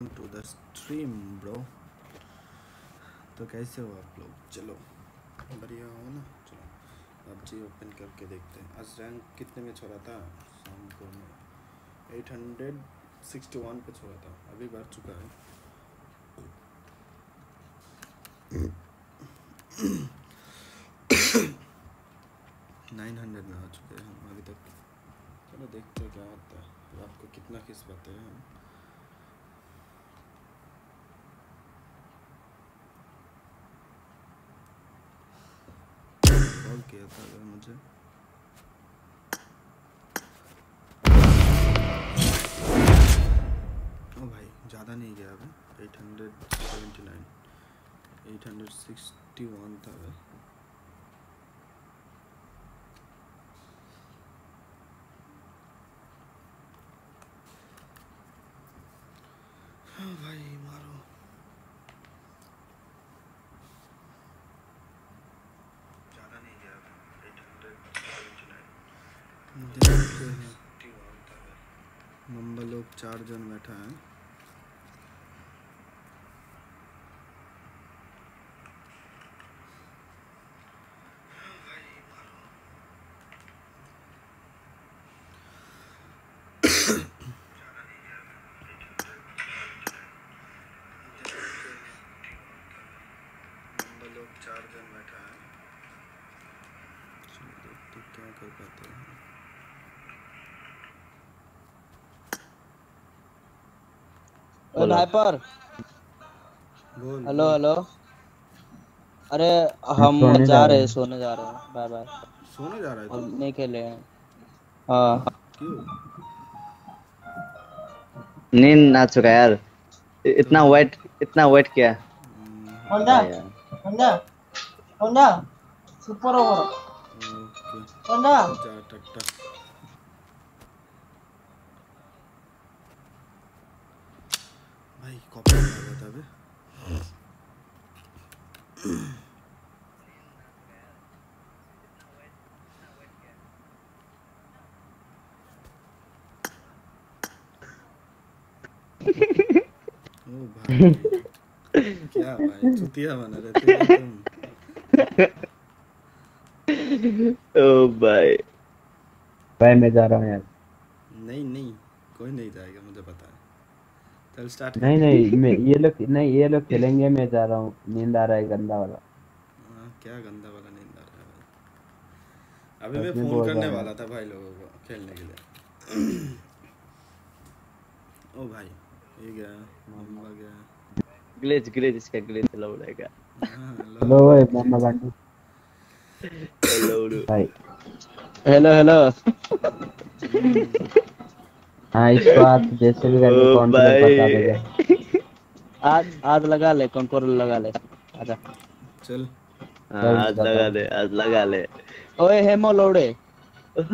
To the stream bro तो कैसे हो आप लोग? चलो। बढ़िया हो ना? चलो। अब जी ओपन करके देखते हैं। आज रैंक कितने में छोड़ा था? शाम को मैं। एट हंड्रेड सिक्सटी वन पे छोड़ा था। अभी बढ़ चुका है। नाइन हंड्रेड में आ चुके हैं। हम अभी तक। चलो देखते हैं क्या होता है। आपको कितना किस पाते हैं? हम कॉल किया था अगर मुझे। ओ भाई, ज़्यादा नहीं गया अभी। Eight hundred seventy nine. Eight hundred sixty one था भाई हाँ भाई मारो ज़्यादा नहीं गया एट हंड्रेड सेवेंटी नाइन देखते हैं मम्बा लोग चार जन बैठा है। लोग चार जन बैठा है। हैं क्या कर पाते हैं। ओ भाई हेलो हेलो अरे हम जा जा रहे रहे हैं। हैं। सोने जा रहे हैं। बाय बाय सोने जा रहा है हम नहीं खेले हैं हाँ। क्यों? नींद आ चुका यार। इतना वेट इतना वेट किया। होंडा यार। होंडा होंडा सुपर ओवर ओके। होंडा जा टट्टा भाई कॉपी आ गया था अबे ओ भाई क्या भाई चुतिया बना रहते तुम। ओ भाई भाई मैं जा रहा हूँ यार। नहीं नहीं कोई नहीं जाएगा मुझे पता है। चल स्टार्ट नहीं नहीं मैं ये लोग नहीं ये लोग खेलेंगे मैं जा रहा हूँ। नींद आ रहा है गंदा वाला। हाँ, क्या गंदा वाला नींद आ रहा है अभी मैं फ़ोन करने वाला था भाई लोगों को खेलने के लिए। ओ भाई। ये गया ग्लिच ग्लिच इसका ग्लिच लौड़ेगा हाँ, हेलो हेलो ओए मामा बांटू लौड़ू भाई। हेलो हेलो हाँ इसको आप जैसे भी करके कौन सा भाई। बता देगा। आज आज लगा ले कंट्रोल लगा ले। आजा। चल। हाँ आज लगा ले आज लगा ले। ओए हेमो लोड़े नहीं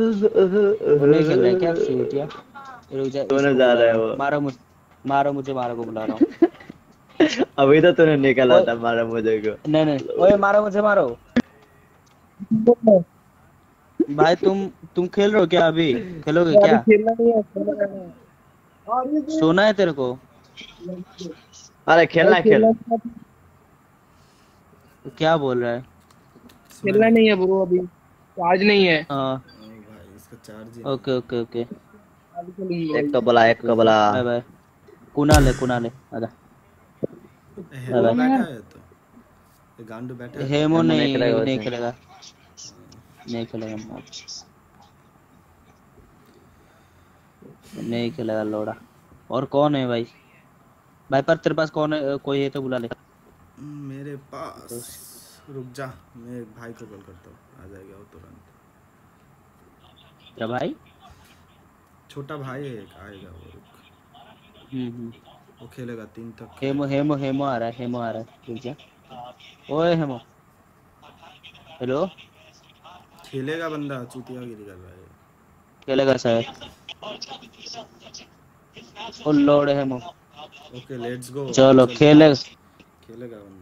खेल रहा है क्या? सीटिया रुक जा रहा है हूँ। वो। मारो मुझे मारो मुझे मारो को बुला रहा हूँ। अभी तो तूने निकाला। था मारा मुझे को। नहीं नहीं ओए मारो मुझे मारो। भाई तुम तुम खेल रहे हो क्या अभी? खेलोगे क्या? खेलना नहीं है खेलना नहीं है सोना है तेरे को। अरे खेलना खेल। क्या बोल रहा है? खेलना नहीं है ब्रो अभी। आज नहीं है। हाँ। ओ भाई इसका चार्ज ही ओके ओके ओके। एक तो बोला एक तो बोला। Bye bye. कुणाल है कुणाल है? आजा। हेलो बैठा है तो। ये गांडू बैठा है। हेमो हेमो नहीं नहीं खेलेगा नहीं। खेलेगा। नहीं खेलेगा हेमो। नहीं खेलेगा लोड़ा। और कौन है भाई? भाई पर तेरे पास कौन है? कोई है तो बुला ले। मेरे पास रुक जा मैं भाई को कॉल करता हूँ। आ जाएगा वो तुरंत। क्या भाई? छोटा भाई है एक आएगा वो। वो खेलेगा तीन तक हेमो हेमो हेमो आ रहा है हेमो आ रहा है। रुक जा ओए हेमो। हेलो। खेलेगा बंदा चुतियागिरी कर रहा है। खेलेगा शायद। ओ लॉर्ड हेमो। ओके लेट्स गो चलो खेलेगा खेलेगा बंदा।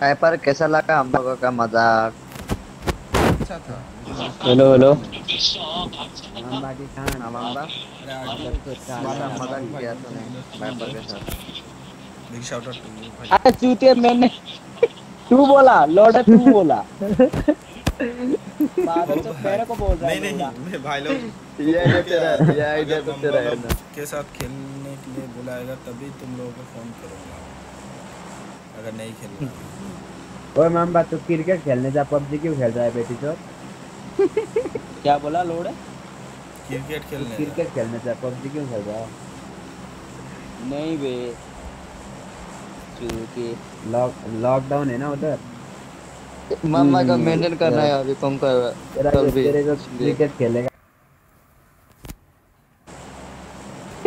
पर कैसा लगा हम लोगों का मज़ाक? अच्छा था। Hello hello. हाँ अरे आज क्या तुम्हारा मज़ाक किया तूने वाइपर के साथ big shout out to you भाई। अरे चूतिया मैंने तू बोला लौड़ा तू बोला। पागल तो मेरे को बोल रहा नहीं है नहीं मैं भाई लोग ये आइडिया तेरा ये आइडिया तो तेरा है ना। के साथ खेलने के लिए बुलाएगा तभी तुम लोगों को फ़ोन करूँगा। अगर नहीं खेलना। ओए मामा तू क्रिकेट खेलने जा पबजी क्यों खेल रहा है बेटी चोर? क्या बोला लोड़ा? क्रिकेट खेलने जा। क्रिकेट खेलने जा पबजी क्यों खेल रहा है? नहीं बे। चूतिए लॉक लॉकडाउन है ना उधर? मामा का मेंटेन करना है अभी तुम कर तेरा तेरे को क्रिकेट खेलेगा।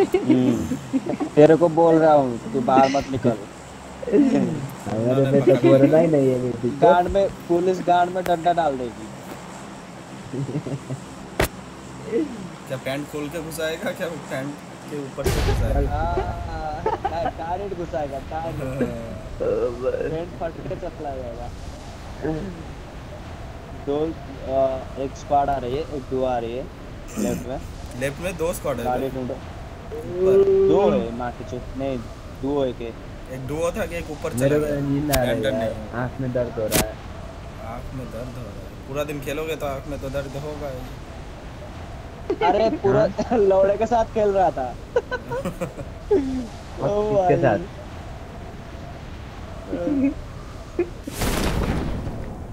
तेरे को बोल रहा हूँ तू बाहर मत निकल। हमारे में तो बोलना ही नहीं है बेटी चोर गांड में पुलिस गांड में डंडा डाल देगी। क्या पैंट खोल के घुसाएगा क्या पैंट के ऊपर से घुसाएगा? हाँ, टारेट घुसाएगा टारेट पेंट फट के चपला जाएगा। दो एक स्क्वाड आ रही है एक दो आ रही है लेफ़्ट में। लेफ़्ट में दो स्क्वाड है गाड़ी ढूंढो। दो है माँ की नहीं दो है के एक डुओ था कि एक ऊपर मेरे चला। को नींद आ रही है आँख में दर्द हो रहा है। आँख में दर्द हो रहा है। पूरा दिन खेलोगे तो आँख में तो दर्द होगा ही। अरे पूरा लौड़े के साथ खेल रहा था। ओ किसके भाई। साथ?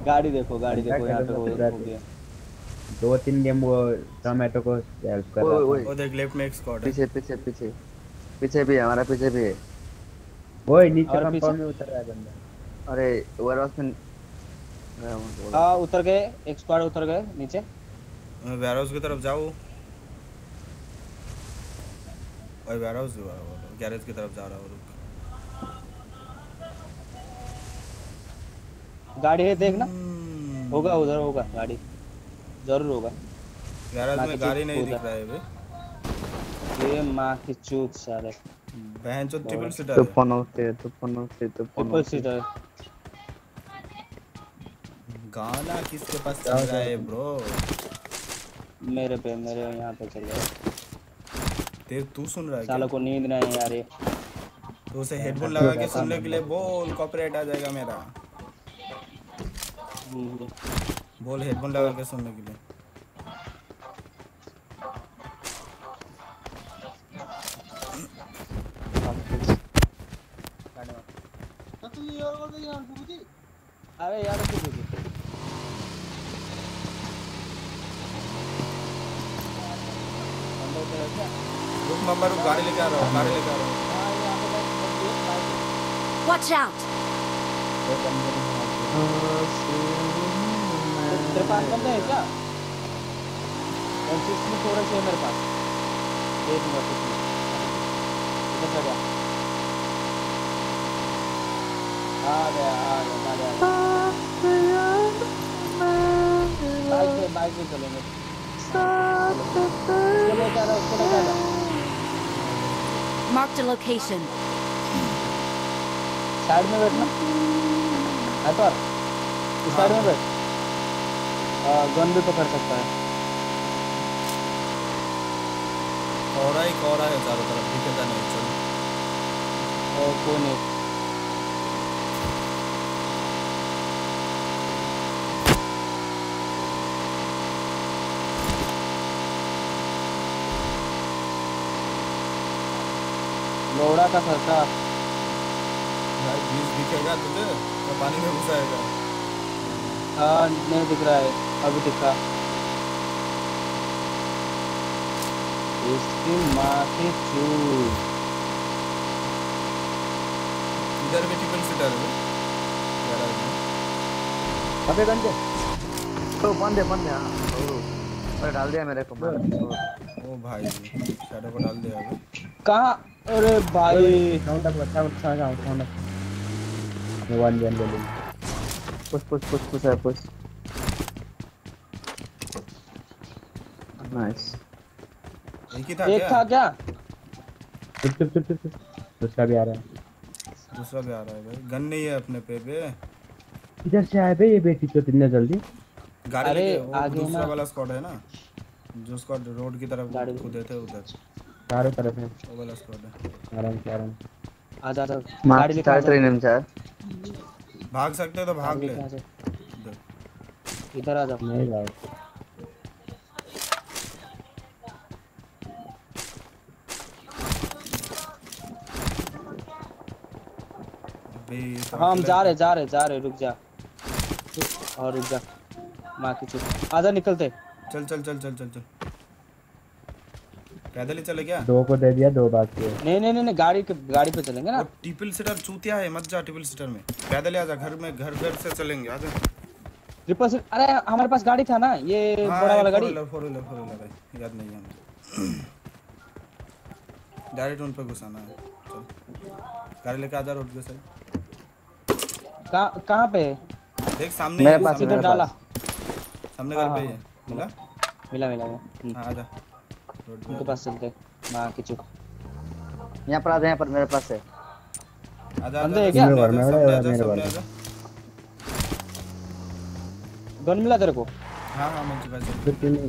गाड़ी देखो गाड़ी देखो यहाँ पे हो गया। दो तीन गेम वो टोमेटो को हेल्प कर रहा ओए। वो देख लेफ़्ट में एक स्क्वाड है। पीछे पीछे पीछे। पीछे भी है हमारा पीछे भी है। ओए नीचे कंपाउंड में उतर रहा है बंदा। अरे वेयर हाउस में हूँ। हाँ उतर गए एक स्क्वाड उतर गए नीचे। वेयर हाउस की तरफ़ जाओ ओए वेयर हाउस गैरेज की तरफ़ जा रहा हूँ रुक। गाड़ी है देखना हम्म, होगा उधर होगा गाड़ी। ज़रूर होगा। गैरेज में गाड़ी नहीं दिख रहा है बे ये माँ की चूत सारे बहन जो ट्रिपल सीटर तू है। फ़ोन होते तू फ़ोन होते तू फ़ोन ट्रिपल सीटर गाना किसके पास चल रहा है ब्रो मेरे पे मेरे यहाँ पे चल रहा है। तेरे तू सुन रहा है सालों को नींद नहीं आ रही तो उसे हेडफोन लगा के सुनने के लिए बोल कॉपीराइट आ जाएगा मेरा। बोल हेडफोन लगा के सुनने के लिए अरे यार कुछ कुछ अंदर उतर है क्या? रुक नंबर रुक गाड़ी लेके आ रहा हूँ गाड़ी लेके आ रहा हूँ हाँ, यहाँ पे बस- बस ये बाइक है। Watch out! तेरे पास बंदे है क्या M6 में थोड़ा सा है मेरे पास दे दूँगा कुछ नहीं इधर से आ गया आ गया आ गया आ गया बाइक पे बाइक पे चलेंगे उसको लेकर आ रहा उसको लेकर आ रहा Marked a location. साइड में बैठना। है तो? इस साइड में बैठ। गन भी पकड़ सकता है। कोहरा ही कोहरा है चारों तरफ़ दिखेगा नहीं चल। और कोई नहीं। लोड़ा का भाई बीज दिखेगा तुझे तो पानी में घुसाएगा हाँ नहीं दिख रहा है अभी दिखा इसकी माँ की चूत इधर भी ट्रिपल सीटर है अबे गंदे तो बंद है बंद है हाँ। अरे डाल दिया मेरे को ओ भाई शैडो को डाल दिया। कहाँ? अरे भाई। Sound up sound sound sound up one जन ले लेंगे पुश पुश पुश पुश है पुश नाइस एक ही था एक क्या? था क्या? चुप चुप चुप चुप। दूसरा भी आ रहा है। दूसरा भी आ रहा है भाई। गन नहीं है अपने पे बे इधर से आए बे ये बेटी तो इतने जल्दी। गाड़ी अरे, आगे दूसरा वाला स्क्वाड है ना? जो स्क्वाड रोड की तरफ़ गाड़ी- कूदे थे उधर। चारों तरफ़ है। वो वाला स्क्वाड है। आराम से आराम आजा आजा मा गाड़ी चार ट्रेन में चार भाग सकते तो भाग ले। इधर। इधर आजा नहीं ये तो हाँ हम जा रहे जा रहे जा रहे रुक जा। रुक- और रुक जा। माँ की चुप आजा निकलते। चल चल चल चल चल चल। पैदल ही चले क्या? दो को दे दिया दो बाकी है नहीं नहीं नहीं गाड़ी के गाड़ी पे चलेंगे ना। ट्रिपल सीटर चूतिया है मत जा ट्रिपल सीटर में। पैदल ही आजा घर में घर घर से चलेंगे आजा ट्रिपल सीट अरे हमारे पास गाड़ी था ना ये हाँ, बड़ा वाला गाड़ी। फोर व्हीलर फोर व्हीलर है याद नहीं है हमें। डायरेक्ट उन पे घुसाना है। चल। गाड़ी लेके आजा रोड के साइड कहाँ कहाँ पे देख सामने मेरे पास इधर डाला। सामने घर पे हाँ, है मिला? मिला मिला हाँ आजा उनके पास चलते माँ की चुप यहाँ पर आ जाए यहाँ पर मेरे पास है। बंदे है क्या? मेरे घर में। गन मिला तेरे को? हाँ हाँ मुझे पास है। फिर तूने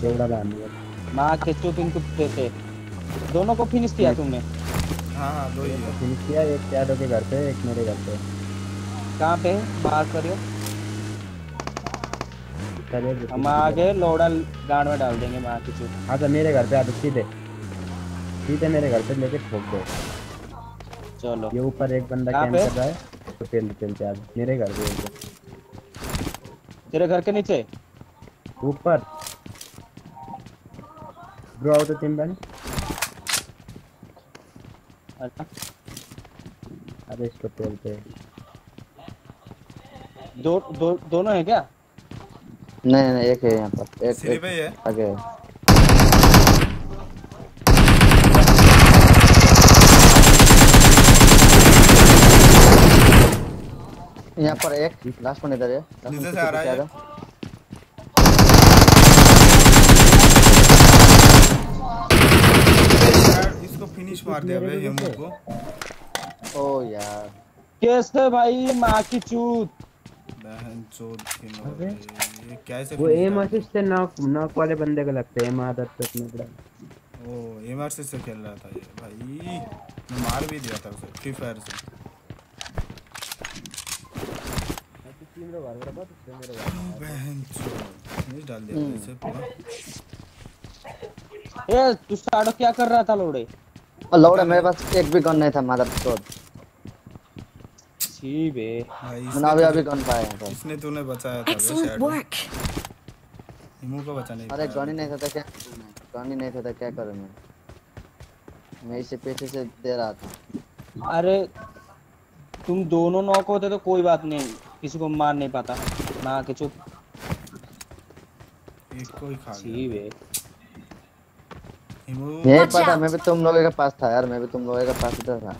चौड़ा बाँध दिया माँ के चुप इनको देते दोनों को फिनिश किया तुमने? हाँ हाँ दो ही है। फिनिश किया एक यादव के घर पे एक मेरे घर पे। कहाँ पे बात करियो जो हम आगे लोड़ा गांड में डाल देंगे माँ की चुप आजा मेरे घर पे आ तो सीधे। सीधे मेरे घर पे लेके ठोक दो। चलो। ये ऊपर एक बंदा कैंप कर रहा है तो तेल चलते आज मेरे घर पे तेरे घर के नीचे? ऊपर। ब्रो आओ तो अच्छा। अरे इसको तेल पे दो दो दोनों है क्या? नहीं नहीं एक है यहाँ पर। एक, सीढ़ी एक पे है आगे यहाँ पर एक लास्ट में इधर है। नीचे से आ रहा है। इसको फिनिश मार दिया हेमू को। ओ यार। कैसे भाई माँ की चूत? कैसे वो एम असिस्ट से नॉक नॉक वाले बंदे को लगते हैं एम आदत पे अपने बड़ा? ओ एमआरसी से खेल रहा था ये भाई। मैं मार भी दिया था उसे फ्री फायर से। बहन चोद फिनिश डाल दिया था इसे पूरा। ए तू स्टार्ट क्या कर रहा था लोड़े? लौड़ा मेरे पास एक भी गन नहीं था मादर चोद छी बे भाई अभी अभी गन पर इसने तूने बचाया था बे शैडो को बचाने अरे गन ही नहीं था तो क्या गन ही नहीं था तो क्या करूँ मैं? मैं इसे पीछे से दे रहा था। अरे तुम दोनों नॉक होते तो कोई बात नहीं। किसी को मार नहीं पाता। ना के चुप। एक को ही खा छी बे हिमू पता मैं भी तुम लोगों के पास था यार मैं भी तुम लोगों के पास इधर था।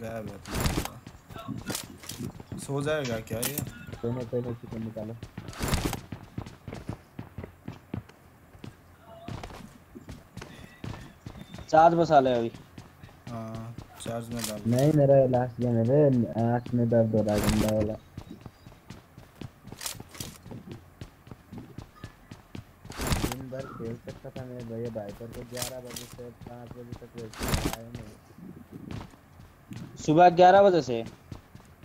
गायब है सो जाएगा क्या ये? पहले पहले चिकन निकालो। चार्ज बसा ले अभी। हाँ चार्ज में डाल। नहीं मेरा लास्ट गेम है रे। आँख में दर्द हो रहा है गंदा वाला। दिन भर खेल सकता था मेरे भैया। भाई पर को ग्यारह बजे से पाँच बजे तक वैसे आया नहीं। सुबह ग्यारह बजे से।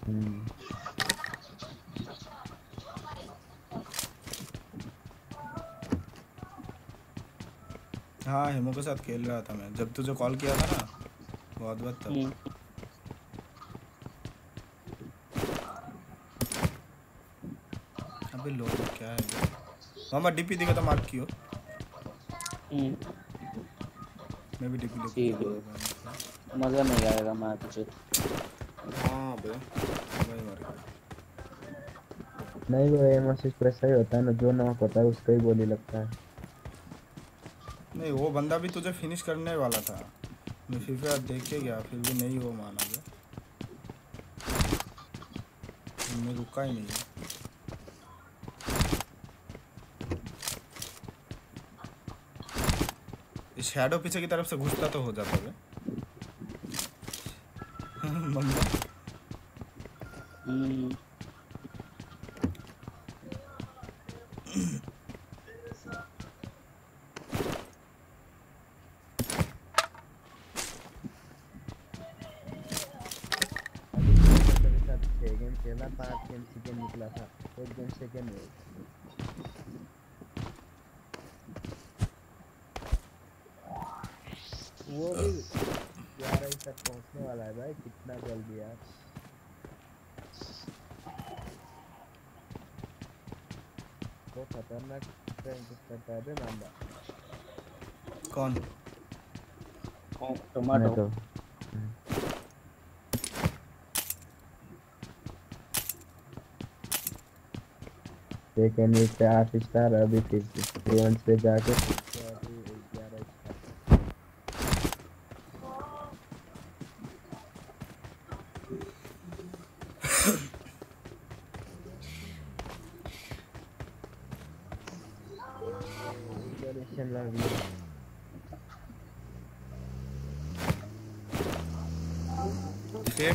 हम्म। हाँ हिमू के साथ खेल रहा था मैं। जब तुझे कॉल किया था ना बहुत बात तब। हम्म, अबे लोग क्या है? मामा डीपी दिखा तो मार्क कियो। हम्म, मैं भी डीपी लेके मज़ा नहीं आएगा माँ चुप हाँ बे भाई मर गया नहीं वो एम असिस्ट वैसा ही होता है ना जो नॉक होता है उसका ही गोली लगता है। नहीं वो बंदा भी तुझे फिनिश करने वाला था। मैं फिर फिर देख के गया फिर भी नहीं वो माना बे। मैं रुका ही नहीं। है शैडो पीछे की तरफ़ से घुसता तो हो जाता बे। साथ छह गेम खेला पाँच गेम चिकन निकला था एक गेम सेकंड हुए वो भी ग्यारह ही तक पहुँचने वाला है भाई कितना जल्दी यार खतरनाक प्रैंक करता है कौन कौन- टमाटो सेकंड वीक पे आठ स्टार अभी फिर पे जाके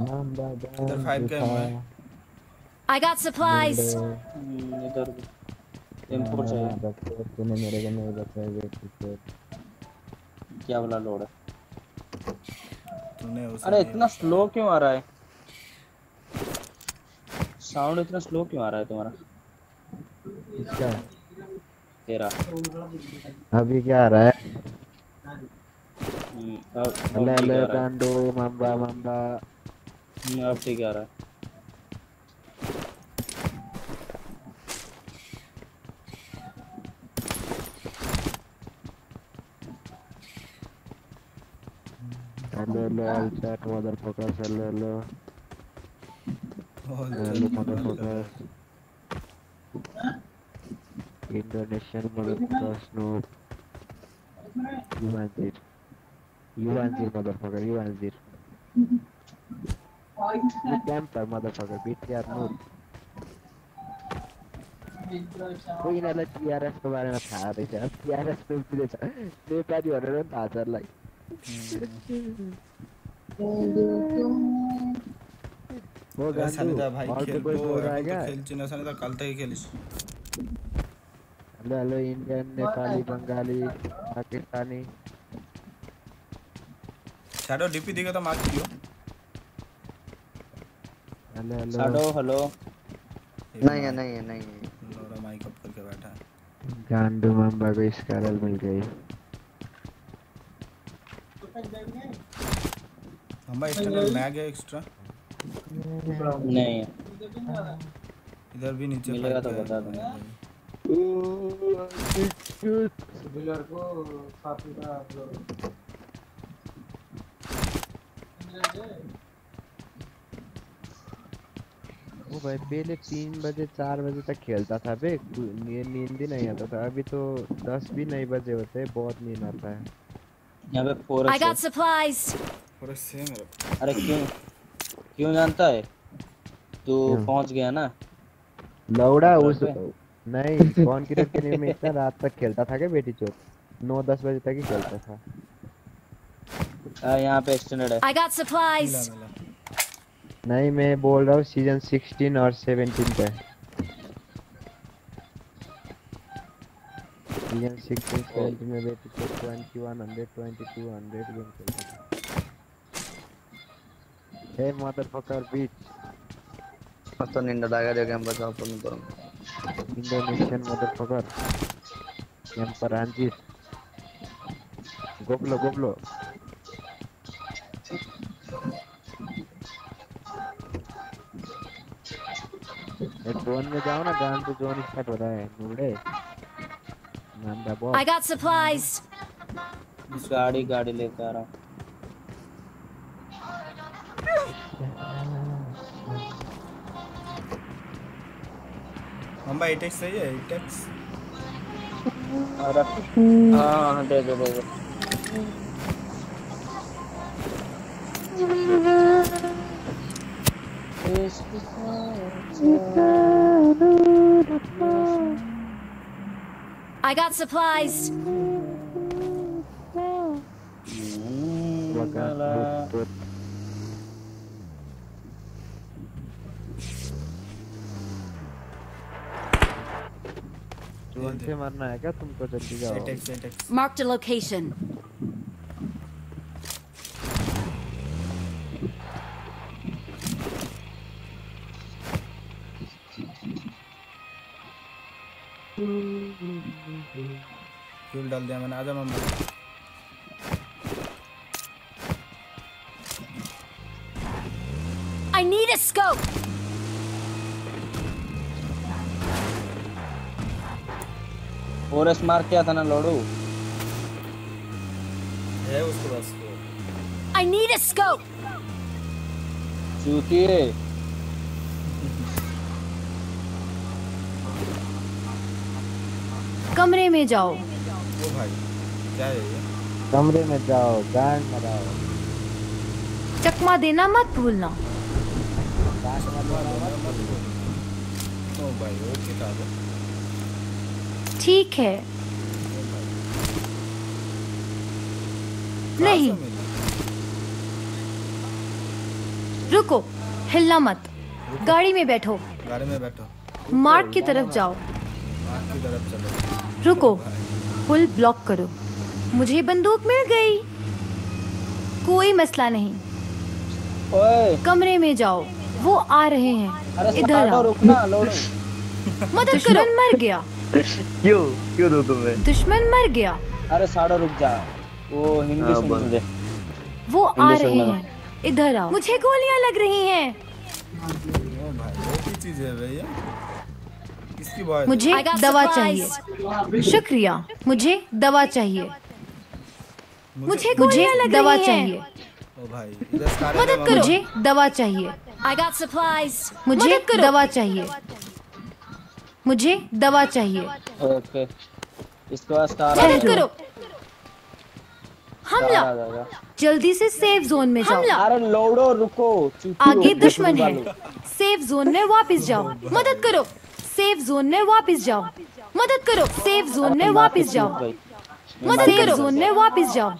इधर फाइव का है I got supplies. इधर M4 चाहिए तूने मेरे को नहीं बताया क्या वाला लोड है? तूने उसे अरे इतना स्लो क्यों आ रहा है? साउंड इतना स्लो क्यों आ रहा है तुम्हारा? इसका। तेरा। अभी क्या आ रहा है? हम्म, अब अब हेलो ठीक हेलो आ रहा है? कांडो मम्बा मम्बा अब ठीक आ रहा है। Hello all chat mother hello hello All hello चल, mother focus Indonesian mother focus no युवांजीर युवांजीर मदर फोकस युवांजीर You camper, motherfucker. BTR noob. कोई ना लट टीआरएस के बारे में था रही है टीआरएस पे भी था मेरे पास ही ऑर्डर था सर लाइक वो गांधू भाई खेल वो तो खेल चिन्ह सने कल तक ही खेलिस hello hello Indian Nepali Bengali Pakistani. Shadow DP दिखे तो मार दियो। हेलो हेलो शाडो हेलो नहीं है नहीं है नहीं है। लोरा माइक अप करके बैठा है। गांडू मम्बा को स्कारल मिल गई। हम एक्सटर्नल मैग है एक्स्ट्रा नहीं। इधर भी नीचे मिलेगा तो बता five तो का है। बता ओ भाई पहले तीन बजे चार बजे तक खेलता था बे। नींद ही नहीं आता था। अभी तो दस भी नहीं बजे होते बहुत नींद आता है। यहाँ पे फोर I got supplies. पूरा सेम है अरे क्यों? क्यों जानता है? तू? पहुँच गया ना। लौड़ा उस नहीं कौन की के लिए में इतना रात तक खेलता था क्या बेटी चोट नौ दस बजे तक ही खेलता था। यहाँ पे एक्सटेंडेड है। I got supplies. मिला मिला। नहीं मैं बोल रहा हूँ सीज़न सिक्सटीन और सेवेंटीन पे। सीज़न सिक्सटीन सेवेंटीन में hundred twenty two hundred game खेलता हे मदरफकर बीच मस्त निंदा लगा दिया गेम बचाओ पर तो Indonesian motherfucker Emperor Anjir Goblo goblo ये जोन में जाओ ना गान तो जोन स्टार्ट हो रहा है नूडे नंदा I बॉस got supplies. गाड़ी गाड़ी लेके आ रहा हम भाई एटेक्स सही है? एटेक्स अरे। हाँ हाँ दे दो दे दो। I got supplies. जुआन से मरना है क्या तुमको जल्दी जाओ एटेक्स एटेक्स Marked फ्यूल डाल दिया मैंने आजा मम्मा I need a scope. ओरस मार किया था ना लोडू है उसके पास I need a scope. चूतिए कमरे में जाओ। ओ भाई क्या है ये? कमरे में जाओ गांड मराओ। चकमा देना मत भूलना। ओ भाई वो किताब ठीक है। नहीं? रुको हिलना मत। गाड़ी में बैठो। गाड़ी में बैठो। मार्ग की तरफ़ जाओ। मार्ग की तरफ़ चलो। रुको पुल ब्लॉक करो। मुझे बंदूक मिल गई। कोई मसला नहीं। ओए। कमरे में जाओ। वो आ रहे हैं। इधर आओ। मदद करो मर गया। क्यों? क्यों रुको मैं दुश्मन मर गया। अरे साइडो रुक जा। वो हिंदी हाँ, सुन। मुझे वो आ रहे। हैं। इधर आओ। मुझे गोलियाँ लग रही हैं। ओ भाई वो की चीज़ है भैया मुझे दवा चाहिए। शुक्रिया मुझे दवा चाहिए। मुझे मुझे दवा चाहिए। मदद करो। मुझे दवा चाहिए. मुझे दवा चाहिए। मुझे दवा चाहिए। ओके। इसके बाद मदद करो। हमला। जल्दी से सेफ़ जोन में जाओ। अरे लोडो रुको। आगे दुश्मन है। सेफ़ जोन में वापस जाओ। मदद करो। सेफ़ जोन में वापस जाओ। मदद करो सेफ़ जोन में वापस जाओ। मदद करो जोन में वापस जाओ।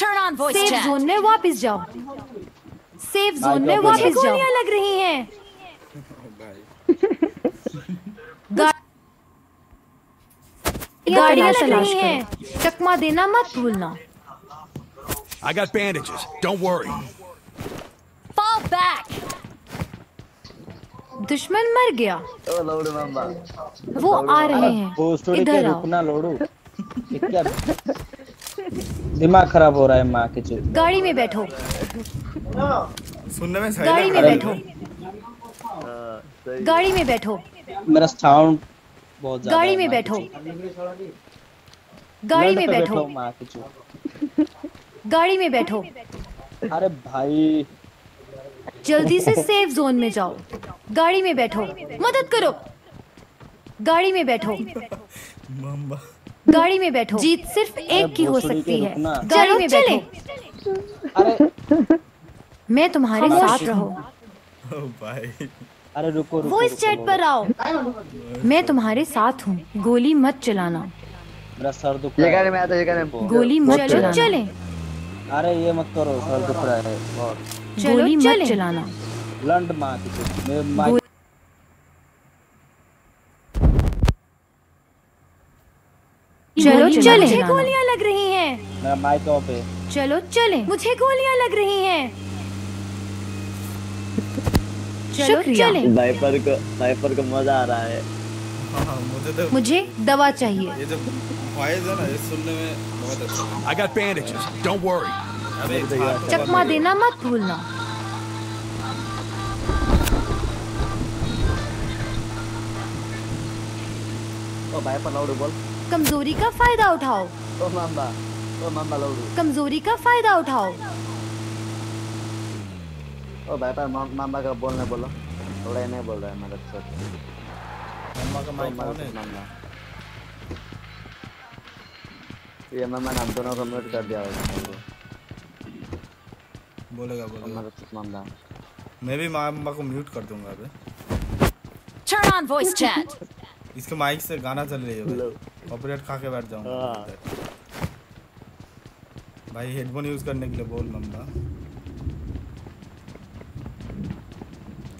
Turn on voice safe zone में वापस जाओ। सेफ़ जोन में वापस जाओ। गोलियाँ लग रही हैं। गाड़ियाँ लग रही हैं। चकमा देना मत भूलना। I got bandages. Don't worry. Fall back. दुश्मन मर गया। ओ लौड़ मामा वो आ रहे हैं। इधर रुकना लोडू। दिमाग खराब हो रहा है माँ के चूत गाड़ी में बैठो। सुनने में गाड़ी में बैठो। गाड़ी में बैठो। मेरा साउंड बहुत गाड़ी में बैठो। गाड़ी में बैठो माँ के चूत गाड़ी में बैठो। अरे भाई। जल्दी से सेफ़ जोन में जाओ। गाड़ी में बैठो। मदद करो। गाड़ी में बैठो। गाड़ी में बैठो। जीत सिर्फ़ एक की हो सकती है। गाड़ी में बैठो। मैं तुम्हारे साथ रहो। अरे रुको रुको वॉइस रुको, चैट पर आओ। मैं तुम्हारे साथ हूँ। गोली मत चलाना। मेरा सर दुख रहा है। में आता ये में। गोली मत चलाना। चले। अरे ये मत करो सर दुख रहा है। बहुत। गोली मत चलाना। लंड मेरे चलो चले। मुझे गोलियाँ लग रही हैं। मेरा माइक ऑफ़ है चलो चले। मुझे गोलियाँ लग रही हैं। चलो चले। वाइपर को वाइपर को मज़ा आ रहा है। हाँ हाँ, मुझे तो मुझे दवा चाहिए। ये जो है ना ये सुनने में बहुत अच्छा है। I got bandages. Don't चकमा देना मत भूलना। कमज़ोरी का फ़ायदा उठाओ। ओ मामा ओ मामा लौड़ू कमज़ोरी का फ़ायदा उठाओ। ओ भाई पर मामा का बोलने बोलो। थोड़ा नहीं बोल रहा है मदद से। मम्मा का माइक मामा है मामा। ये मामा नाम दोनों को म्यूट कर दिया होगा। बोलेगा बोलेगा। मदद से मामा मैं भी मम्मा को म्यूट कर दूँगा अबे Turn on voice chat. इसके माइक से गाना चल रही है भाई। कॉपीराइट खा के बैठ जाऊँगा। भाई हेडफोन यूज़ करने के लिए बोल मम्मा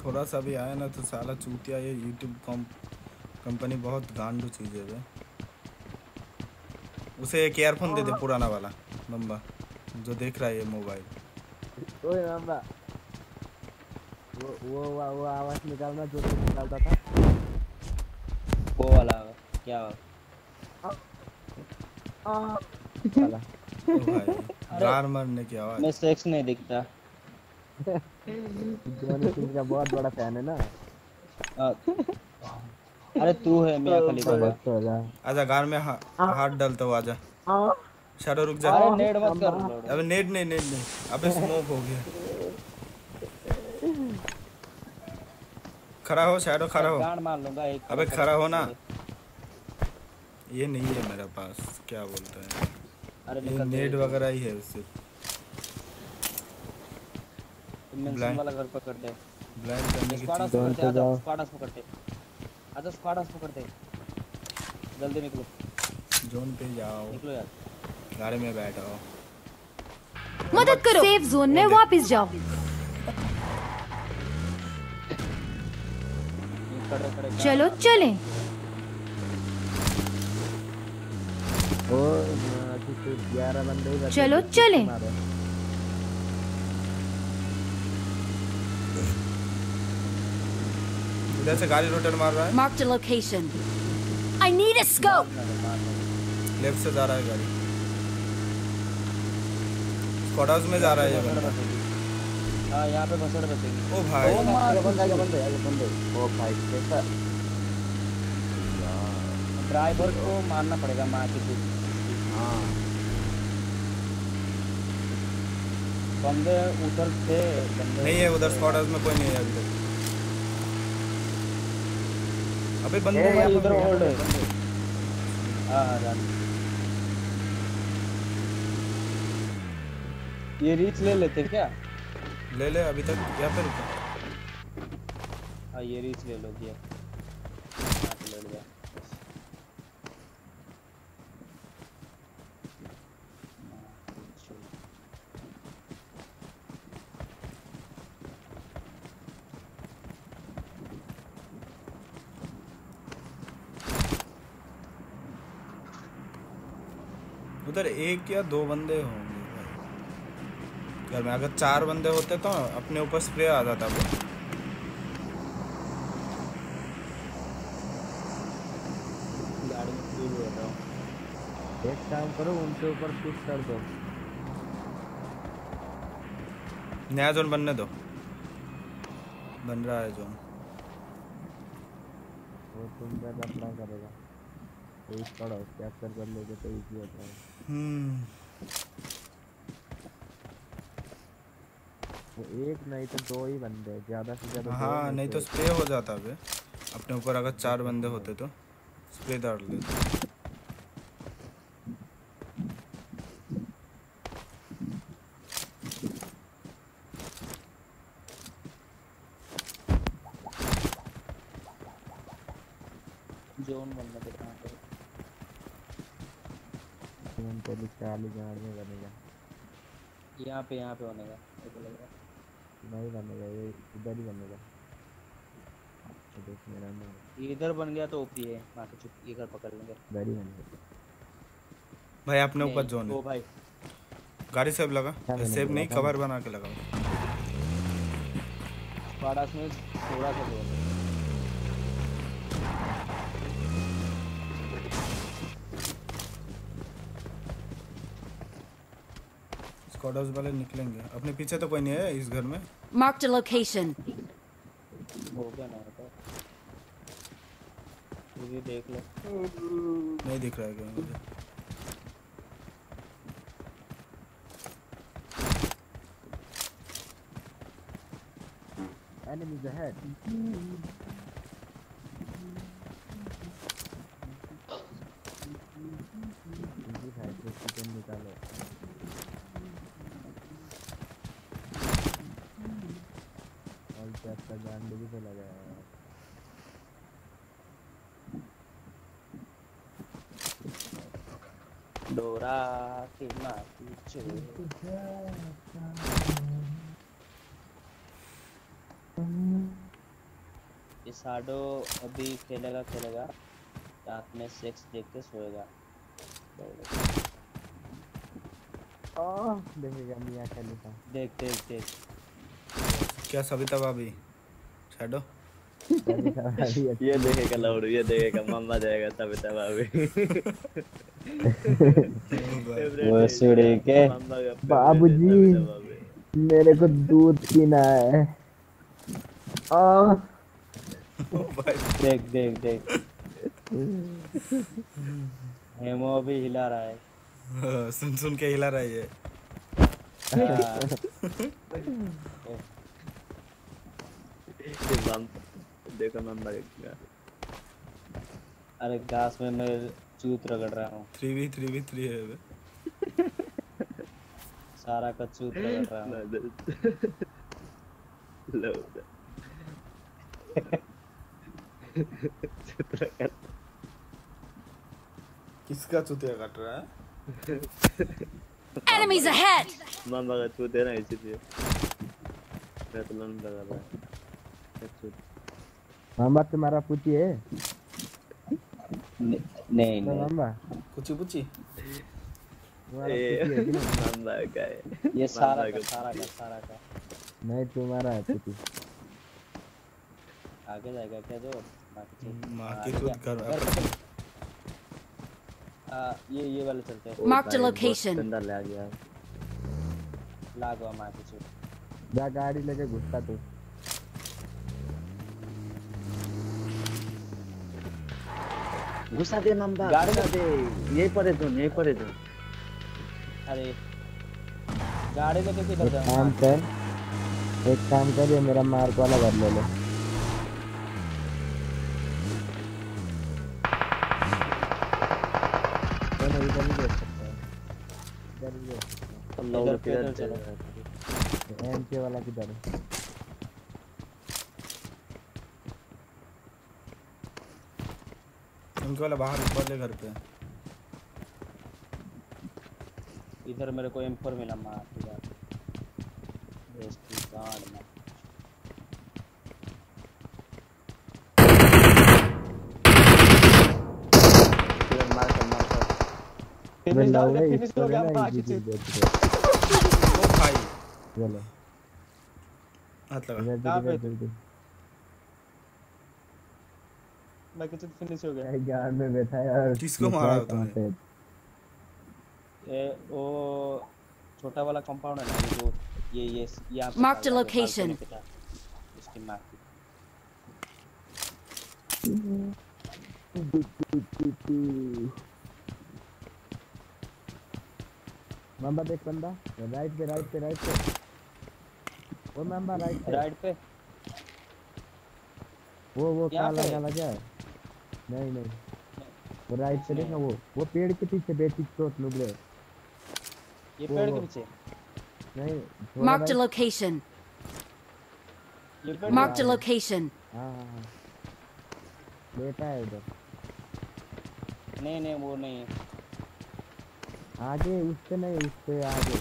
थोड़ा सा भी आया ना तो साला चूतिया ये यूट्यूब कम कंपनी बहुत गांडू चीज़ है उसे एक एयरफोन दे दे पुराना वाला मम्मा जो देख रहा है ये मोबाइल ओए मामा वो वो वो, वो आवाज़ निकालना जो तू निकालता था। वो वाला क्या वाला। ओ भाई गार मारने की आवाज़। मैं सेक्स नहीं दिखता। जॉनी सिंह का बहुत बड़ा फ़ैन है ना। आ, अरे तू है मियाँ खलीफा हो। जा आजा गार में हाथ डालता हूँ आजा। शाडो रुक जा। अरे नेड मत कर। अबे नेट नहीं नेट नहीं। अबे स्मोक हो गया। खड़ा हो शैडो खड़ा हो। गांड मार लूँगा एक अबे खड़ा हो ना। ये नहीं है मेरे पास। क्या बोलते हैं? अरे ये निकल नेट वगैरह ही है उससे मेंशन वाला घर पकड़ दे। ब्लाइंड करने की स्क्वाडस चीज़ पकड़ते तो आजा। स्क्वाडस पकड़ते आजा स्क्वाडस पकड़ते जल्दी निकलो। जोन पे जाओ। निकलो यार। गाड़ी में बैठो मदद करो। सेफ़ जोन में वापस जाओ। चलो चलें। ओ अभी 11 बंदे ही बचे चलो, हैं, चलें। इधर से गाड़ी रोटेट मार रहा है। Marked a location. I need a scope. Left से जा रहा है गाड़ी। स्क्वाड हाउस में जा रहा है ये बंदा। हाँ यहाँ पे भसड़ बचेगी ओ भाई। आगे बंदे आगे बंदे आगे बंदे। ओ भाई कैसा? ड्राइवर को मारना पड़ेगा माँ की तू हाँ। बंदे उधर थे बंदे नहीं है उधर स्क्वाड हाउस में कोई नहीं है अभी तक। अबे बंदे उधर होल्ड है। हाँ हाँ ये रीच ले लेते क्या? ले ले अभी तक यहाँ पे रुका। हाँ ये रीच ले लो गया उधर एक या दो बंदे भाई घर में। अगर चार बंदे होते तो अपने ऊपर स्प्रे आ जाता वो। एक काम करो उनके ऊपर पुश कर दो। नया जोन बनने दो। बन रहा है जोन वो तुम जब अपना करेगा। तो इस पढ़ो कैप्चर कर लोगे तो इजी होता है हम्म वो एक नहीं तो दो ही बंदे ज़्यादा से ज़्यादा हाँ नहीं तो स्प्रे हो जाता बे अपने ऊपर अगर चार बंदे होते तो स्प्रे डाल देते। जोन बनना तो कहाँ पे तुम तो भी चालीस गाड़ में बनेगा यहाँ पे यहाँ पे होने का को नहीं बनेगा ये इधर ही। बनेगा तो देख मेरा मार ये इधर बन गया तो ओपी है बाकी चुप ये घर पकड़ लेंगे। इधर ही बनेगा भाई अपने ऊपर जोन जोन ओ है भाई गाड़ी सेव लगा सेव नहीं कवर बना के लगाओ। बड़ा में थोड़ा सा जोन है। स्क्वाड हाउस वाले निकलेंगे। अपने पीछे तो कोई नहीं है इस घर में। मार्क द लोकेशन हो गया ना ये देख लो। नहीं दिख रहा है क्या मुझे? एनिमीज अहेड निकालो। लगाया है डोरा के माटी चोर। ये साडो अभी खेलेगा खेलेगा। रात में सेक्स देख के सोएगा। ओह देखेगा मियाँ खलीफा देख देख देख। क्या सविता भाभी? छाडो। ये देखेगा लौड़ू ये देखेगा मम्मा देगा सविता भाभी। वो सुड़े के। बाबूजी मेरे को दूध पीना है। ओह देख देख देख। हेमो अभी हिला रहा है। हाँ, सुन सुन के हिला रहा है ये। देखो मम्मा देखेगा अरे घास में मैं चूत रगड़ रहा हूँ। Three v three v three है सारा का चूत रगड़ रहा हूँ। किसका चूतिया काट रहा है? Enemies ahead! मामा का चूत है ना इसीलिए। मैं तो लन लगा रहा है। चूत मामा तुम्हारा पुती है नहीं तो मामा कुची पुची है कि नहीं मामा का है ये सारा का सारा का सारा का नहीं तुम्हारा है पुती आगे जाएगा क्या जो माँ की दूध आ, ये ये वाले चलते हैं Marked a location. गंदा ले आ गया लागो मार के जा गाड़ी लेके घुसता तू घुसा दे गाड़ी घुसा दे। यही पड़े तुम यही पड़े तुम अरे गाड़ी किधर एक जाऊँ? काम कर एक काम कर ये मेरा मार्क वाला घर ले लो। एम के वाला किधर है? उनके वाला बाहर वाले घर पे। इधर मेरे को M4 मिला मार इधर बेस्टी गार्ड में। किधर मार कर मार कर मैं Finish हो गया, रहे ओ भाई। चलो हाथ लगा बाकी चीज़ फिनिश हो गया। भाई गार्ड में बैठा है और किसको मारा है तुमने? ये वो छोटा वाला कंपाउंड है ना जो ये ये यहाँ पे balcony पे था। इसकी मार की मामा देख बंदा। राइट पे राइट पे राइट पे। वो मामा राइट पे। राइट पे? वो वो काला काला क्या है? नहीं नहीं। वो राइट पे देखना वो वो पेड़ के पीछे बेटी चोट नुबले ये पेड़ के पीछे? नहीं a right- location. ये पेड़ Marked हाँ बेटा है। उधर नहीं नहीं वो नहीं है। आगे उससे नहीं उससे आगे।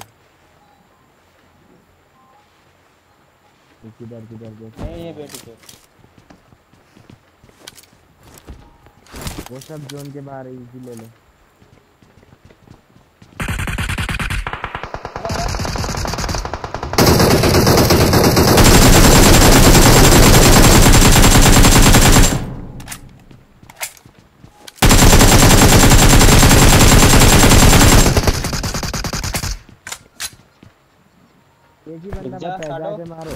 किधर किधर देख नहीं ये बेटी पे वो सब जोन के बाहर है इजी ले लो। एक ही बंदा बचा है जाके मारो।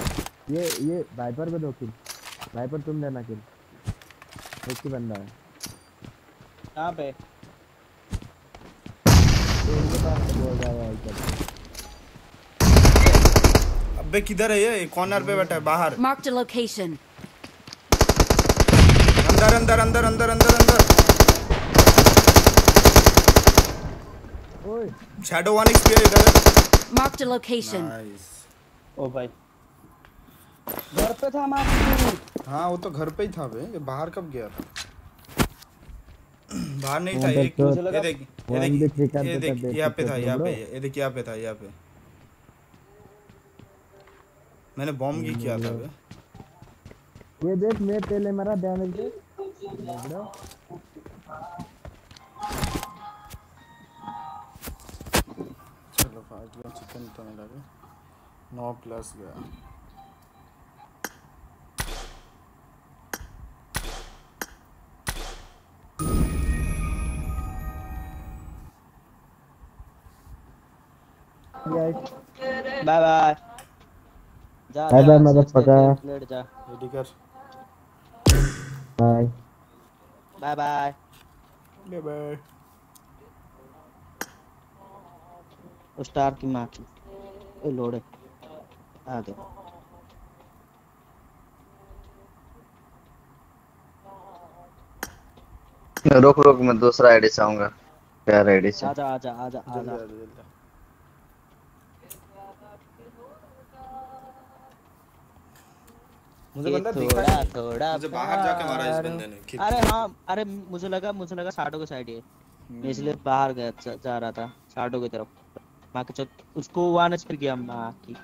ये ये वाइपर को दो किल वाइपर तुम लेना किल एक ही बंदा है। कहाँ पे? है अबे किधर है ये? कॉर्नर पे बैठा है बाहर। Marked a location. अंदर अंदर अंदर अंदर अंदर अंदर। ओए। शैडो वन एक्सपी है इधर। Marked a location. नाइस ओ भाई। घर पे था माफ़ी हाँ वो तो घर पे ही था बे। ये बाहर कब गया था? बाहर नहीं था ये ये देख ये देख ये देख यहाँ पे था यहाँ पे ये देख यहाँ पे था यहाँ पे। मैंने बॉम्ब की किया था बे ये देख मैं पहले मेरा डैमेज दे? चलो फास्ट गया चिकन तो नहीं लगे। नौ प्लस गया। बाय बाय जा Bye जा, bye, sit, motherfucker. sit, लेट जा रेडी कर Bye. Bye bye bye bye star की माँ की ए लोड़े। आ गया रुक रुक मैं दूसरा आईडी से आऊँगा। क्या आईडी से? आजा आजा आजा जल्दी आजा मुझे बंदा दिखा थोड़ा थोड़ा मुझे बाहर जाके मारा इस बंदे ने अरे। हाँ अरे मुझे लगा मुझे लगा साडो के साइड है मैं इसलिए बाहर गया जा, जा रहा था साडो की तरफ़। माँ के चल उसको वन एच फिर गया माँ की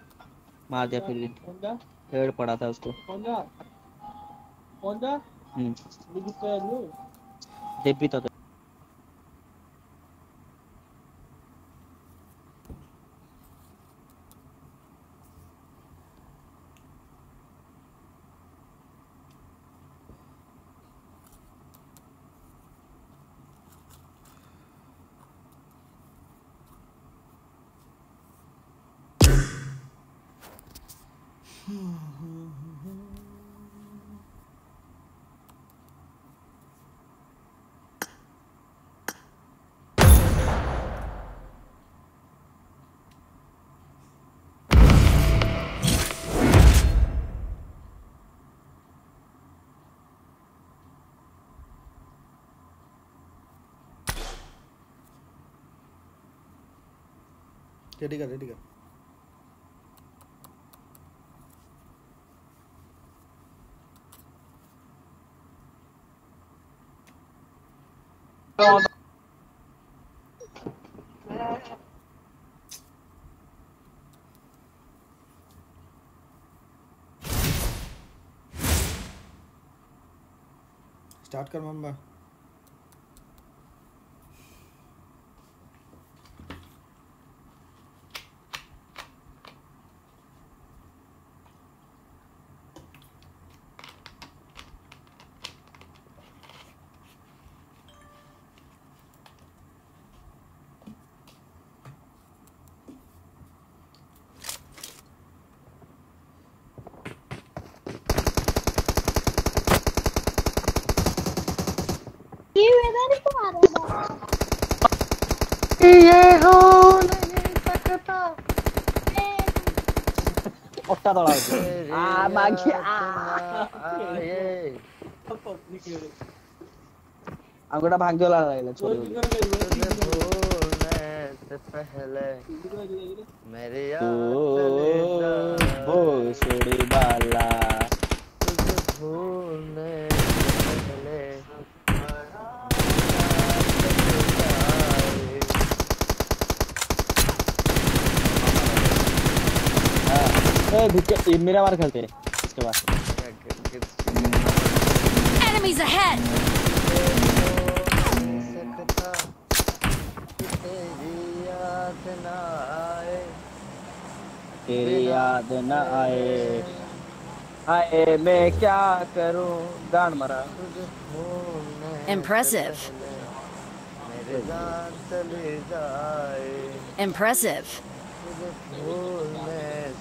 मार दिया फिर भी। हेड पड़ा था उसको। कौन जा कौन जा हम्म। देख भी तो रेडी कर रेडी कर। स्टार्ट कर मम्मा ओट्टा दौड़ा आ मागिया आए अंगूठा भांगे वाला लागला छोरी तुझे भूलने से पहले मेरे चले जाए। भोसड़ी बाला तुझे भूलने ए ढुके मेरा मार खेलते हैं इसके बाद Enemies ahead! तेरी याद ना आए आए मैं क्या करूँ गान मरा Impressive. Impressive.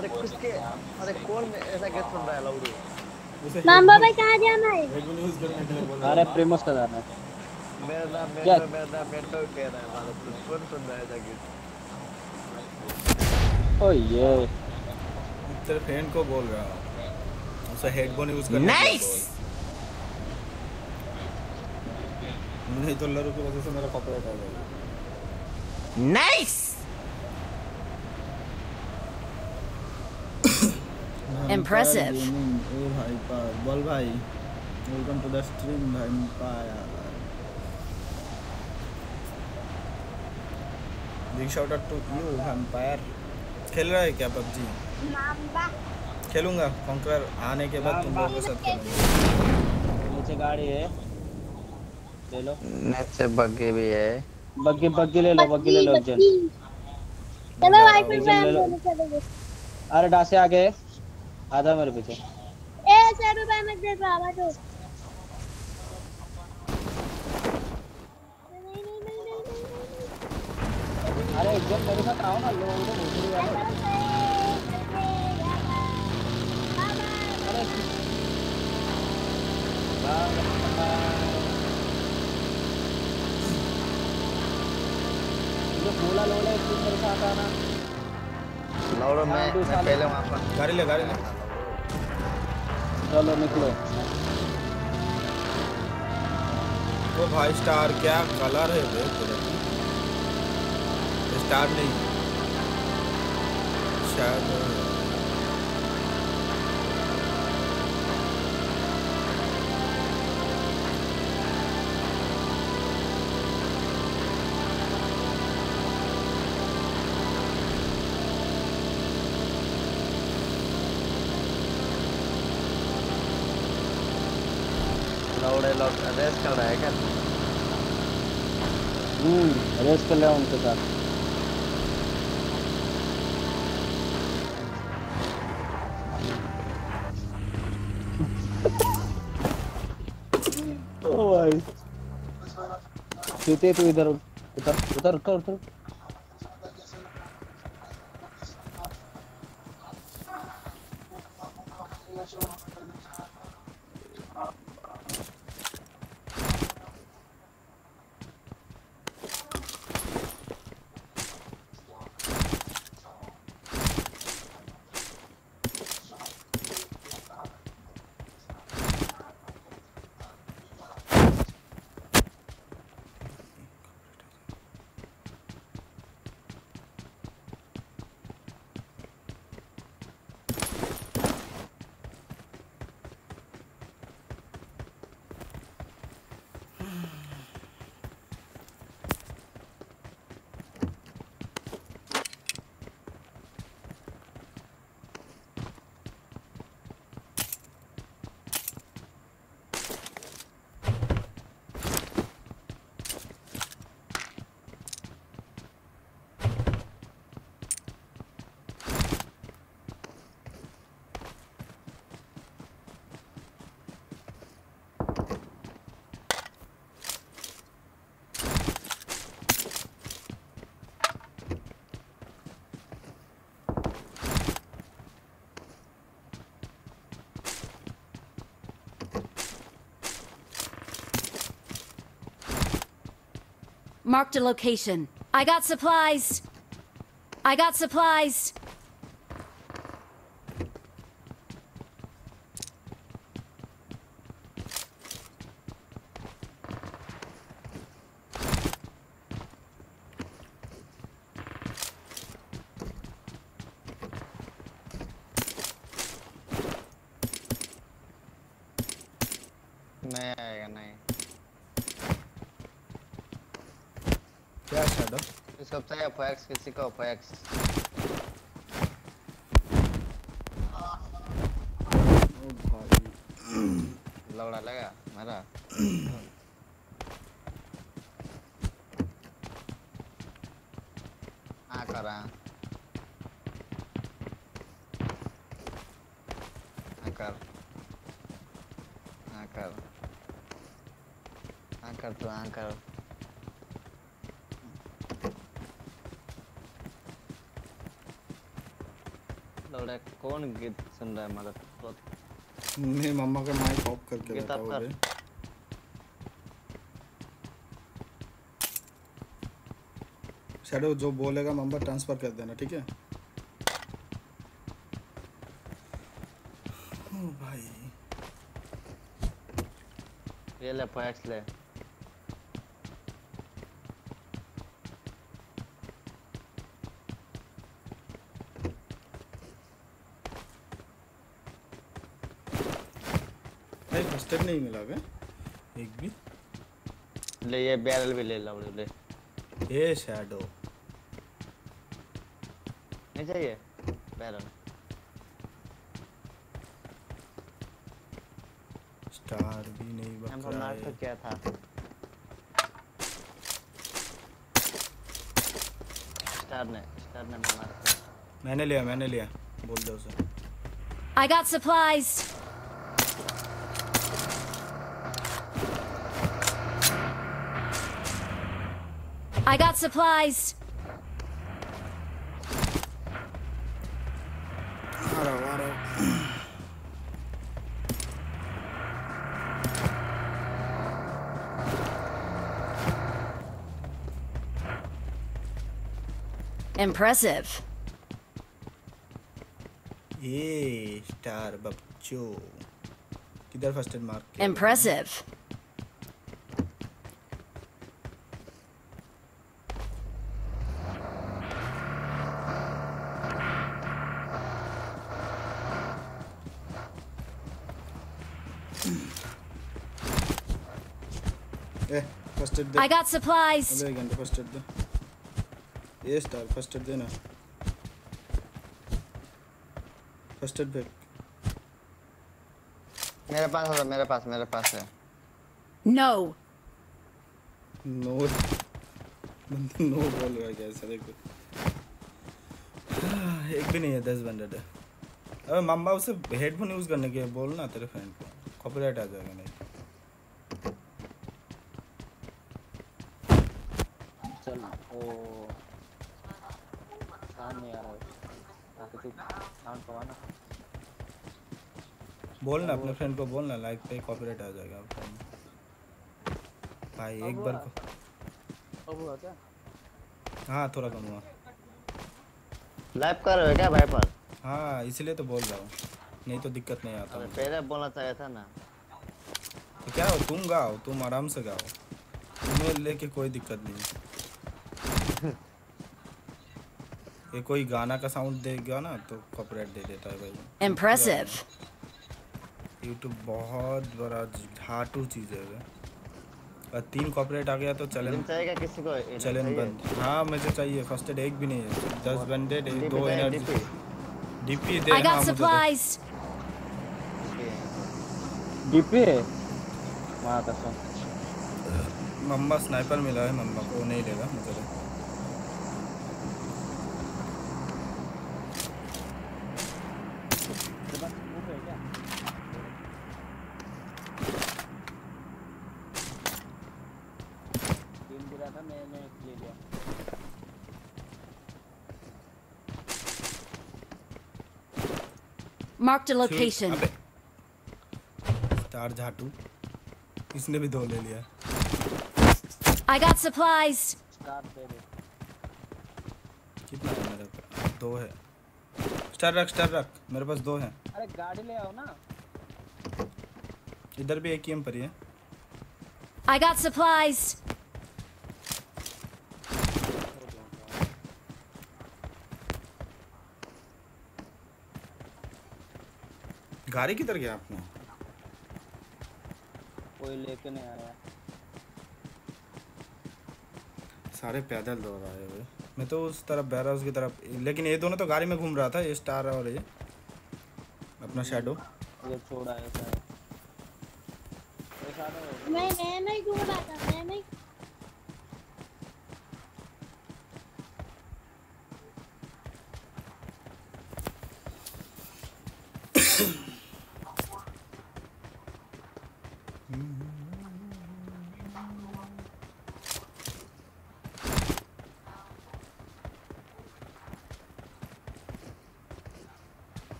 अरे किसके अरे कौन ऐसा क्या सुन रहा है लाउडू मामा भाई कहाँ जाना है अरे प्रेमस का जाना है मेरा नाम? मेरा मेरा नाम मेंटो कह रहा है तुम कौन सुन रहा है ऐसा गीत ओ ये तेरे फ्रेंड को बोल रहा हूँ उसे हेडफोन यूज़ करने! बोल। नहीं तो लरू की वजह से मेरा कॉपीराइट आ जाएगा Nice! Impressive. भाई भाई वेलकम टू द स्ट्रीम भाई पाया big shout out to you खेल रहा है क्या पबजी खेलूँगा कॉन्कर आने के बाद तुम लोगों के साथ खेलूँगा नीचे गाड़ी है। ले लो। नीचे बग्गी भी है। बग्गी बग्गी ले लो बग्गी ले लो जन चलो एक पे जन ले। हम लो आधा मेरे पीछे ए सैरू भाई मैं देख रहा हूँ तो अरे एक जन मेरे साथ आओ ना लो उधर उधर वाले अरे जो बोला लोला एक मेरे साथ आना। लाउडो मैं हाँ, मैं पहले वहाँ पर गाड़ी ले गाड़ी ले। चलो निकलो। वो भाई स्टार क्या कलर है बे तेरे? स्टार नहीं। शायद रेस रहा है क्या? हम्म रेस कर लिया उनके साथ। तू इधर उतर उतर उतर उतर। Marked a location. I got supplies. I got supplies. इसको चाहिए फैक्स किसी को भाई। लौड़ा लगा मेरा। हाँ करा हाँ। कर। हाँ कर। कर तू हाँ कर लौड़ा कौन गीत सुन रहा है मतलब मेरी मम्मा का माइक ऑफ़ करके बैठा है शैडो जो बोलेगा मम्मा ट्रांसफ़र कर देना ठीक है? ओ भाई। ये ले पैक्स ले भाई फ़र्स्ट एड नहीं मिला क्या? एक भी। ले ये बैरल भी ले लौड़े ले। ये शैडो नहीं चाहिए? बैरल स्टार भी नहीं हम बक रहा मार तो क्या था? स्टार ने स्टार ने मार मैंने लिया मैंने लिया। बोल दो उसे। I got supplies. I got supplies. Impressive. Hey, star babcho. Impressive. दे I got supplies. घंटे फ़र्स्ट एड दे ये स्टार फ़र्स्ट एड देना फ़र्स्ट एड फेंक मेरे पास है मेरे पास मेरे पास है। No. नो नो बोल रहा है कैसे देखो। एक भी नहीं है दस बंदे अबे मम्मा उसे हेडफोन यूज़ करने के बोल ना तेरे फ्रेंड को। कॉपीराइट आ जाएगा नहीं चल ओ साउंड नहीं आ रहा है ताकि तू साउंड कमाना बोल ना अपने फ्रेंड को बोल ना लाइक पे कॉपीराइट आ जाएगा। भाई एक बार को अब हुआ क्या? हाँ थोड़ा कम हुआ। लाइव कर रहे हो क्या भाई पर? हाँ इसलिए तो बोल रहा हूँ। नहीं तो दिक्कत नहीं आता अरे पहले बोलना चाहिए था ना। तो क्या हो तुम गाओ तुम आराम से गाओ। तुम्हें लेके कोई दिक्कत नहीं। ये कोई गाना का साउंड देगा ना तो कॉपीराइट दे देता है भाई। Impressive. यूट्यूब बहुत बड़ा धातु चीज़ है और तीन कॉपीराइट आ गया तो चलन इल्म चाहिए क्या किसी को? इल्म चलन बंद। हाँ मुझे चाहिए। फ़र्स्ट एड एक भी नहीं है। दस बंदे दो एनर्जी डीपी। दे I हाँ got supplies. डीपी माँ कसम। मम्मा स्नाइपर मिला है मम्मा को नहीं लेगा मुझे दे। तेरे पास मूव है क्या टीम बुरा था मैंने ले लिया Marked a location. स्टार झाटू इसने भी दो ले लिया। I got supplies. कितना है मेरे पास दो है। स्टार रख स्टार रख मेरे पास दो हैं। अरे गाड़ी ले आओ ना। इधर भी एक ही पर ही है। I got supplies. गाड़ी किधर गया आपने? कोई लेके नहीं आया। सारे पैदल दौड़ रहे हुए। मैं तो उस तरफ़ बैर हाउस उसकी तरफ़। लेकिन ये दोनों तो गाड़ी में घूम रहा था ये स्टार और ये। अपना शैडो ये छोड़ा है। मैं मैं नहीं घूम रहा था मैं नहीं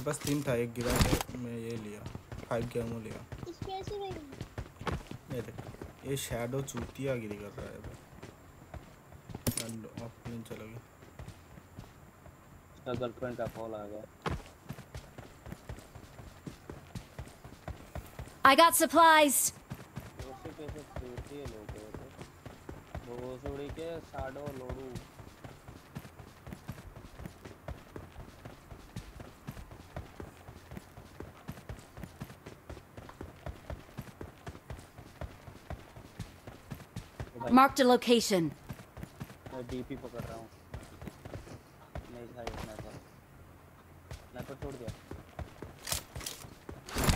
मेरे पास तीन था एक गिरा के मैं ये लिया फाइव के एमओ लिया। इसकी ऐसी नहीं ये देख ये शैडो चूतिया गिरी कर रहा है भाई। एंड ऑफलाइन चला गया उसका गर्लफ्रेंड का कॉल आ गया। I got supplies. दोस्ती कैसे छूटती है लोग भोसड़ी के साडो लोडू। Marked a location. मैं डीपी पकड़ रहा हूँ नहीं था स्नाइपर स्नाइपर छोड़ दिया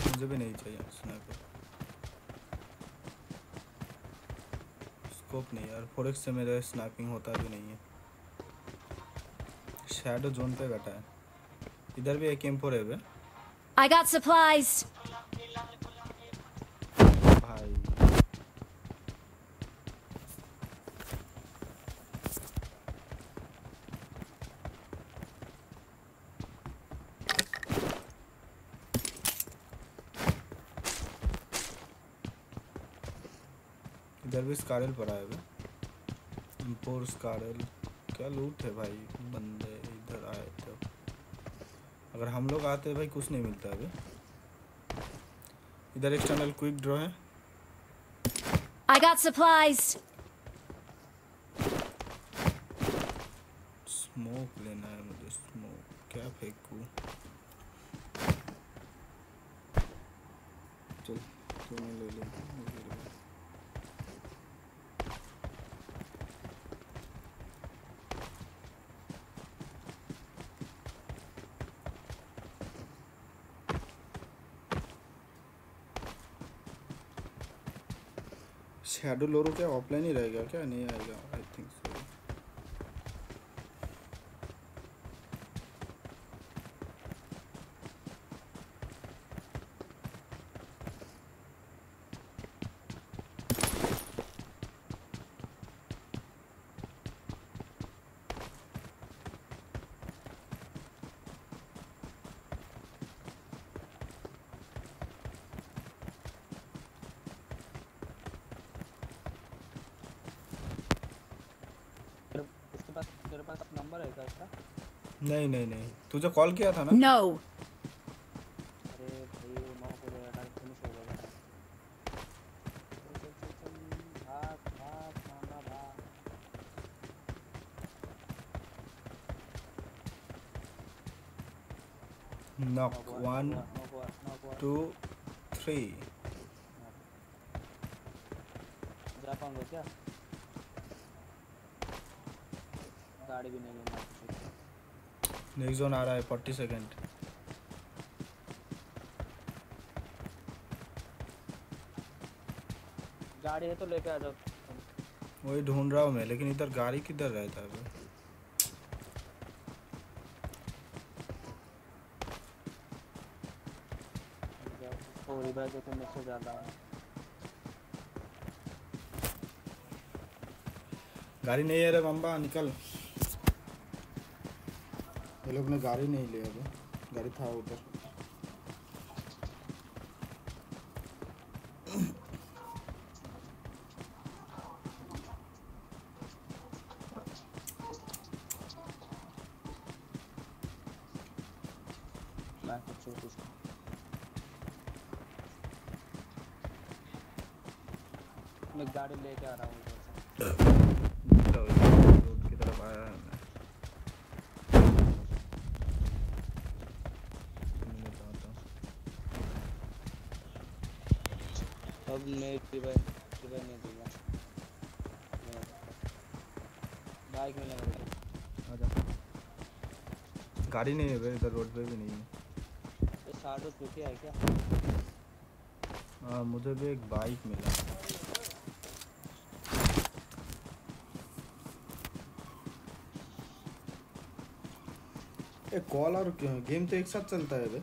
मुझे भी नहीं चाहिए स्नाइपर स्कोप नहीं यार। फोरेक्स से मेरे स्नाइपिंग होता भी नहीं है। शैडो जोन पे बैठा है। इधर भी एक एम फोर है बे I got supplies. भाई इधर भी स्कारल आए हुए। इम्पोर्स इम्पोर स्कारल क्या लूट है भाई? बंदे इधर आए थे। अगर हम लोग आते भाई, कुछ नहीं मिलता अभी। इधर एक्सटर्नल क्विक ड्रॉ है। I got supplies. स्मोक लेना है मुझे स्मोक क्या फेंकूं चल तूने ले ले मुझे ले ले। शैडो लोरो क्या ऑफलाइन ही रहेगा क्या? नहीं आएगा आई थिंक सो तेरे- इसके पास तेरे पास नंबर है क्या इसका नहीं नहीं नहीं। तुझे कॉल किया था ना? No No. गया डायरेक्ट फिनिश हो गया मेरा। चल चल चल चल भाग भाग मामा भाग नॉक नौ वन को नौ को नौ को टू थ्री जा पाऊँगा क्या गाड़ी भी नहीं है ना कुछ। नेक्स्ट जोन आ रहा है फोर्टी सेकेंड गाड़ी है तो लेके आ जाओ। वही ढूंढ रहा हूँ मैं लेकिन इधर गाड़ी किधर रहता है? गाड़ी नहीं है रे बम्बा निकल। लोग ने गाड़ी नहीं लिया अभी। गाड़ी था उधर। मैं गाड़ी लेके आ रहा हूँ उधर से चलो, रोड की तरफ़ आया है मैं मैं बताता हूँ। अब मैं रिवाइव रिवाइव दूँगा बाइक में लगा आजा गाड़ी नहीं है भाई इधर रोड पे भी नहीं है ये शाडो टूटे है क्या हाँ मुझे भी एक बाइक मिला. ये कॉल और गेम तो एक साथ चलता है भाई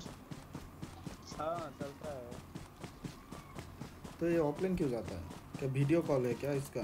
हाँ चलता है तो ये ऑफलाइन क्यों जाता है? क्या वीडियो कॉल है क्या इसका?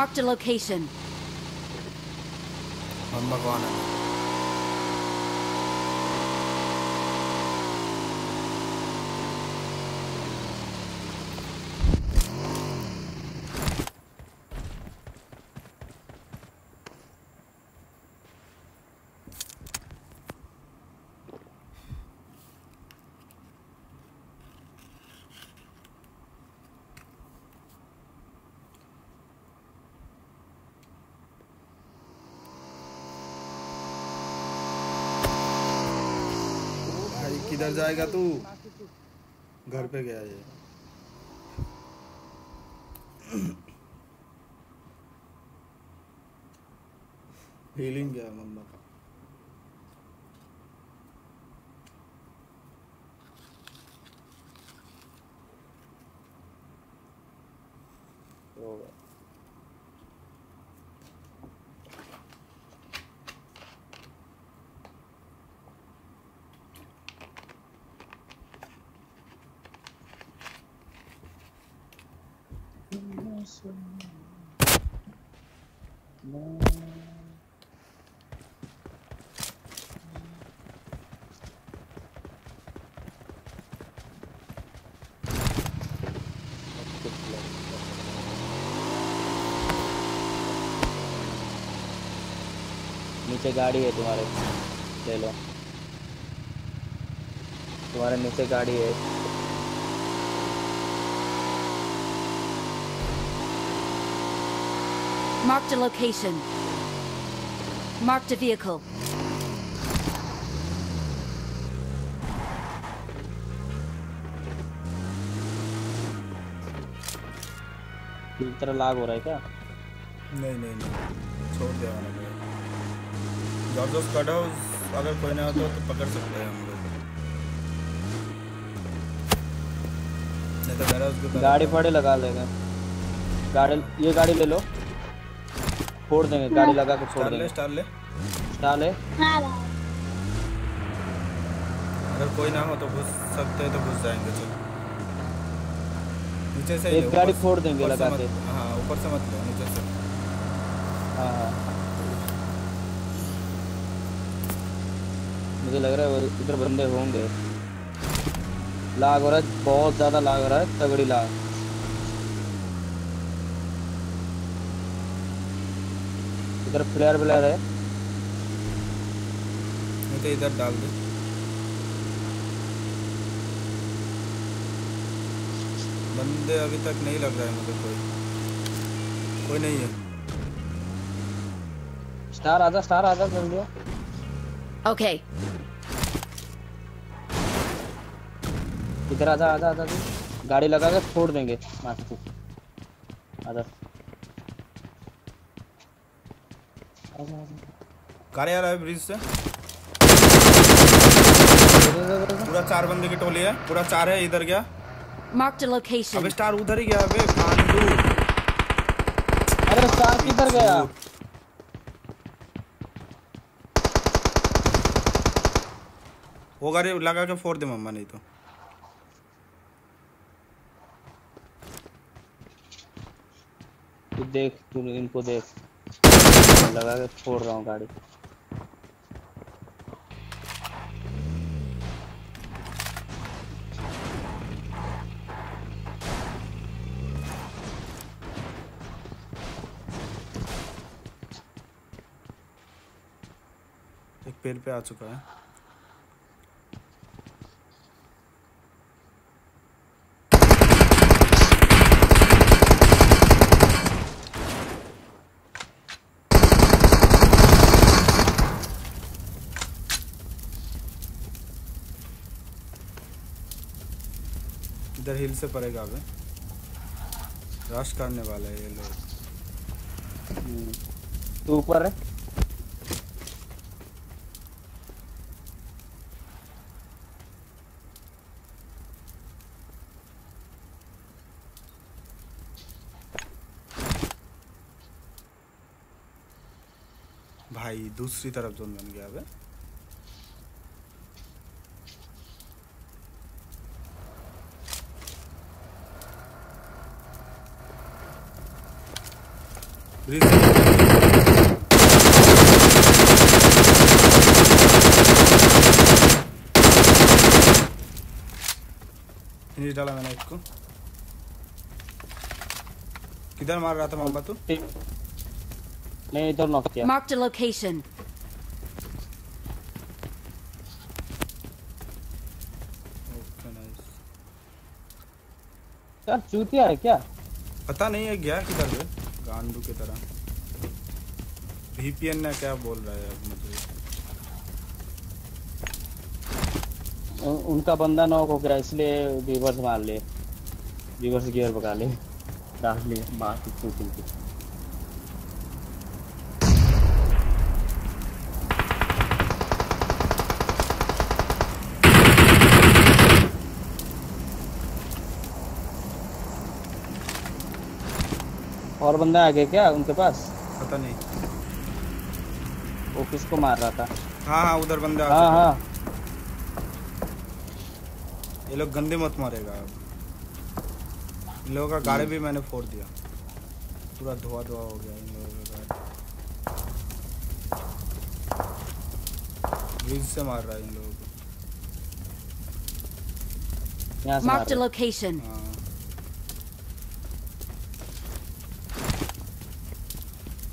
Marked a location. किधर जाएगा तू? घर पे गया ये हीलिंग गया मम्मा का होगा नीचे गाड़ी है तुम्हारे। ले लो। तुम्हारे नीचे गाड़ी है। Marked a location. Marked a vehicle. पूरी तरह लाग हो रहा है क्या? नहीं नहीं नहीं। छोड़ दिया मैंने। भाई जॉर्ज ऑफ़ कट हाउस अगर कोई ना आता तो पकड़ सकते हैं हम लोग। नहीं तो मेरा उसके गाड़ी फाड़ी लगा लेगा। गाड़ी ये गाड़ी ले लो। छोड़ देंगे गाड़ी लगा के छोड़ स्टार ले स्टार ले। हाँ। अगर कोई ना हो तो घुस सकते हैं तो घुस जाएँगे चलो। नीचे से एक गाड़ी फोड़ देंगे लगा के। हाँ ऊपर से मत लो नीचे से। हाँ हाँ। मुझे लग रहा है इधर बंदे होंगे। लाग हो रहा है बहुत ज़्यादा लाग हो रहा है तगड़ी लाग। इधर फ्लेयर व्लेयर है। नहीं तो इधर डाल दे। बंदे अभी तक नहीं लग रहा है मुझे कोई। कोई नहीं है। स्टार आजा स्टार आजा जल्दी Okay. इधर आजा आजा आजा तू गाड़ी लगा के छोड़ देंगे। मार तू आजा आजा आ रहा है ब्रिज से। पूरा चार बंदे की टोली है पूरा चार है इधर गया। Marked a location. अबे स्टार उधर ही गया बे कांडू अरे स्टार किधर गया? वो गाड़ी लगा के फोड़ दे मम्मा नहीं तो। तू देख तू इनको देख। लगा के छोड़ रहा हूँ गाड़ी। एक पेड़ पे आ चुका है। इधर हिल से पड़ेगा अबे रश करने वाला है ये लोग। तू ऊपर है भाई दूसरी तरफ़ जोन बन गया अबे डाला मैंने इसको किधर मार रहा था मोहब्बत तू नहीं इधर नॉक किया a location. ओके यार चूतिया है क्या पता नहीं है गया किधर पे गांडू की तरह। वीपीएन ने क्या बोल रहा है मुझे? उनका बंदा नॉक हो गया इसलिए रिवर्स मार लिए। रिवर्स गियर पका ले डाल लिए मार के और बंदा आ गया क्या उनके पास? पता नहीं। वो किसको मार रहा था? हाँ हाँ उधर बंदा हाँ हाँ। ये लोग गंदे मत मारेगा। अब इन लोगों का गाड़ी भी मैंने फोड़ दिया। पूरा धुआँ धुआँ हो गया इन लोगों का गाड़ी। ब्रिज से मार रहा है इन लोगों को। यहाँ से मार Marked a रहा है। location. हाँ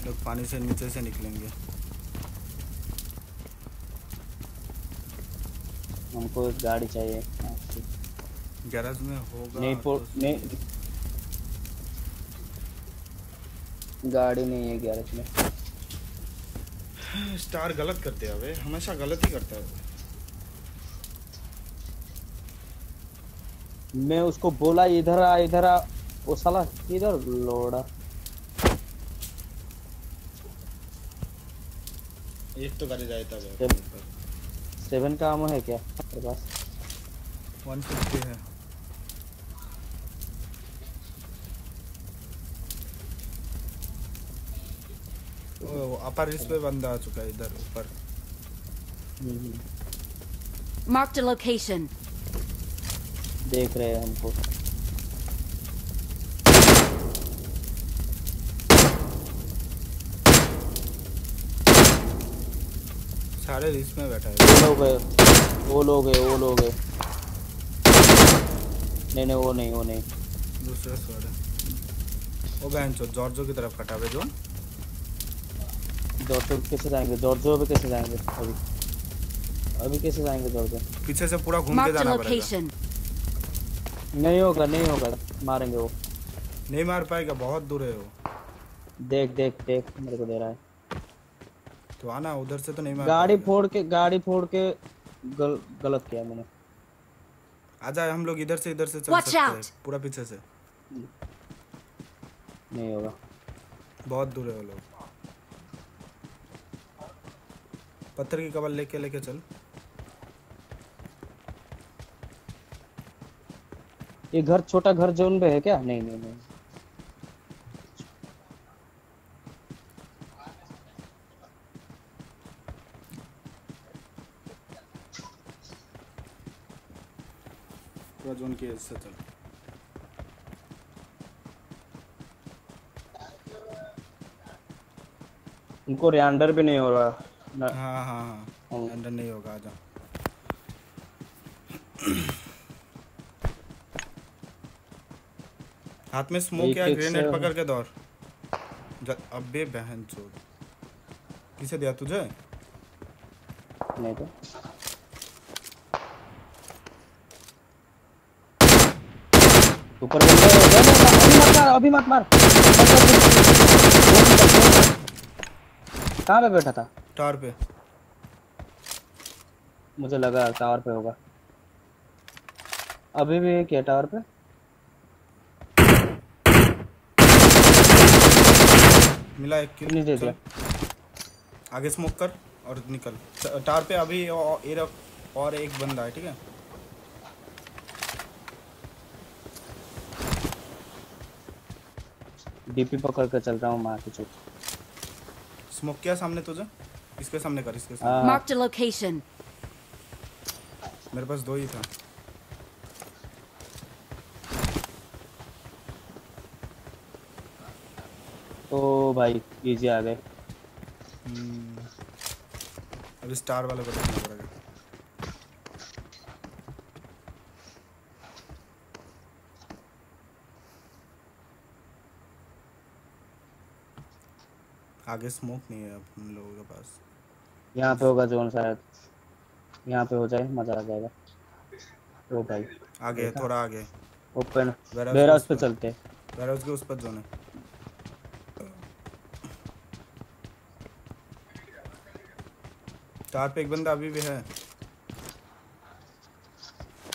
लोग पानी से नीचे से निकलेंगे। हमको एक गाड़ी चाहिए। गैराज में होगा नहीं तो नहीं। गाड़ी नहीं है गैरेज में। स्टार गलत करते हैं अबे हमेशा गलत ही करता है। मैं उसको बोला इधर आ इधर आ। वो साला किधर लोड़ा? एक तो गाड़ी जाता है सेवन सेवन का आमो है क्या तेरे पास? 150 है। ओ अपर इस पे बंदा आ चुका है इधर ऊपर। Marked a location. देख रहे हैं हमको। सारे रिस में बैठा है। वो लोग है। वो लोग है वो लोग है। नहीं नहीं वो नहीं वो नहीं। दूसरा स्क्वाड है। ओ बहन चो जॉर्जो की तरफ़ कटा हुआ जोन जॉर्जो कैसे जाएँगे? जॉर्जो पे कैसे जाएँगे? अभी। अभी कैसे जाएँगे जॉर्जो पीछे से पूरा घूम के जाना पड़ेगा। नहीं होगा नहीं होगा। मारेंगे वो। नहीं मार पाएगा बहुत दूर है वो। देख देख देख। मेरे को दे रहा है। तो आना उधर से तो नहीं मार गाड़ी फोड़ के गाड़ी फोड़ के गल, गलत किया मैंने। आ जाए हम लोग इधर से इधर से चल सकते हैं पूरा पीछे से। नहीं होगा। बहुत दूर है वो लोग। पत्थर की कबर लेके लेके चल। ये घर छोटा घर जोन पे है क्या? नहीं नहीं नहीं। पूरा जोन के एज से चल उनको रेंडर भी नहीं हो रहा। हाँ हाँ हाँ। हम्म। नहीं होगा आजा। हाथ में स्मोक या ग्रेनेड पकड़ के दौड़। अबे बहन चोद किसे दिया तुझे? नहीं तो। ऊपर अभी मत मार अभी मत मार। कहाँ पे बैठा था? टावर पे। मुझे लगा टावर पे होगा। अभी भी क्या टावर पे। मिला एक किल दे चल। आगे स्मोक कर और निकल। टावर पे अभी और एक बंदा है ठीक है? डीपी पकड़ कर चल रहा हूँ माँ की चुप स्मोक किया सामने तुझे इसके सामने कर इसके। सामने Marked a location. मेरे पास दो ही था तो भाई इजी आ गए हम्म। अभी स्टार वाले को देखना पड़ेगा आगे स्मोक नहीं है हम लोगों के पास। यहाँ पे होगा जोन शायद। यहाँ पे हो जाए मज़ा आ जाएगा। ओ भाई। आगे थोड़ा आगे। ओपन Warehouse वेयर हाउस के पे। चलते। वेयरहाउस के उस पर जोन है। टावर पे एक बंदा अभी भी है।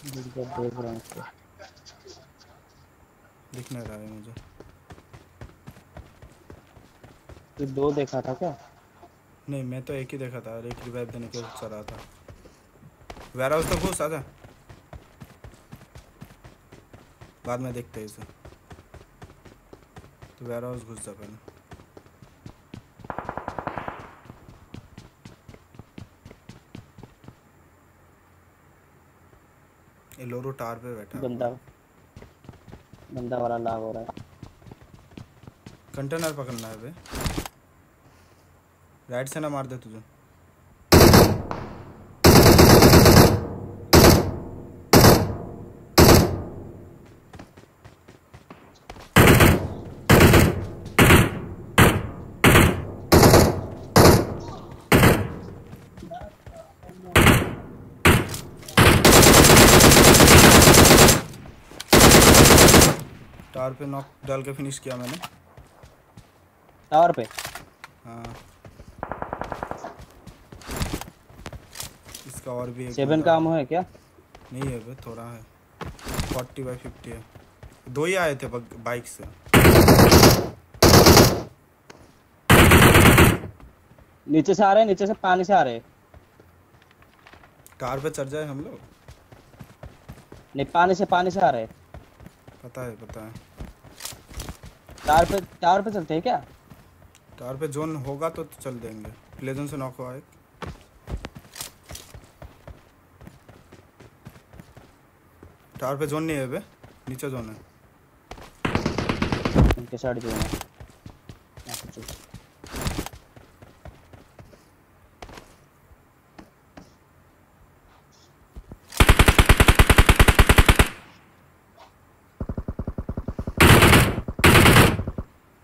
देख रहा हूँ। दिख नहीं रहा है मुझे। तू दो देखा था क्या? नहीं मैं तो एक ही देखा था एक रिवाइव देने के चल था। वेयरहाउस तो घुस आजा। बाद में देखते हैं इसे। तो वेयरहाउस घुस जा पहले। ये लोरो टावर पे बैठा है। बंदा बंदा वाला लाभ हो रहा है। कंटेनर पकड़ना है बे राइट से ना मार दे तुझे। टावर पे नॉक डाल के फिनिश किया मैंने। टावर पे? हाँ। इसका और भी एक सेवन का आमो है क्या? नहीं है बे थोड़ा है। फोर्टी बाई फिफ्टी है। दो ही आए थे बाइक से। नीचे से आ रहे हैं नीचे से पानी से आ रहे हैं। कार पे चढ़ जाए हम लोग? नहीं पानी से पानी से आ रहे हैं। पता है पता है। टावर पे टावर पे चलते हैं क्या? कार पे जोन होगा तो चल देंगे। प्ले जोन से नॉक हुआ एक टावर पे जोन नहीं है बे नीचे जोन है उनके साइड जो है।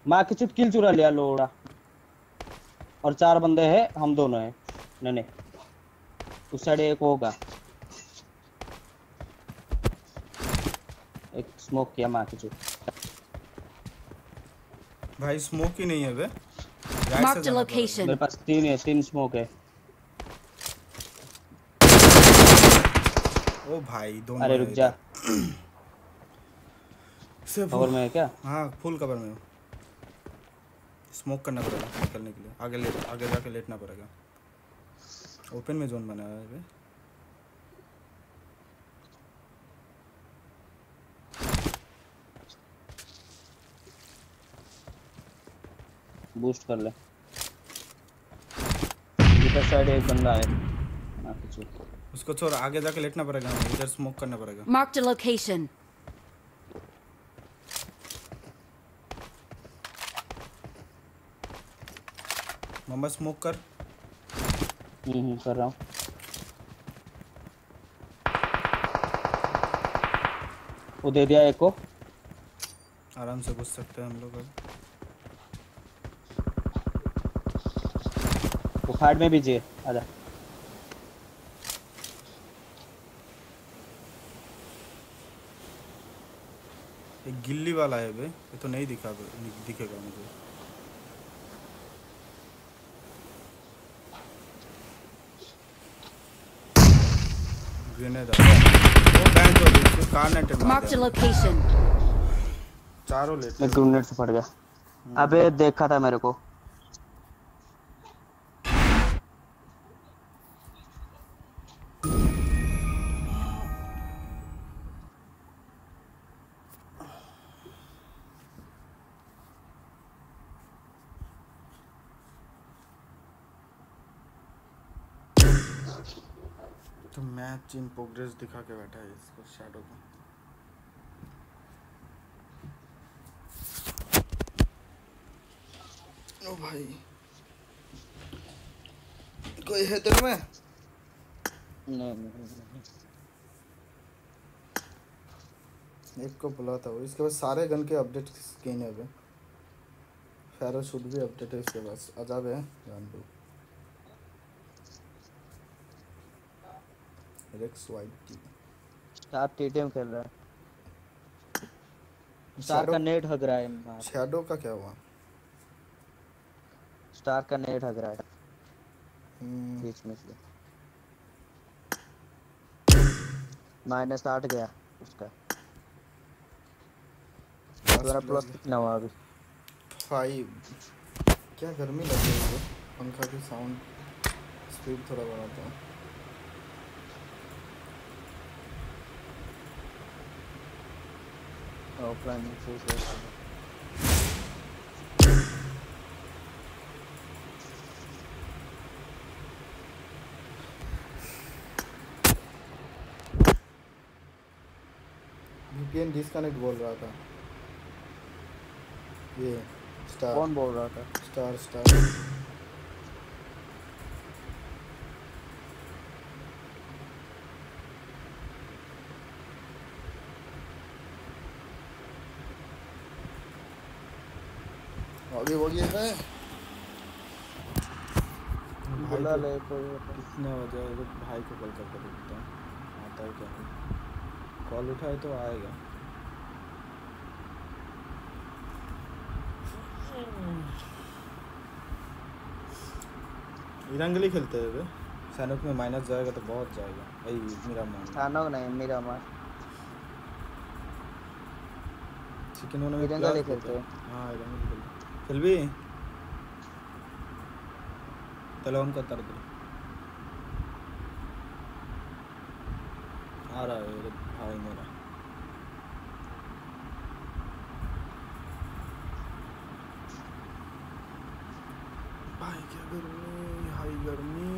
माँ की चुप किल चुरा लिया लोड़ा। और चार बंदे हैं, हम दोनों हैं। नहीं नहीं। उस साइड एक होगा एक स्मोक किया माँ की चुप भाई स्मोक ही नहीं है बे a जाना location. मेरे पास तीन है तीन स्मोक है। ओ भाई दोनों अरे रुक जा। कवर में है क्या? हाँ फुल कवर में स्मोक करना पड़ेगा निकलने के लिए। आगे लेट आगे जाके लेटना पड़ेगा। ओपन में जोन बनाया है बूस्ट कर ले। इधर साइड एक बंदा है। पीछे। उसको छोड़ आगे जाके लेटना पड़ेगा हमें इधर स्मोक करना पड़ेगा। Marked a location. मम्मा स्मोक कर। हम्म हम्म, कर रहा हूँ। वो दे दिया एक को। आराम से घुस सकते हैं हम लोग अब। हार्ड में भी भेजिए आजा एक गिल्ली वाला है बे ये तो नहीं दिखा दिखेगा मुझे। ग्रेनेड आ चारों लेट मैं ग्रेनेड से फट गया। हम्म। अबे देखा था मेरे को। इन प्रोग्रेस दिखा के बैठा है इसको शैडो को। ओ भाई। कोई है तेरे में? नहीं। एक को बुला था वो इसके पास सारे गन के अपडेट स्किन है फेरो शूट भी अपडेट है इसके पास। अजाब है जान दो Rex white T star TTM खेल रहा है। स्टार का नेट हग रहा है शैडो का क्या हुआ? स्टार का नेट हग रहा है। हम्म, बीच में से। माइनस आठ गया उसका। तुम्हारा प्लस कितना हुआ? अभी? फाइव क्या गर्मी लग रही है? पंखा की साउंड स्पीड थोड़ा बढ़ाता हूँ। ऑफलाइन से से वीपीएन डिस्कनेक्ट बोल रहा था। ये स्टार कौन बोल रहा था? स्टार स्टार अभी हो। गया है भाई ले कितने बजे है? रुक भाई को कॉल करके देखते हैं। आता है क्या? कॉल उठाए तो आएगा। रंगली खेलते हैं वे। सैनिक में माइनस जाएगा तो बहुत जाएगा। भाई मेरा मान थाना नहीं मेरा मार। चिकन रंगली खेलते हैं। हाँ रंगली खेलते खेल भी चलो हमको कर दो आ रहा है भाई क्या गर्मी हाई गर्मी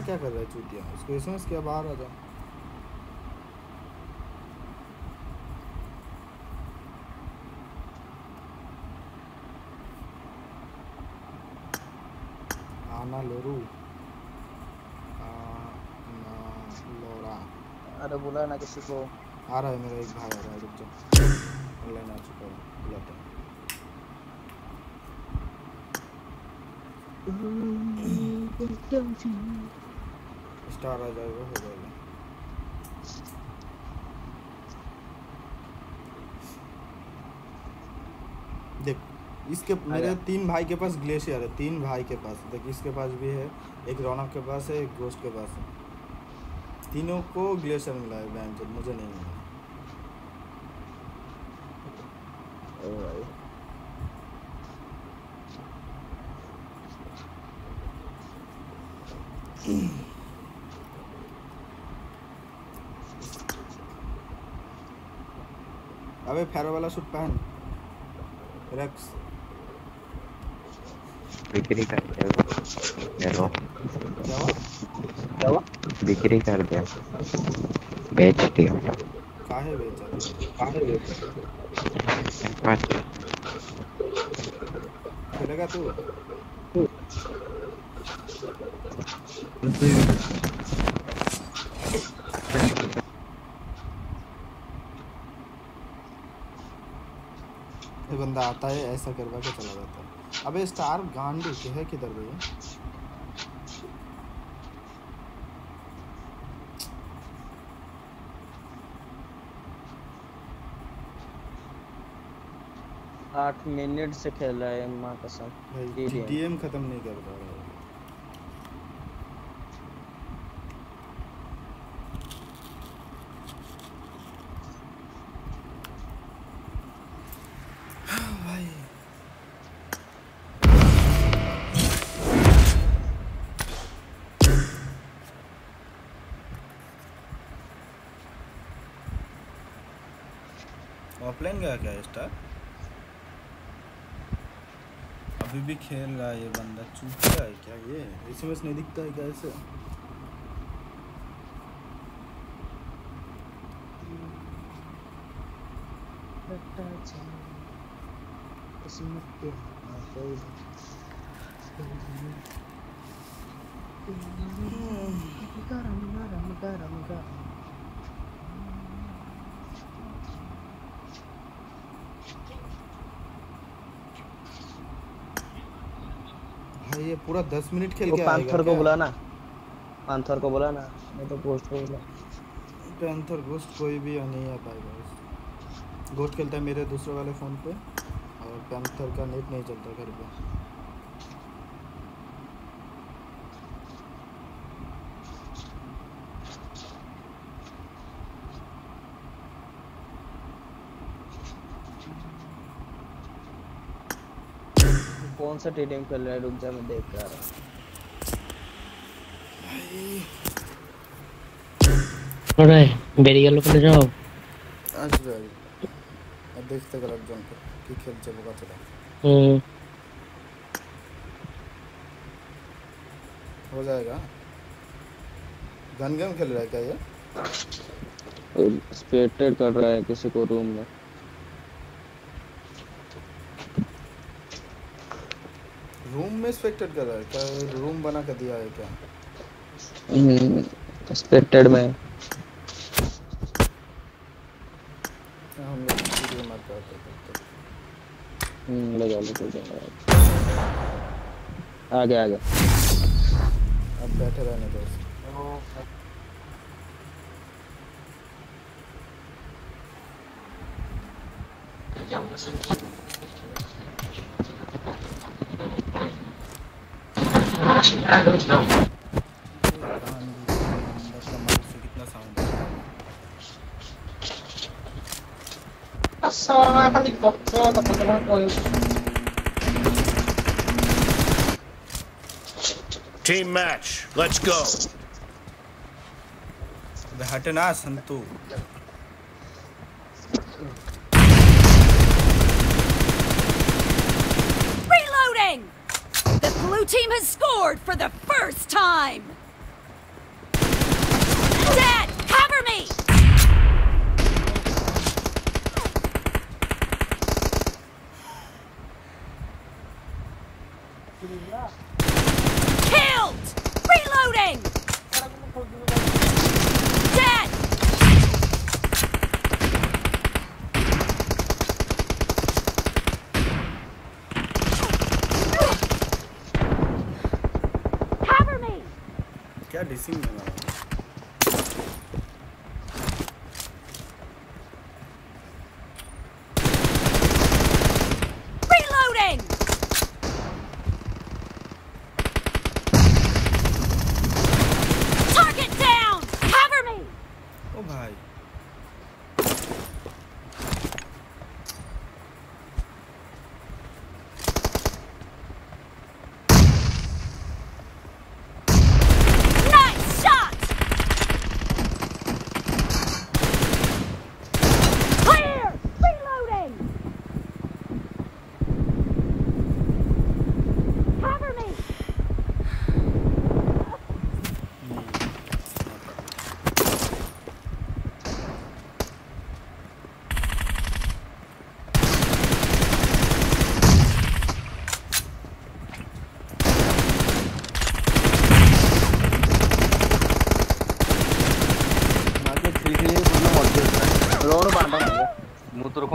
स्टार क्या कर रहा है चूतिया? उसको एसएमएस किया बाहर आ जा आना लोरू। आना लोरा। अरे बुला ना किसी को। आ रहा है मेरा एक भाई आ रहा है रुक जा। ऑनलाइन आ चुका है बुलाता हूँ। स्टार आ जाएगा हो जाएगा। देख इसके मेरे तीन भाई के पास ग्लेशियर है तीन भाई के पास। देख इसके पास भी है एक रौनक के पास है एक गोस्ट के पास है। तीनों को ग्लेशियर मिला है बैंक मुझे नहीं मिला ओ भाई अबे फेरो वाला सूट पहन। रक्स बिक्री कर दिया हेलो क्या हुआ? बिक्री कर दिया बेच दिया काहे बेचा काहे गए पाँच खेलेगा तू? ये बंदा आता है ऐसा करवा के चला जाता है। अबे स्टार गांड है किधर भैया? आठ मिनट से खेला है माँ कसम। डीडीएम खत्म नहीं कर पा रहा है। भी खेल रहा है ये बंदा रहा है क्या ये एसएमएस नहीं दिखता है क्या ऐसे ये पूरा दस मिनट खेल के पैंथर को बुला ना पैंथर को बुला ना मैं तो गोस्ट को बुला पैंथर गोस्ट कोई भी नहीं आ पाएगा गोस्ट खेलता है मेरे दूसरे वाले फ़ोन पे और पैंथर का नेट नहीं चलता घर पे कौन सा टीडीएम खेल रहा है रुक जा मैं देख के आ रहा हूँ ওরে বেরিয়ে গেল কোনে যাও আসবে আর আর দেখতে গেল একজনকে কি খেলছে বোকা চলে হুম हो जाएगा गन गेम खेल रहा है क्या ये स्पेक्टेड कर रहा है किसी को रूम में रूम में स्पेक्टेड कर रहा है? क्या रूम बना कर दिया है क्या? स्पेक्टेड में। हम लोग वीडियो मार करते हम्म लगा लो कोई आ गया आ गया। अब बैठे रहने दो। उसे। अंदर का माइक से कितना साउंड आ रहा है Team match. Let's go. अबे हट ना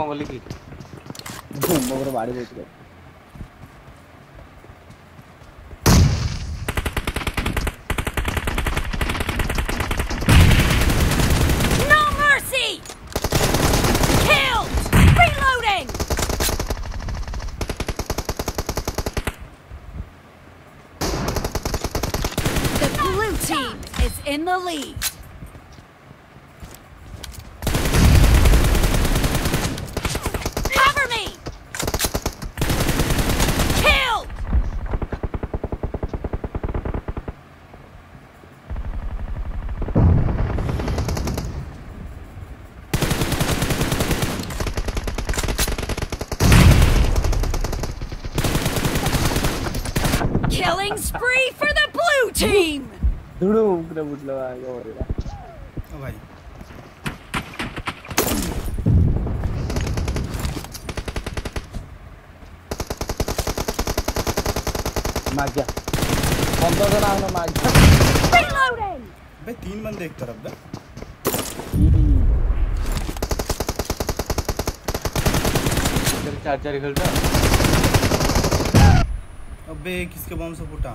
మొగలికి మొగరు వాడిపోయి भाई तीन बंदे एक तरफ़ बे तेरे चार चार खेलता अबे किसके बम से फूटा?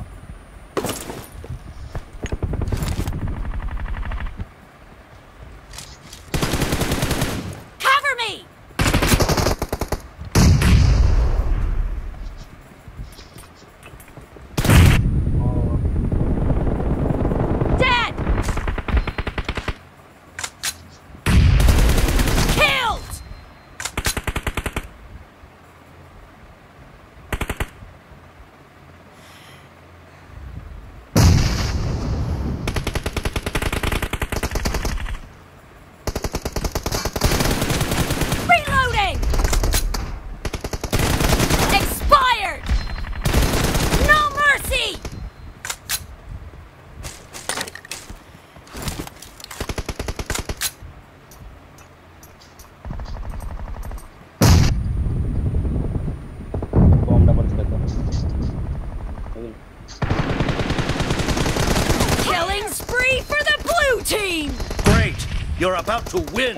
about to win.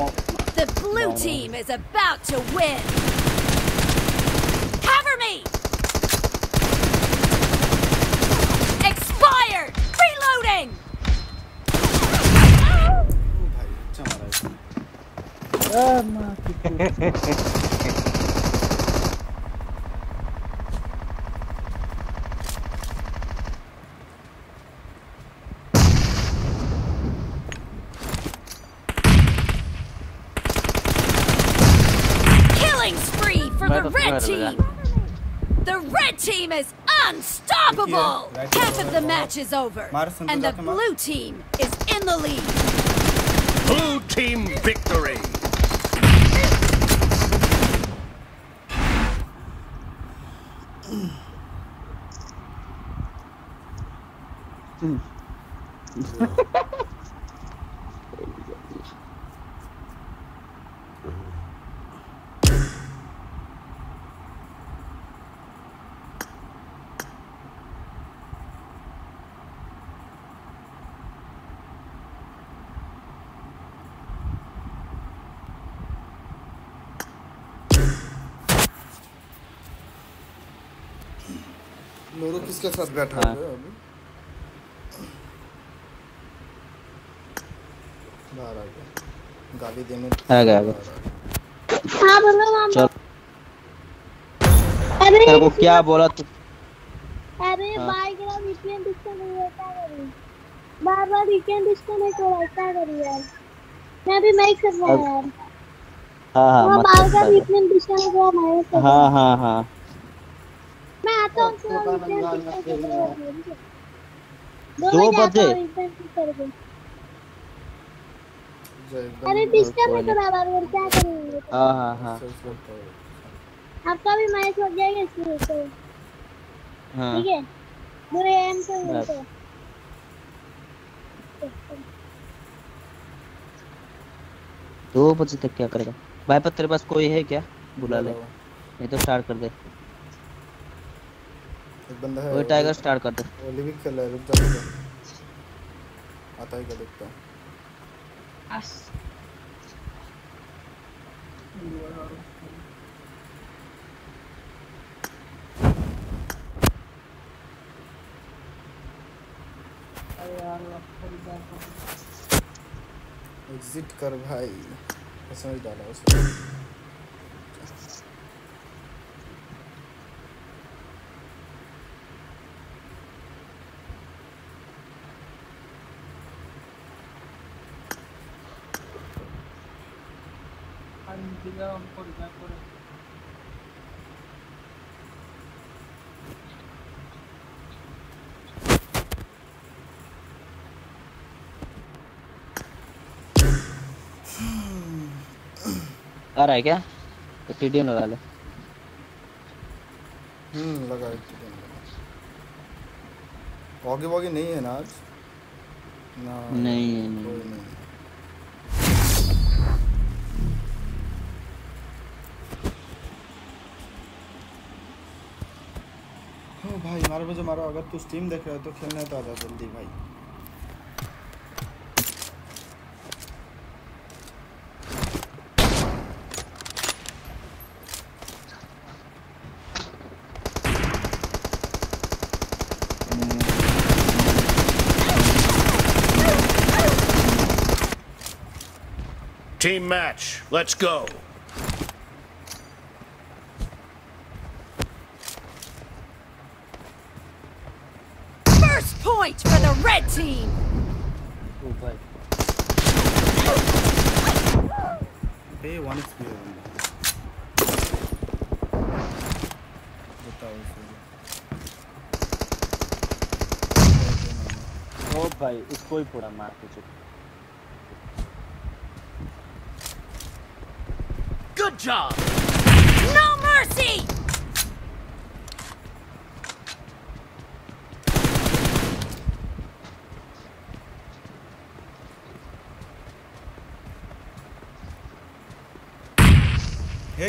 The blue team is about to win. Cover me! Expired! Reloading! Oh, my match is over. And the blue team is in the lead. Blue team victory! किसके साथ बैठा हाँ। है अभी। बाहर आ गया। गाली देने आ गया। हाँ बोलो मामा। चल। अरे तेरे को क्या बोला तू? अरे हाँ। बाइक का वीकेंड डिस्कनेक्ट क्या करूँ? बार बार वीकेंड डिस्कनेक्ट हो रहा है क्या यार? मैं भी नहीं कर रहा यार। हाँ हाँ बाहर का वीकेंड डिस्कनेक्ट मैं कर रहा हाँ हूँ। हाँ हाँ मैं आता हूँ तो वीकेंड डिस्कनेक्ट हो रहा है दो बजे? अरे हो रहा बार बार क्या करूँ हाँ हाँ हाँ। आपका भी मैच हो जाएगा इसलिए तो हाँ। ठीक है? बुरे एम से मिलते दो बजे तक क्या करेगा? भाई पर तेरे पास कोई है क्या? बुला ले। नहीं तो स्टार्ट कर दे। एक बंदा है वही टाइगर स्टार्ट कर दे। ओलिविक खेल रहा है रुक जा रुक जा। आता है क्या देखता हूँ? हूँ एग्जिट कर भाई। समझ डाला उसे आ रहा है क्या? तो टीडीएम लगा ले। हम्म लगा वॉगी वॉगी नहीं है ना आज? ना नहीं है, नहीं। नहीं। हाँ भाई मारो, अगर तू स्ट्रीम देख रहा है तो खेलने तो आजा जल्दी भाई Team match. Let's go. red team. ऊपर पे वन एक्सपी है बंदा बताओ फिर ओ भाई उसको ही पूरा मार के चुप Good job. No mercy.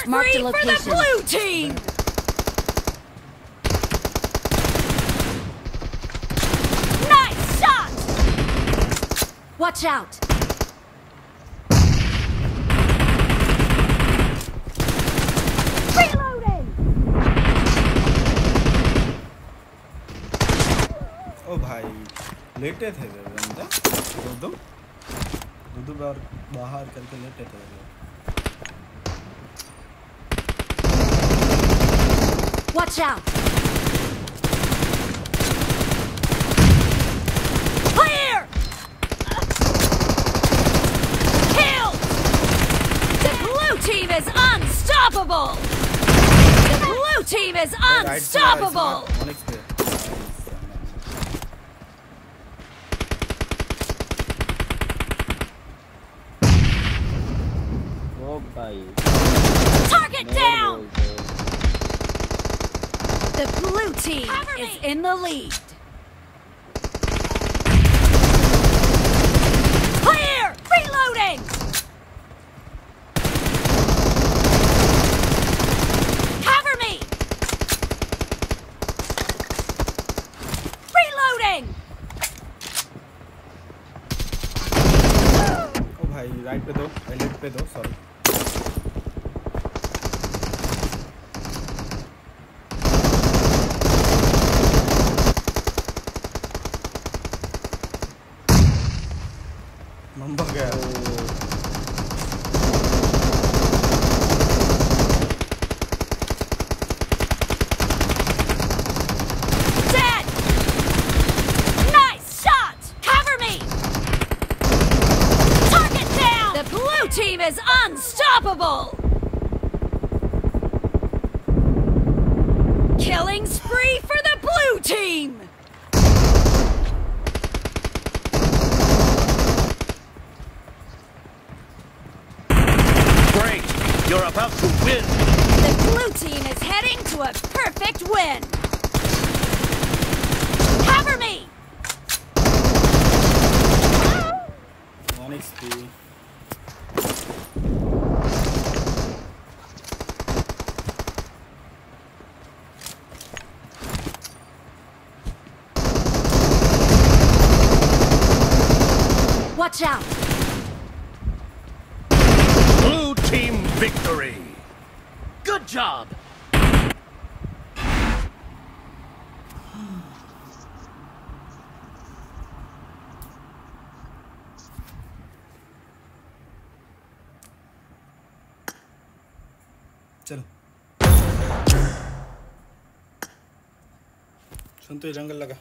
Killing Marked spree a for the location. blue team. Nice shot. Watch out. Reloading. ओ भाई लेटे थे वे बंदा दो दो दो दो बार बाहर करके लेटे थे Watch out! Clear! Kill! The blue team is unstoppable! The blue team is unstoppable! Target down! बोलते The blue team is in the lead. Clear. Reloading. Cover me. Reloading. ओ भाई राइट पे दो लेफ्ट पे दो सॉरी तो जंगल लगा।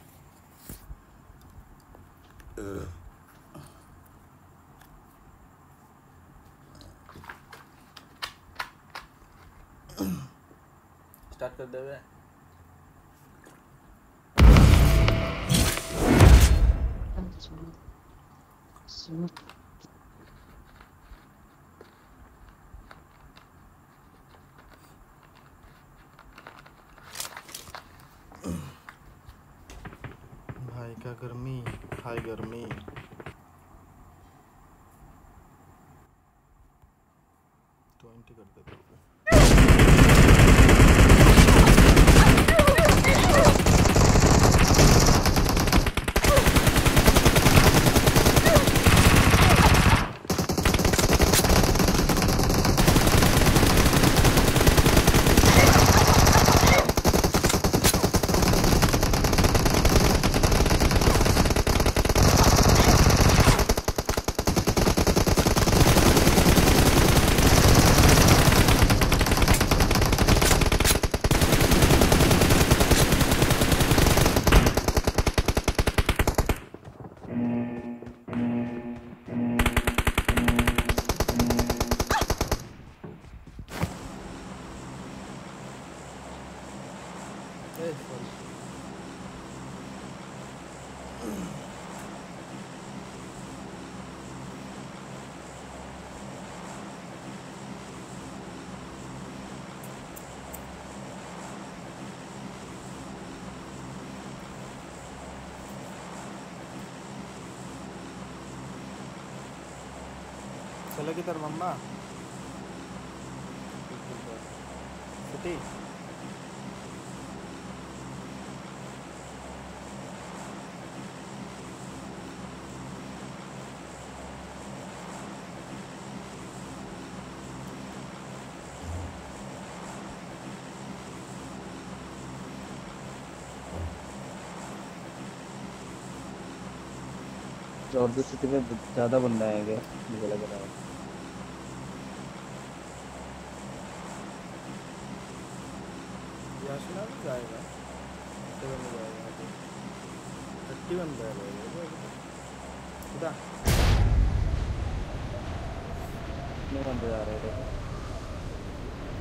George city में ज़्यादा बंदा आएँगे मुझे लग रहा है।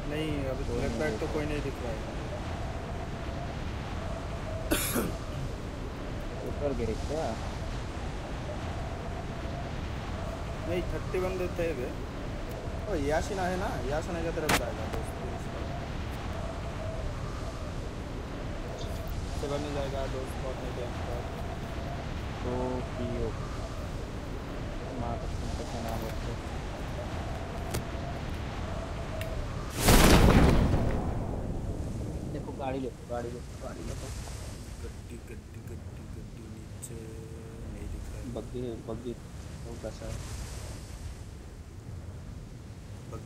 नहीं अभी तो कोई नहीं दिख रहा है। ऊपर गए क्या? नहीं थर्टी वन देते हैं बे ओ याशिना है ना? याशिना की तरफ़ जाएगा दोस्त सेवन में जाएगा दोस्त स्पॉट में गया तो पीओ। माँ कसम कैसा नाम है? देखो गाड़ी ले गाड़ी ले गाड़ी ले। गड्डी गड्डी गड्डी गड्डी नीचे नहीं दिख रहा है। बग्गी बग्गी वो कैसा है।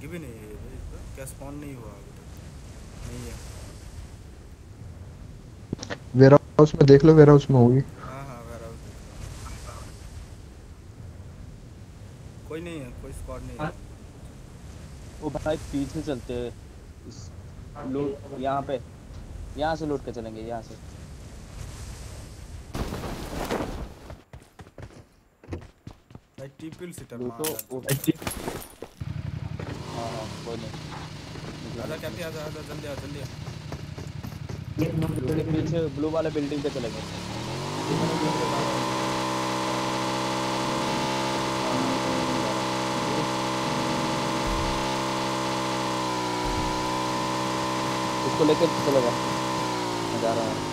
बग्गी भी नहीं है क्या स्पॉन नहीं हुआ अभी तक? नहीं है। वेयर हाउस में देख लो वेयर हाउस में होगी। हाँ हाँ वेयर हाउस कोई नहीं है कोई स्क्वाड नहीं है। वो भाई पीछे चलते हैं। लूट यहाँ पे यहाँ से लूट के चलेंगे यहाँ से। भाई टीपीएल सिटर लूटो मार वो हाँ हाँ कोई नहीं आजा कैंपी आजा आजा जल्दी आ। जल्दी आ पीछे ब्लू वाले बिल्डिंग पे चलेंगे इसको लेकर चलेगा जा रहा हाँ।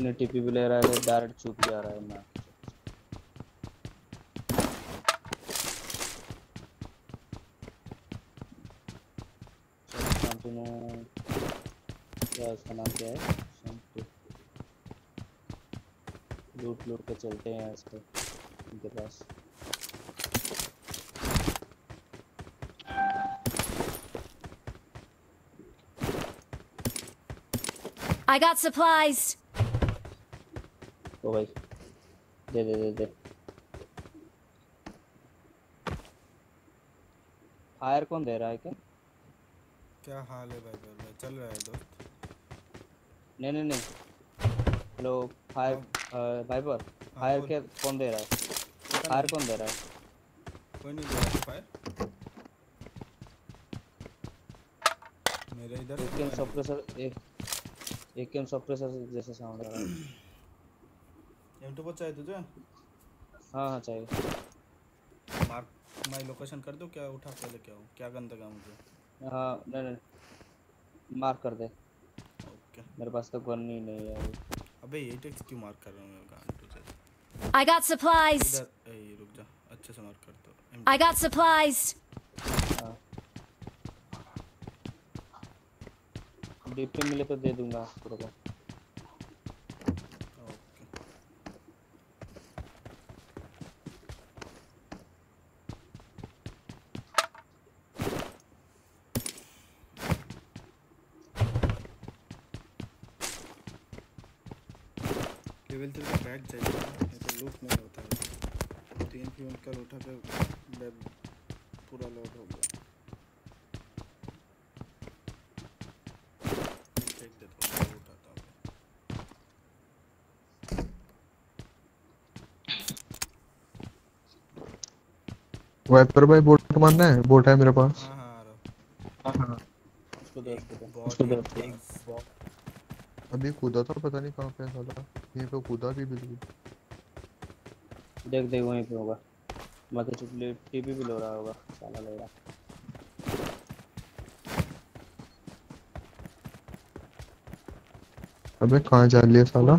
इतने टीपी भी ले रहा है, डायरेक्ट चुप जा रहा है मैं क्या इसका नाम क्या है? लूट लूट के चलते हैं इस पे इनके पास। I got supplies. ओ भाई। दे दे दे दे। फायर कौन दे रहा है क्या? क्या हाल है भाई भाई भाई चल रहा है दोस्त। नहीं नहीं नहीं। हेलो फायर वाइपर फायर बोल। के कौन दे रहा है? फायर कौन दे रहा है? कोई नहीं दे रहा फायर। मेरे इधर एक गेम सप्रेसर एक एक गेम सप्रेसर जैसा साउंड आ रहा है। एम टू चाहिए तुझे? हाँ हाँ चाहिए। मार्क माई लोकेशन कर दो क्या उठा के लेके आऊँ क्या गन देगा मुझे हाँ नहीं नहीं। मार्क कर दे। ओके मेरे पास तो गन ही नहीं है। अभी। अबे ये टेक्स्ट क्यों मार्क कर रहा हूँ? मैं गन तुझे I got supplies. इधर ए रुक जा। अच्छे से मार्क कर दो। I got supplies. हाँ। डीपी मिले तो दे दूँगा। तेरे को लेवल थ्री का बैग चाहिए ये तो लूट नहीं होता है तीन फ्यूल कर उठा के बैग पूरा लोड हो गया फेंक देता हूँ मैं उठाता हूँ वाइपर भाई बोट मारना है? बोट है मेरे पास। हाँ हाँ आ रहा हूँ। उसको दे उसको दे उसको दे एक- उसको दे। एक अभी कूदा था पता नहीं कहाँ पे है साला। यहीं पे कूदा भी। बिल्कुल देख देख वहीं पे होगा। मतलब चुपले टीपी भी लो रहा होगा। साला ले रहा। अबे कहाँ जा लिया साला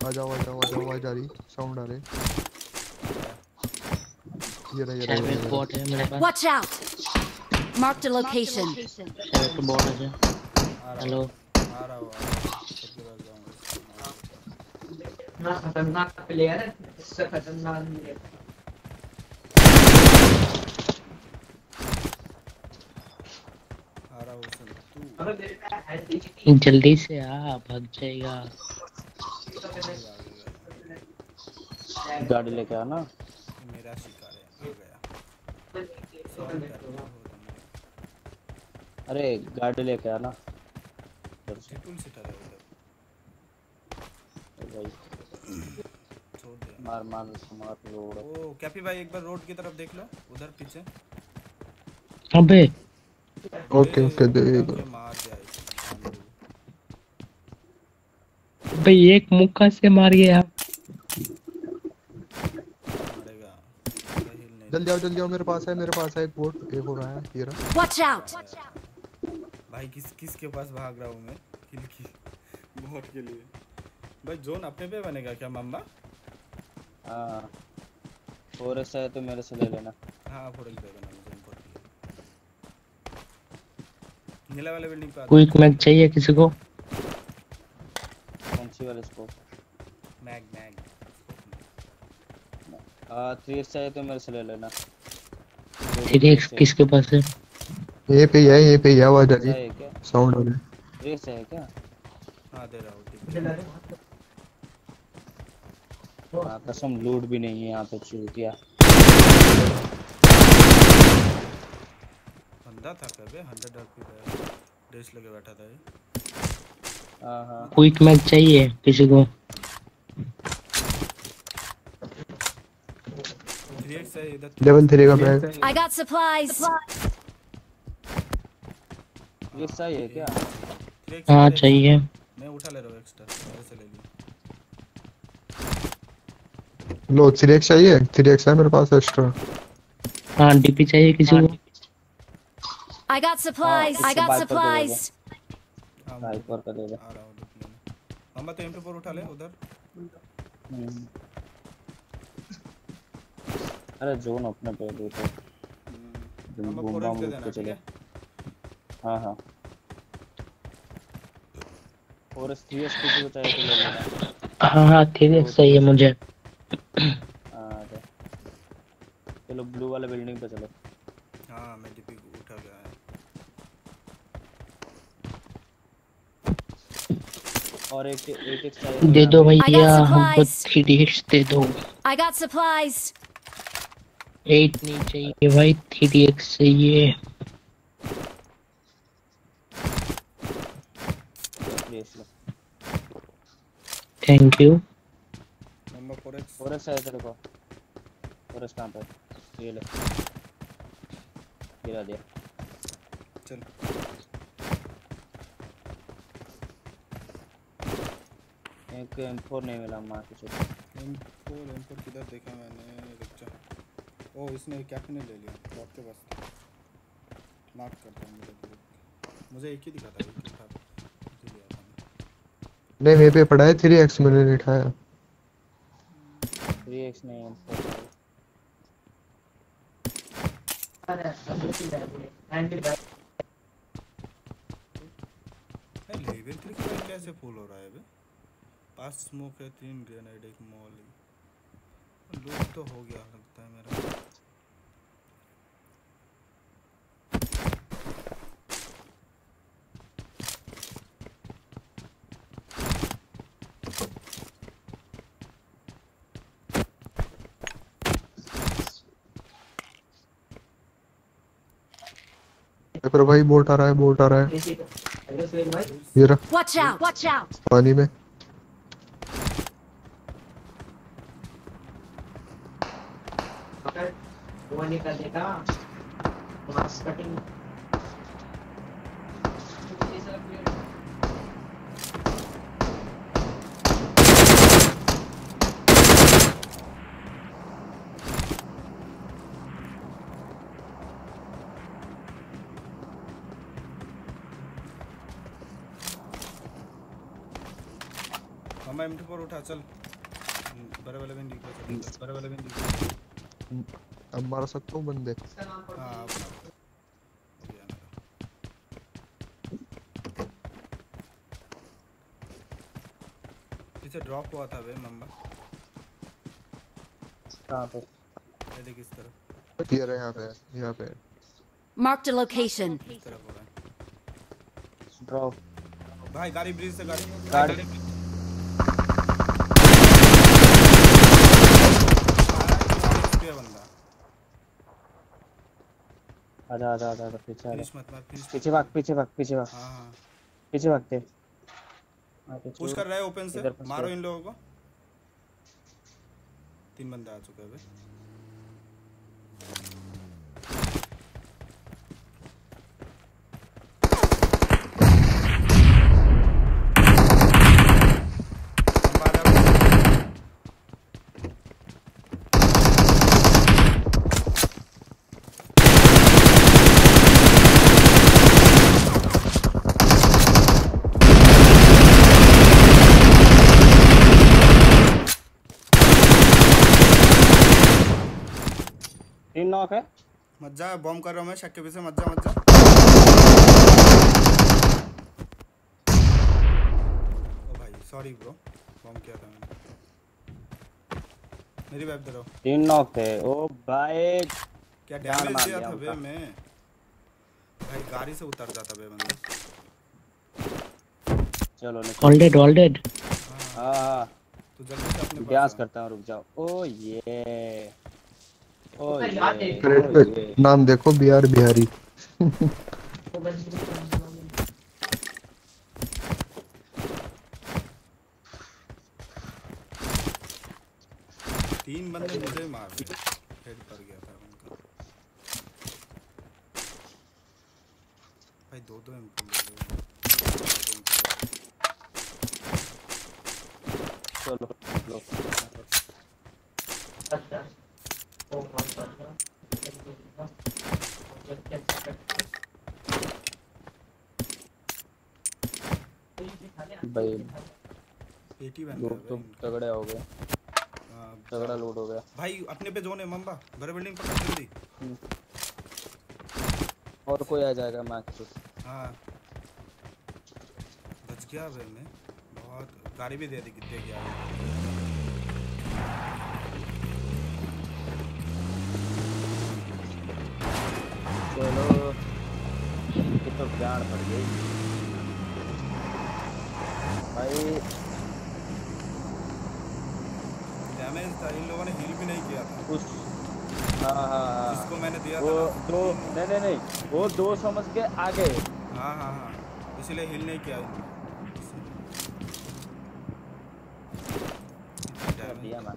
आ जाओ आ जाओ रही साउंड आ रहे ये रहा ये रहा, ये बॉट है मेरे पास। Watch out. Marked a location. Seven bot है हेलो आ रहा हूँ। हूँ ना खतरनाक प्लेयर है इससे खतरनाक हूँ है। जल्दी से आ भाग जाएगा। गाड़ी लेके आना। मेरा शिकार है आ गया। हूँ अरे गाड़ी लेके आना। ट्रिपल सीटर है उधर। भाई छोड़ दे। मार मार उसको मार लोड़ ओ कैपी भाई एक बार रोड की तरफ़ देख लो उधर पीछे। अबे ओके ओके दे ये मार दिया भाई एक मुक्का से मार गया। मारेगा जल्दी आओ जल्दी आओ मेरे पास है मेरे पास है एक बोट एक हो रहा है ये रहा। Watch out. भाई किस किस के पास भाग रहा हूँ मैं? किल की। बोट के लिए। भाई जोन अपने पे बनेगा क्या मम्मा हाँ। फॉरेस्ट है तो मेरे से ले लेना। हाँ फोड़क दे देना मुझे इम्पोर्ट नीला वाले बिल्डिंग पे आ क्विक मैच चाहिए किसी को? कौन सी वाली स्कोप मैग मैग हाँ थ्री एक्स चाहिए तो मेरे से ले लेना। थ्री एक्स किसके पास है? ये पे ही है ये पे ही है आवाज़ आ रही साउंड आ रहा है। थ्री एक्स चाहिए क्या? हाँ दे रहा हूँ है। हाँ। कसम लूट भी नहीं है यहाँ पे चूतिया बंदा था कबे 100 आरपी का डेस लगे बैठा था ये। हाँ हाँ। क्विक मैच चाहिए किसी को 3x है इधर लेवल थ्री का बैग I got supplies. ये सही है क्या? 3x हाँ चाहिए। मैं उठा ले रहा हूँ एक्स्ट्रा मेरे से ले लो। थ्री एक्स चाहिए? थ्री एक्स है मेरे पास एक्स्ट्रा हाँ डीपी चाहिए किसी को? I got supplies. I got bike पर दे supplies. बाइक पर कर देगा आ रहा हूँ रुक लेने मम्मा तो M24 उठा ले उधर। हम्म। अरे जोन अपने पे दे तो। जो मम्मा बूम 4x बम दे देना के चले। है? हाँ हाँ। और एस थ्री एस किसी को चाहिए तो ले लेना। हाँ हाँ ठीक है सही है मुझे। हाँ। चलो ब्लू वाले बिल्डिंग पे चलो। हाँ मैं डीपी उठा गया है और एक एक एक दे दो भैया हमको. थ्री दे दो। I got supplies. एट नहीं चाहिए भाई थ्री डी एक्स चाहिए थैंक यू मम्मा 4x और एस चाहिए तेरे को। और एस कहाँ पे? ये ले। गिरा दिया। चल। एक M4 नहीं मिला मार के चलो M4 M4 किधर देखा मैंने? रुक जा। ओ इसने कैप ने ले लिया। ड्रॉप के बस मार्क करता हूँ मेरे को। मुझे एक ही दिखा था एक ही था। नहीं मेरे पे पड़ा है थ्री एक्स मैंने नहीं उठाया। 3x नहीं M4 अरे लेवल 3 का भाई कैसे फुल हो रहा है बे पाँच स्मोक है तीन ग्रेनेड एक मॉल। लूट तो हो गया लगता है मेरा। पर भाई बोट आ रहा है बोट आ रहा है। ये रहा। Watch out. Watch out. पानी में धोने का देखा मास्क कटिंग मम्मा M24 उठा, चल। बड़े वाले बिंदी बड़े वाले बिंदी अब मार सकता हूँ बंदे। पीछे ड्रॉप हुआ था बे मम्मा कहाँ पे? ये देख इस तरफ़। ये रहा यहाँ पे यहाँ पे. इस हो रहा है। ड्रॉप भाई गाड़ी ब्रिज से गाड़ी। गाड़ी। पे बंदा। आजा आजा आजा आजा पीछे आजा मत मार पीछे भाग पीछे भाग पीछे भाग। हाँ हाँ। पीछे भागते। हाँ, पुश कर रहा है ओपन से। मारो इन लोगों को। तीन बंदे आ चुके हैं बे नॉक है। मत जा बॉम्ब कर रहा हूँ मैं शक के पीछे मत जा मत जा ओ भाई सॉरी ब्रो बॉम्ब किया था मैंने। मेरी वेब दे रहा हूँ। तीन नॉक थे। ओ भाई क्या डैमेज दिया दिया था बे मैं? भाई गाड़ी से उतर जाता बे बंदा चलो निकल। ऑलरेड ऑलरेड हाँ। हाँ तो जल्दी से अपने पास करता हूँ रुक जाओ। ओ ये। है। क्रेट पे नाम देखो बिहार बिहारी। तीन बंदे मुझे मार हेड पर गया था उनका। भाई दो दो एमपी ले लो। चलो लो भाई लोग तो तगड़े हो गए। तगड़ा लोड हो गया। भाई अपने पे जोन है मम्बा। घर बिल्डिंग पकड़ जल्दी और कोई आ जाएगा मैक्स हाँ। बच गया भाई मैं। बहुत गाड़ी भी दे दी दे गया चलो। ये तो गाड़ पड़ गई। भाई। डैमेज था इन लोगों ने हील भी नहीं किया था। उस हाँ हाँ हाँ। जिसको मैंने दिया वो था दो नहीं नहीं नहीं। वो दो समझ के आगे। हाँ हाँ हाँ। इसीलिए हील नहीं किया। दिया मैं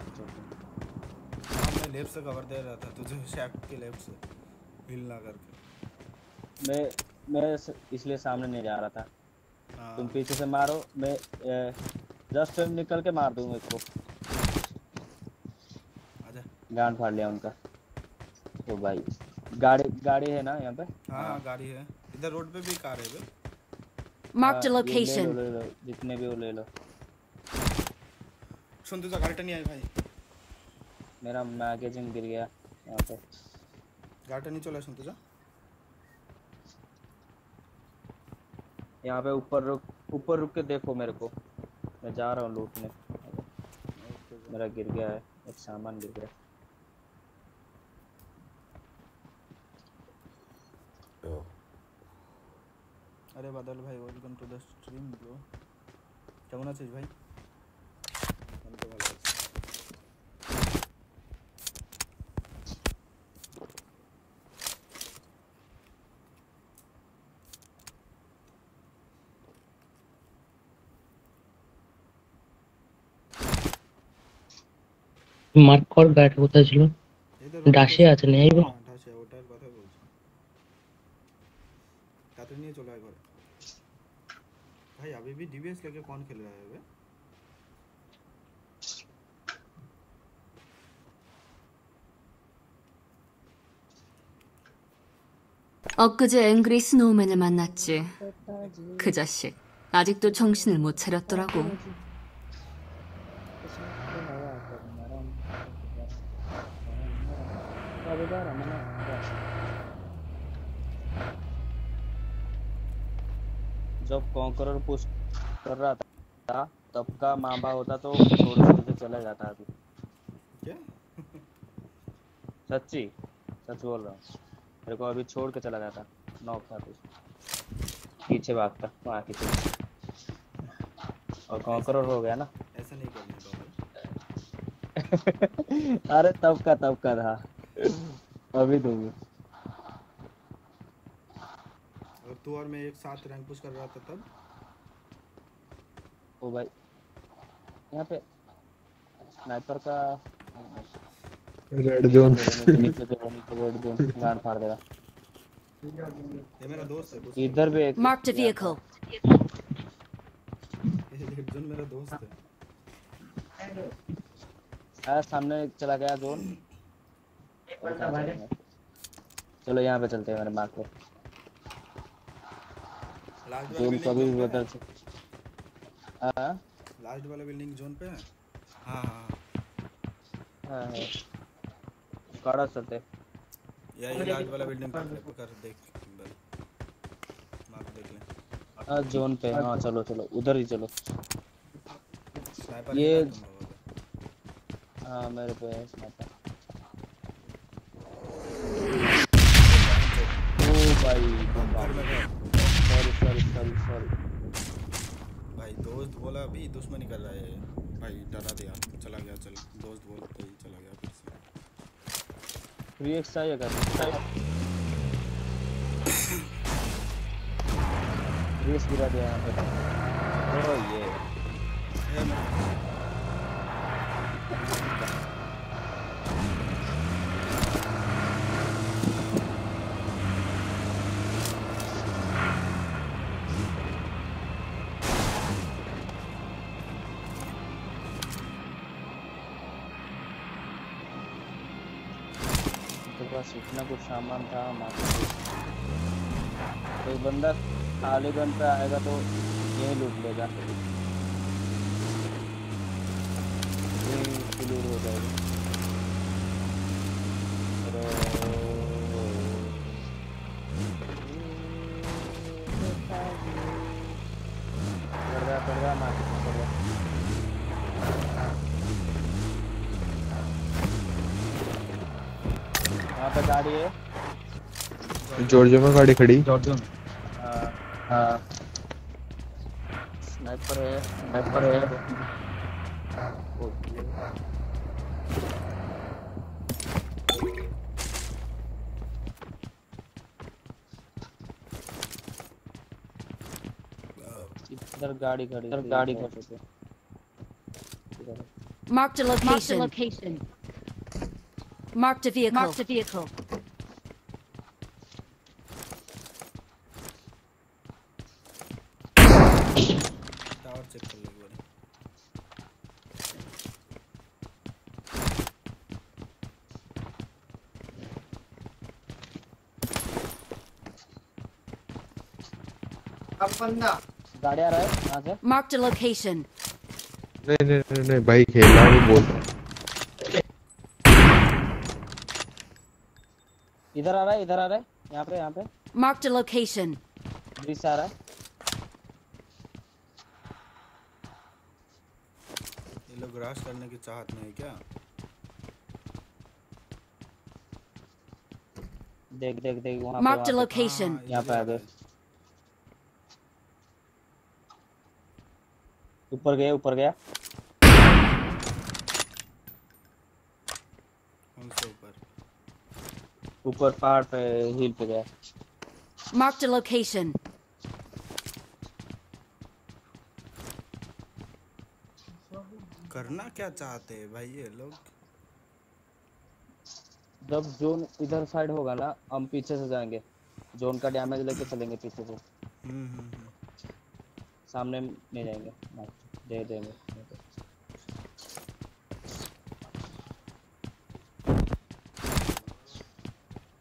मैं लेफ़्ट से कवर दे रहा था तुझे शैफ्ट के लेफ़्ट से। हील ना करके। मैं मैं इसलिए सामने नहीं जा रहा था। हाँ। तुम पीछे से मारो मैं जस्ट निकल के मार दूँगा इसको। आजा। गांड फाड़ लिया उनका। तो भाई गाड़ी गाड़ी है ना यहाँ पे? हाँ हाँ गाड़ी है। इधर रोड पे भी कार है बे a हाँ, ये ले लो, location. ले लो जितने भी वो ले लो। सुन तुझा गाड़ी नहीं आई भाई। मेरा मैगजीन गिर गया यहाँ पे। गाड़ी नहीं चला सुन तुझा यहाँ पे ऊपर रुक ऊपर रुक के देखो मेरे को मैं जा रहा हूँ लूटने मेरा गिर गया है एक सामान गिर गया अरे बादल भाई welcome to the stream bro কেমন আছিস ভাই আমি তো ভালো আছি মার্ক কর গাড়িটা কোথায় ছিল এদের ডাসে আছে নেই বা হ্যাঁ, ঢাসে ওটার কথা বলছি তাড়াতাড়ি নিয়ে চলে আয় ঘরে भाई अभी भी डीवीएस लेके कौन खेल रहा है बे 엊그제 앵그리 스노우맨을 만났지. 그 자식 아직도 정신을 못 차렸더라고. जब कॉन्करर पुश कर रहा था तब का मामा होता तो छोड़ छोड़ के चला जाता अभी क्या? सच्ची? सच बोल रहा हूँ। मेरे को अभी छोड़ के चला जाता नॉक था तो पीछे भागता वहाँ के पीछे और कॉन्करर हो गया ना। ऐसा नहीं करने अरे तब का तब का था। अभी दूँगी। और तू और मैं एक साथ रैंक पुश कर रहा था तब? ओ भाई। यहाँ पे स्नाइपर का रेड जोन नीचे जो नीचे रेड जोन गांड फाड़ देगा ये मेरा दोस्त है इधर भी एक a vehicle. ये रेड जोन मेरा दोस्त है। आ, सामने चला गया जोन चलो यहाँ पे चलते हैं मेरे मार्क पे। जोन वाला भी बिल्डिंग जोन पे बदल हाँ? लास्ट वाला बिल्डिंग जोन पे है? हाँ हाँ हाँ। है काड़ा चलते या ये लास्ट वाला बिल्डिंग पकड़ देख मार्क देख ले। हाँ जोन पे। हाँ चलो चलो। उधर ही चलो। ये ये हाँ मेरे पे है स्नाइपर भाई सॉरी सॉरी सॉरी सॉरी भाई दोस्त बोला अभी रहा है। भाई डरा दिया। चला गया चल। दोस्त बोलते तो ही चला गया। फिर से कर गिरा दिया यहाँ पे। ओ ये। पास इतना कुछ सामान था हमारे कोई बंदा खाली गन पे आएगा तो यही लूट लेगा। यही क्लियर हो जाएगा। गाड़ी है जॉर्जियो में गाड़ी खड़ी हाँ हाँ स्नाइपर है स्नाइपर है इधर गाड़ी खड़ी इधर गाड़ी खड़ी Marked a location. Marked a vehicle. Marked a vehicle. Tower check कर लो एक बारी अब बंदा। गाड़ी आ रहा है कहाँ से। Marked a location. नहीं नहीं नहीं नहीं भाई खेल रहा है वो बोल इधर आ रहा है इधर आ रहा है यहाँ पे यहाँ पे। Marked a location. ब्रिज आ रहा है। ये लोग राश करने की चाहत में है क्या? देख देख देख वहाँ पे वहाँ पे। location. यहाँ पे आ गए। ऊपर गया ऊपर गया। ऊपर। ऊपर पहाड़ पे हिल पे गया। Marked a location. करना क्या चाहते हैं भाई ये लोग? जब जोन इधर साइड होगा ना हम पीछे से जाएँगे। जोन का डैमेज लेके चलेंगे पीछे से। हम्म हम्म हम्म। सामने नहीं जाएँगे। दे देंगे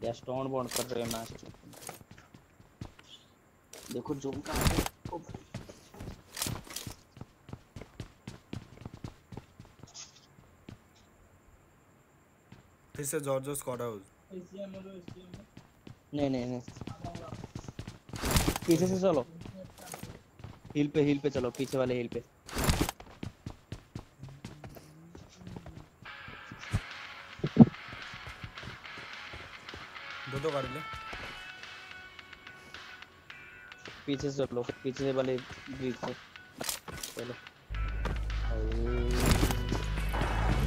या स्टोन बॉन्ड कर रहे हैं मैच देखो जोन का फिर से जॉर्जो स्क्वाड हाउस नहीं नहीं नहीं। पीछे से चलो। हिल पे हिल पे चलो पीछे वाले हिल पे। पीछे से चलो पीछे वाले ब्रिज से। चलो।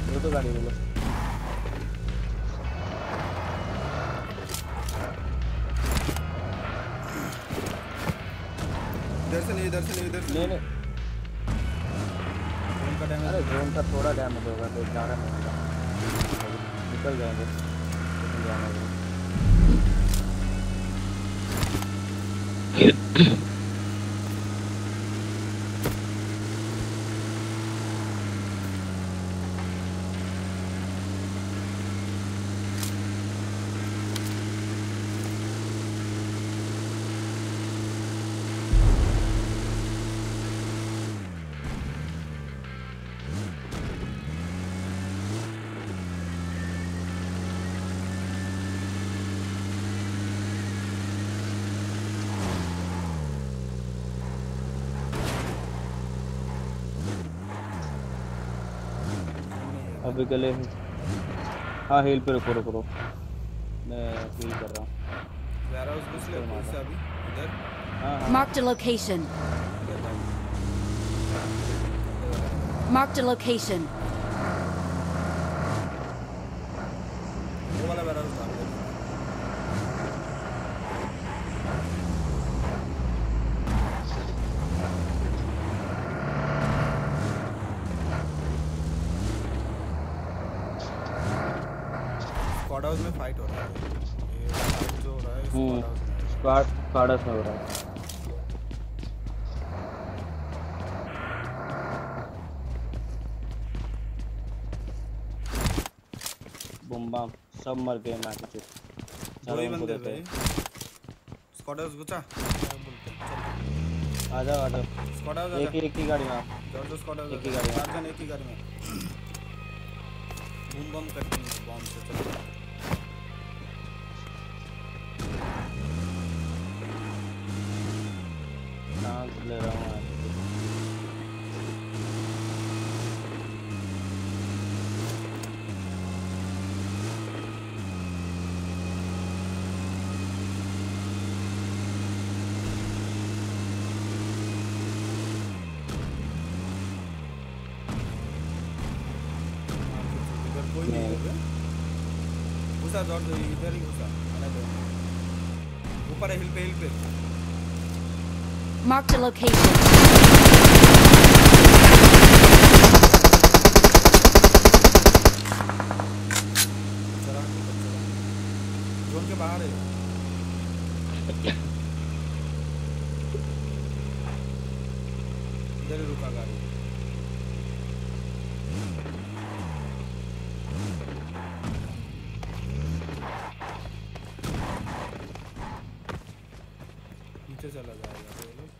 वो तो गाड़ी बोलो। इधर से नहीं इधर से नहीं इधर से नहीं नहीं। उनका डैमेज अरे ड्रोन का थोड़ा डैमेज होगा तो ज़्यादा नहीं होगा निकल जाएँगे। निकल जाएँगे। अभी के लिए हाँ हिल पे रुको रुको रुको मैं हिल कर रहा हूँ वेयर हाउस घुस ले फिर से अभी इधर हाँ हाँ Marked a location. Marked a location. वो वाला वेयर हाउस था हम्म स्क्वाड हाउस में स्क्वाड स्क्वाड हो रहा है। बम बम सब मर गए मार के चुप दो ही बंदे भाई देते स्क्वाड हाउस घुसा। क्या बोलते हैं चल आ जाओ आ जाओ स्क्वाड हाउस एक ही एक ही गाड़ी में जाओ जाओ स्क्वाड हाउस एक ही गाड़ी में। चार जन एक ही गाड़ी में। बूम बम करते हैं बॉम्ब से चलो। घुसा जाओ तो इधर ही घुसा आने दो ऊपर है हिल पे हिल पे Marked a location. चला जोन के बाहर है इधर ही रुका गाड़ी नीचे चला जाएगा तो ये लोग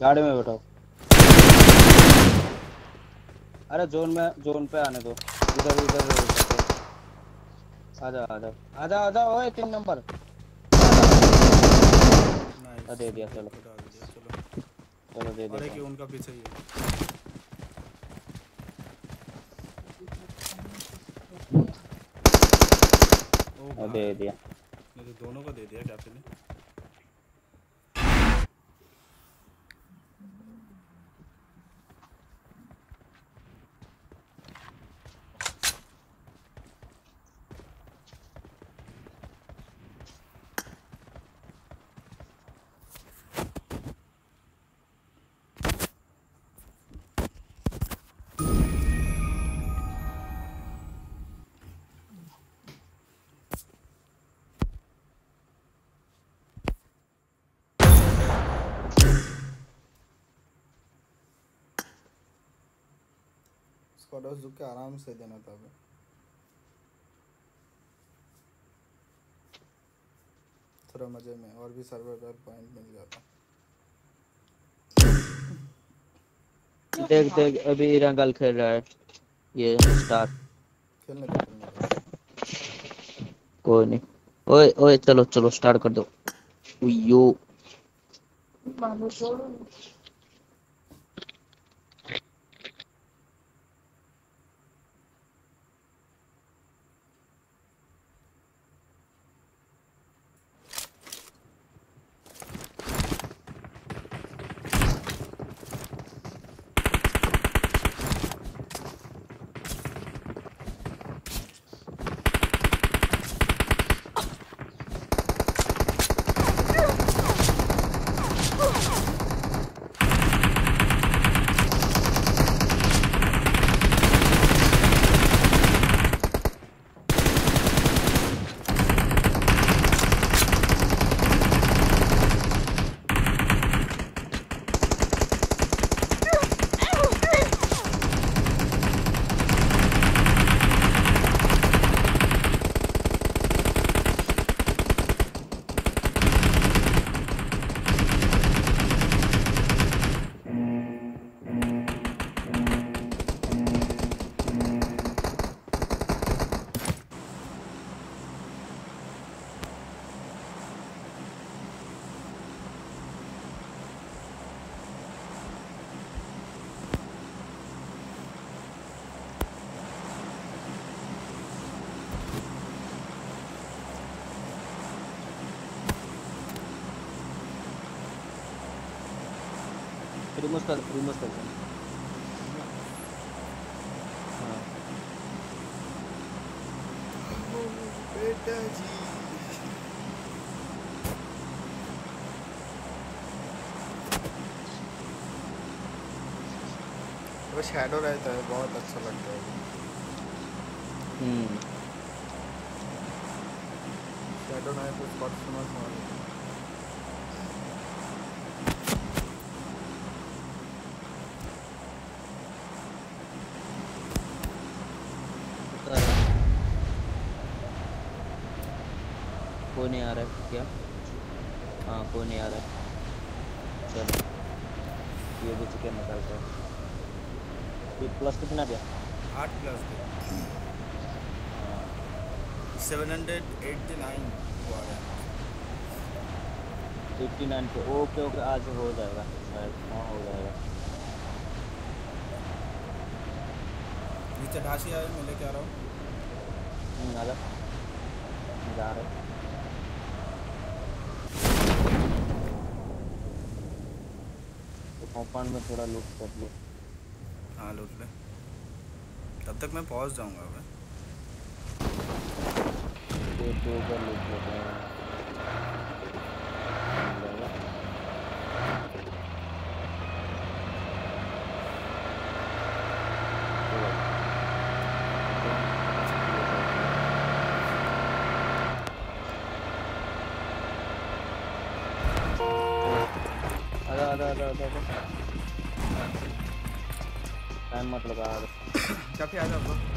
गाड़ी में बैठो। अरे जोन में जोन पे आने दो। इधर इधर आ जाओ आ जाओ आ जाओ आ जाओ ओए तीन नंबर। आ, दे दिया चलो। चलो। दे एक ही उनका पीछे ही है? ओ दे दिया। मेरे दोनों को दे दिया कैप्टन ने स्क्वाड हाउस झुक के आराम से देना था अभी थोड़ा मज़े में और भी सर्वाइवल पॉइंट मिल जाता देख देख अभी रंगल खेल रहा है ये स्टार खेलने दो खेलने कोई नहीं। ओए ओए चलो चलो स्टार्ट कर दो। यो शैडो रहता है बहुत अच्छा लगता है हम्म शैडो नाइफ उस बात सुना सुना उतारा। कोई नहीं आ रहा है क्या हाँ कोई नहीं आ रहा है चलो ये भी चिकन निकालता है ये प्लस कितना दिया आठ plus seven hundred eighty nine हुआ है एट्टी नाइन पे ओके ओके आज हो जाएगा शायद हाँ हो जाएगा। नीचे ढासी आए मैं लेके आ रहा हूँ। आ जा रहे तो कंपाउंड में थोड़ा लूट कर लो। हाँ लूट ले। तब तक मैं पहुँच जाऊँगा अब ये दो का लूट लेते हैं मिल जाएगा। आजा आजा आजा टाइम मत लगा। काफ़ी आ जाओ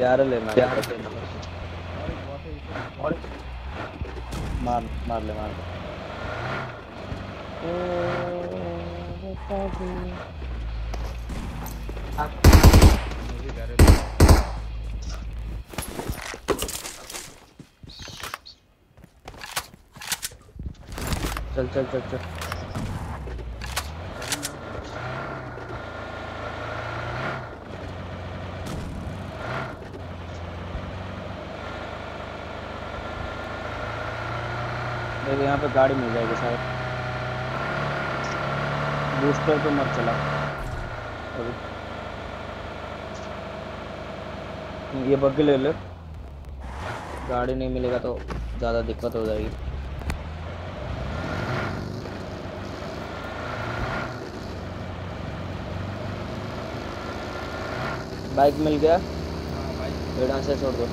ब्यारल है मार। मार मार ले मार चल चल चल चल देख यहाँ पे गाड़ी मिल जाएगी शायद। बूस्टर पे मत चला। अभी। ये बग्गी ले ले। गाड़ी नहीं मिलेगा तो ज़्यादा दिक्कत हो जाएगी। बाइक मिल गया। ये से छोड़ दो।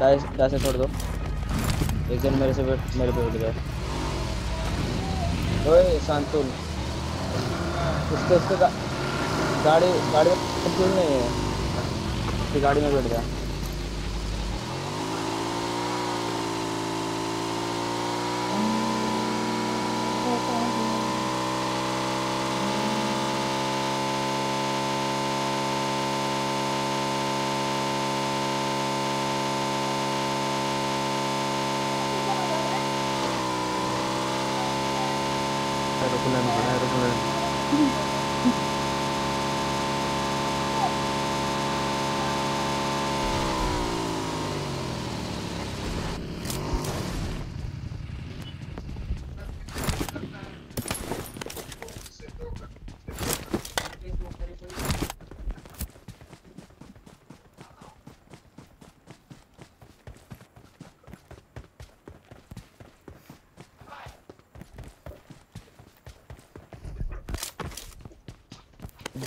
डांस से छोड़ दो। एक जन मेरे से मेरे पे उठ गया। ओए, शांतुल। उसके उसके गाड़ी गाड़ी में नहीं है गाड़ी में बैठ गया।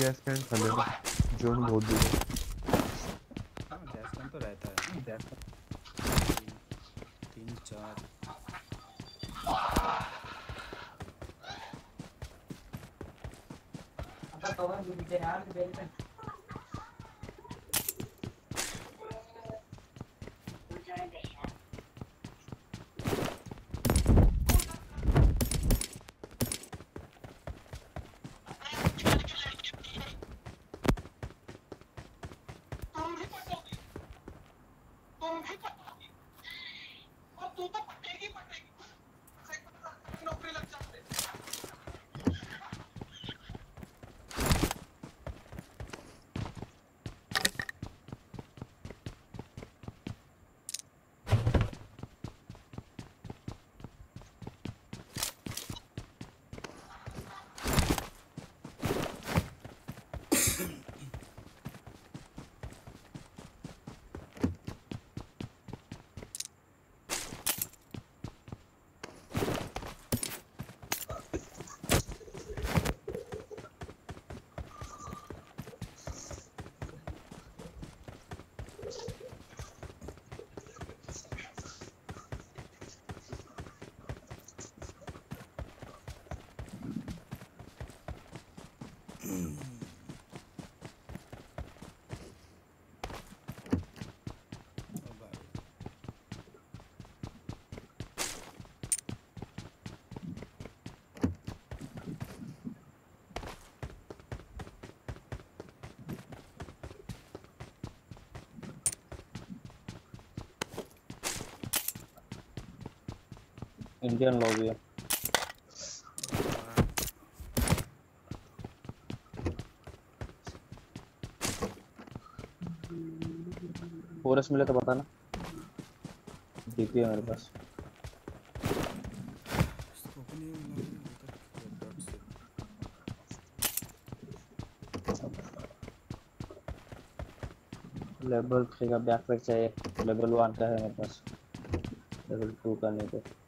गैस कैन खा लेना जोन बहुत दूर हाँ गैस कैन तो रहता है गैस तीन चार अब यार बेल पे। इंडियन लॉबी है फोरस मिले तो बताना। डीपी है मेरे पास। लेवल थ्री का बैकपैक चाहिए। लेवल वन का है मेरे पास। लेवल टू का नहीं तो।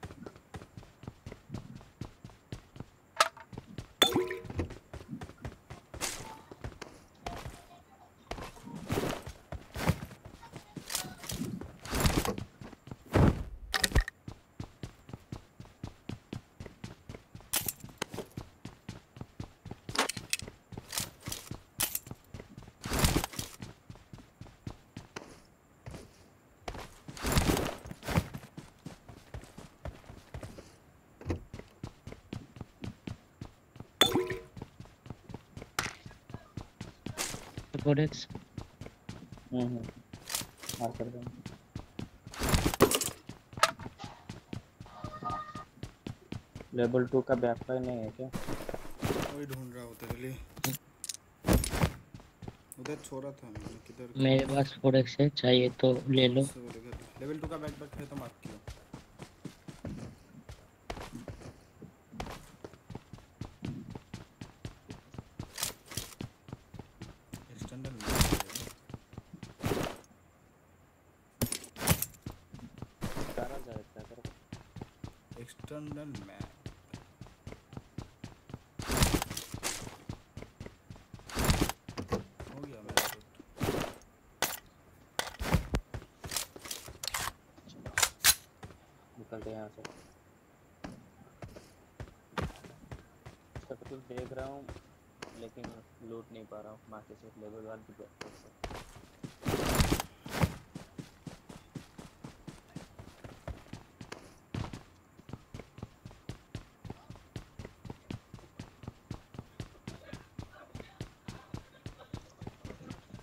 कोडेक्स हम्म हम्म मार कर दूँ लेवल टू का बैकपैक नहीं है क्या? वही ढूंढ रहा हूँ तेरे लिए। उधर छोड़ा था मैंने किधर मेरे पास कोडेक्स है चाहिए तो ले लो। लेवल टू का बैकपैक है तो मार्क किया एक्सटर्नल करा जाए क्या करो एक्सटर्नल मैप हो गया मेरा तो निकलते हैं यहाँ से सब कुछ देख रहा हूँ लेकिन लूट नहीं पा रहा हूँ मार्केट से लेवल वन की बैकपैक से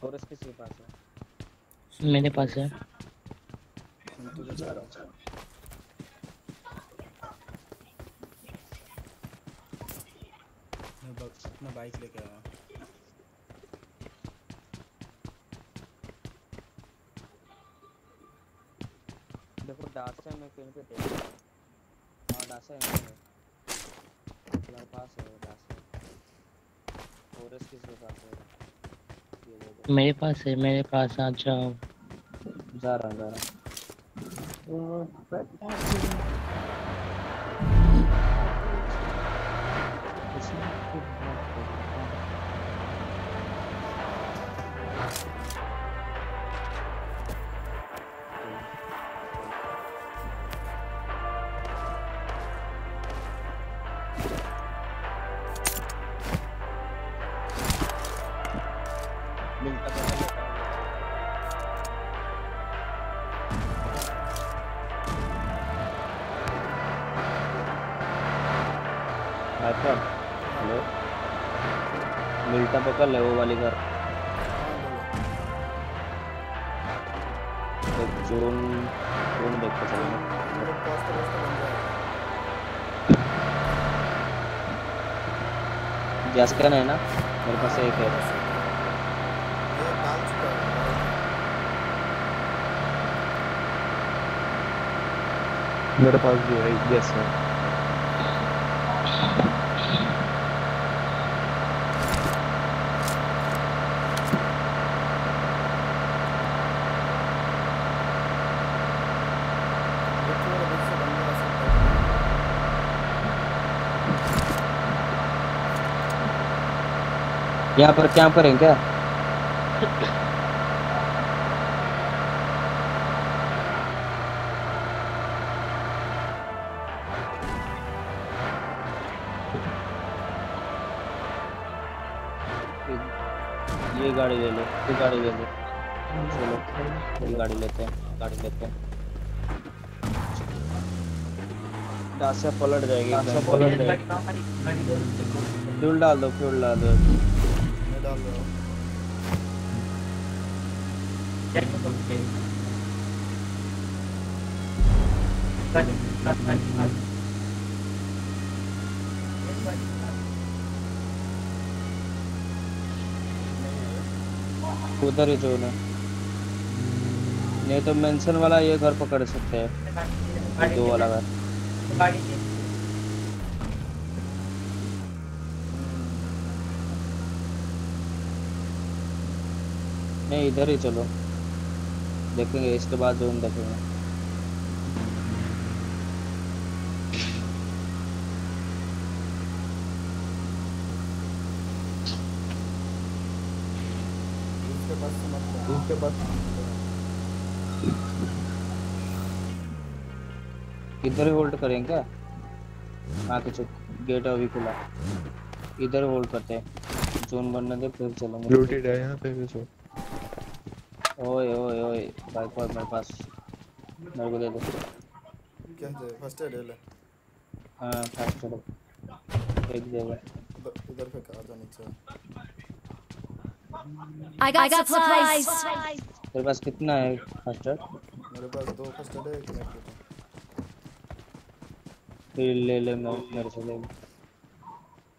और इसके किसके पास है। मेरे पास है। रहा हूँ। मैं ब- अपना बाइक लेके आया देखो डासा में कहीं पे देख हूँ। हाँ डासा है। पे तुम्हारे पास है डासा फोरेस्ट किसके पास है? मेरे पास है मेरे पास आ जाओ। जा रहा जा रहा मिलता पकड़ ले वो वाली घर जोन जोन देख के गैस कैन है ना? मेरे पास एक है। मेरे पास भी है यस है यहाँ पर कैंप करें क्या? ये गाड़ी ले लो ये गाड़ी ले लो। चलो ये गाड़ी लेते हैं गाड़ी लेते हैं। पलट जाएगी पलट जाएगी। फ्यूल डाल दो फ्यूल डाल दो। रहा हूँ उधर ही जो ना नहीं तो मेंशन वाला ये घर पकड़ सकते हैं। दो वाला घर। नहीं इधर ही चलो। देखेंगे इसके बाद जोन देखेंगे। पास इधर ही होल्ड करेंगे क्या? हाँ कुछ गेट अभी खुला। इधर होल्ड करते हैं। जोन बनने दे फिर चलेंगे। लूटेड है यहाँ पे भी सो ओए ओए ओए बाइक पर मेरे पास। मेरे को दे दो। क्या चाहिए फ़र्स्ट एड ले हाँ फास्ट चलो एक देगा उधर उधर फेंक आ जा नीचे। I got, supplies. तेरे पास कितना है फास्ट मेरे पास दो फ़र्स्ट एड है एक मेड किट फिर ले ले मैं मेरे से ले ले।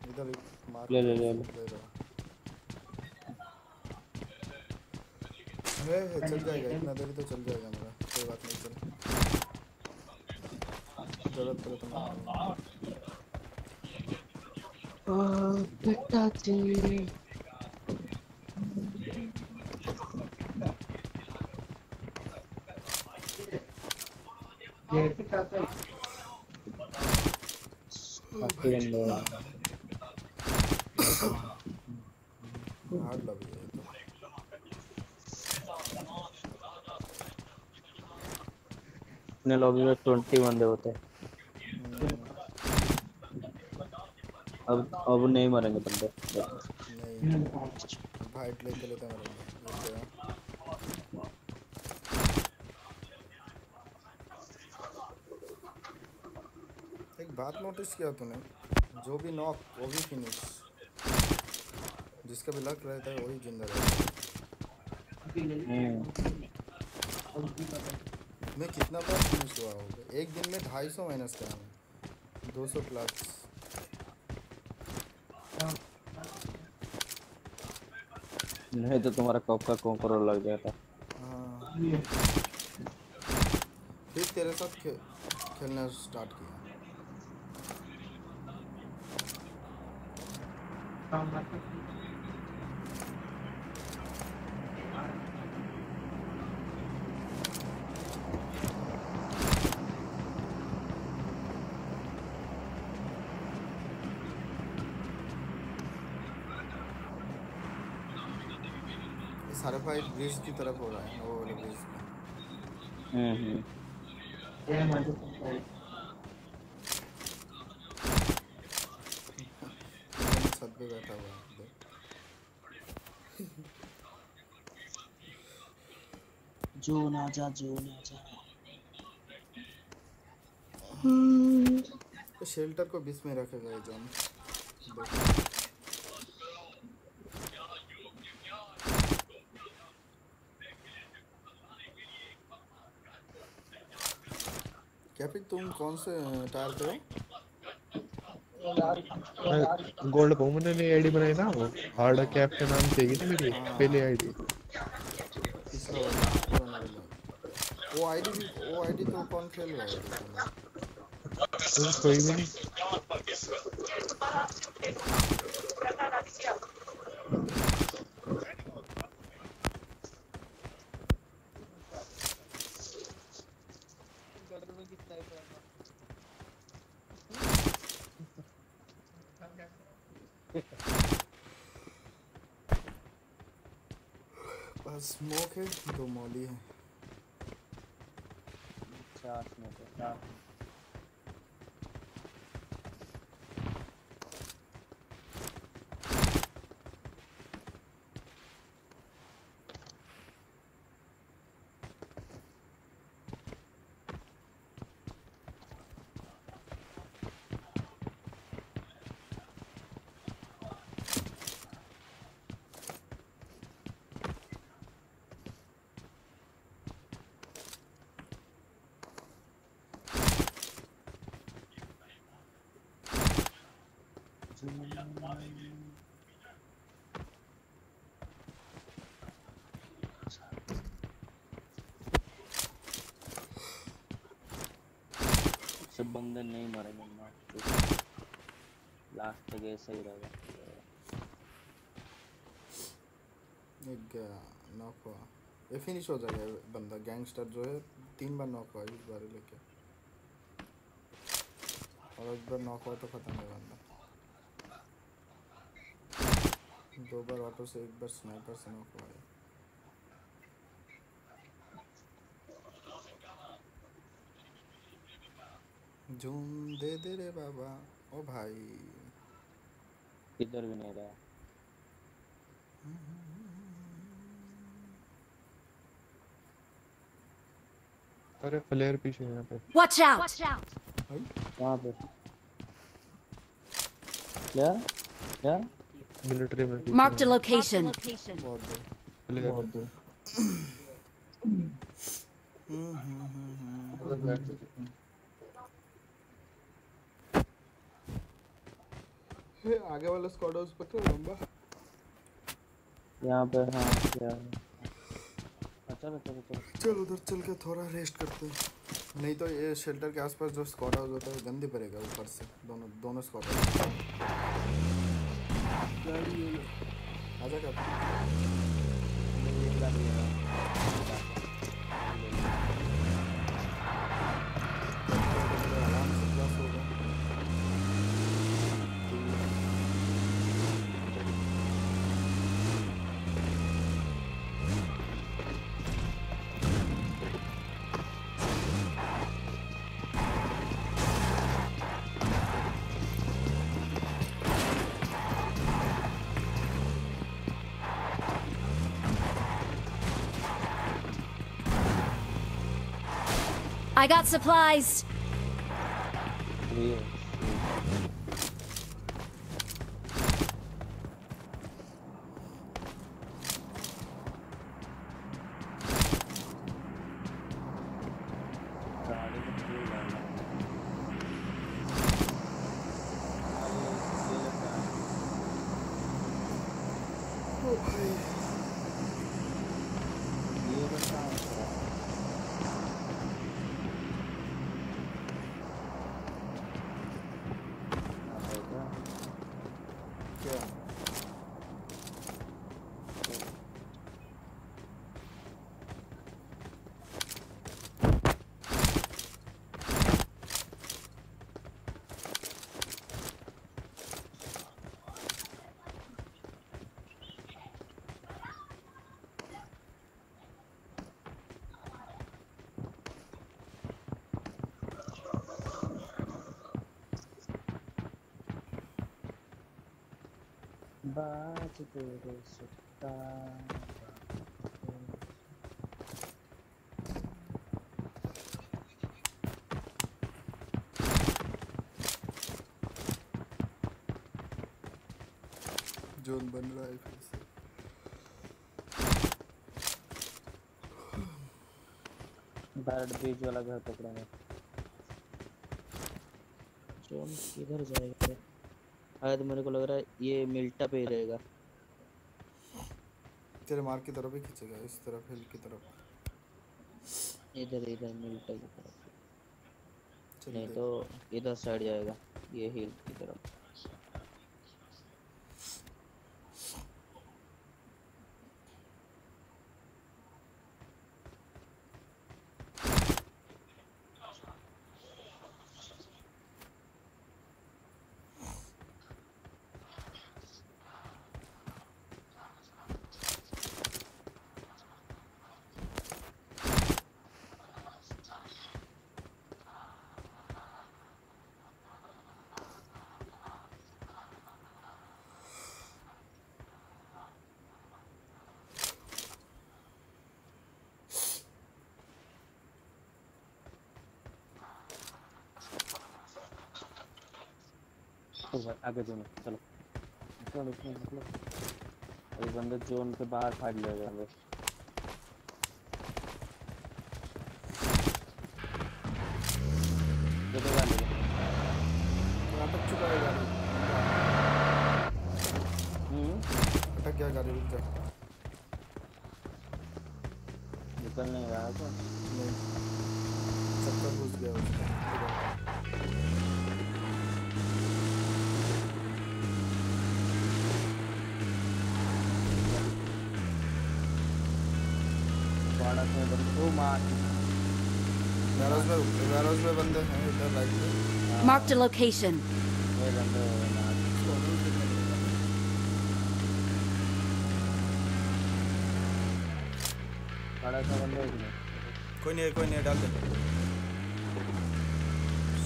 इधर एक मार ले ले ले ले। ले है है, चल जाएगा इतना देर तो चल जाएगा मेरा कोई बात नहीं चल। ज़रूरत पड़े तो बेटा हैं हार्ड लग है तो अपने लॉबी में ट्वेंटी बंदे होते हैं। अब अब नहीं मरेंगे बंदे। नहीं फाइट लेते लेते मरेंगे। एक बात नोटिस किया तूने? जो भी नॉक वो भी फिनिश जिसका भी लक रहता है वही ज़िंदा रहता है। मैं कितना बार फिनिश हुआ होगा? एक दिन में ढाई सौ माइनस करा मैं दो सौ प्लस नहीं तो तुम्हारा कब का कॉन्करों लग जाता हाँ। फिर तेरे साथ खे, खेलना स्टार्ट किया ये सारे फाइट ब्रिज की तरफ़ हो रहा है वो वाले ब्रिज हम्म हम्म छत पे बैठा हुआ है देख। जोन आजा जोन आजा तो शेल्टर को बीच में रखेगा जॉन देख। क्या फिर तुम कौन से टायर पे हो? गोल्ड बम ने आईडी बनाई ना वो हार्ड कैप के नाम से ही मेरी पहली आईडी। वो आईडी वो आईडी तो कौन खेल रहा है? कोई भी नहीं बस स्मोक है दो मौली है चार में से चार बंदे नहीं मरेंगे ना लास्ट तक ऐसा ही रहेगा एक नॉक हुआ। ये फिनिश हो जाएगा बंदा। गैंगस्टर जो है, तीन बार नॉक हुआ इस बार लेके। और एक बार नॉक हुआ तो खत्म है बंदा। दो बार ऑटो से एक बार स्नाइपर से नॉक हुआ है। झूम दे दे रे बाबा। ओ भाई। इधर भी नहीं रहा। अरे फ्लेयर पीछे है यहाँ पे। Watch out! कहाँ पे? क्या? क्या? मिलिट्री में Marked a location. बहुत दूर बहुत दूर हम्म, हम्म, हम्म, हम्म। हे, आगे वाला स्क्वाड हाउस पकड़ लंबा। यहाँ पे हाँ क्या हाँ, चलो चलो चलो। चल उधर चल के थोड़ा रेस्ट करते हैं। नहीं तो ये शेल्टर के आसपास जो स्क्वाड हाउस होता है गंदी पड़ेगा ऊपर से। दोनों दोनों स्क्वाड हाउस आजा कर I got supplies. तेरे सुता जोन बन रहा है फिर से। बर्ड बीज वाला घर पकड़ा है। जोन किधर जाएगा? शायद मेरे को लग रहा है ये मिल्टा पे ही रहेगा। तेरे मार की तरफ़ ही खींचेगा इस तरफ़ हिल की तरफ़। इधर इधर मिल्टा की तरफ़ नहीं तो इधर साइड जाएगा ये हिल की तरफ़। तो भाई आगे जोन है, चलो चलो इसमें मतलब अभी बंदे जोन के बाहर फाइट ले जाएँगे गाड़ी अटक चुका है गाड़ी हम्म। अटक गया गाड़ी रुक जा। निकल नहीं रहा तो Marked a location. कोई नहीं कोई नहीं डाल दे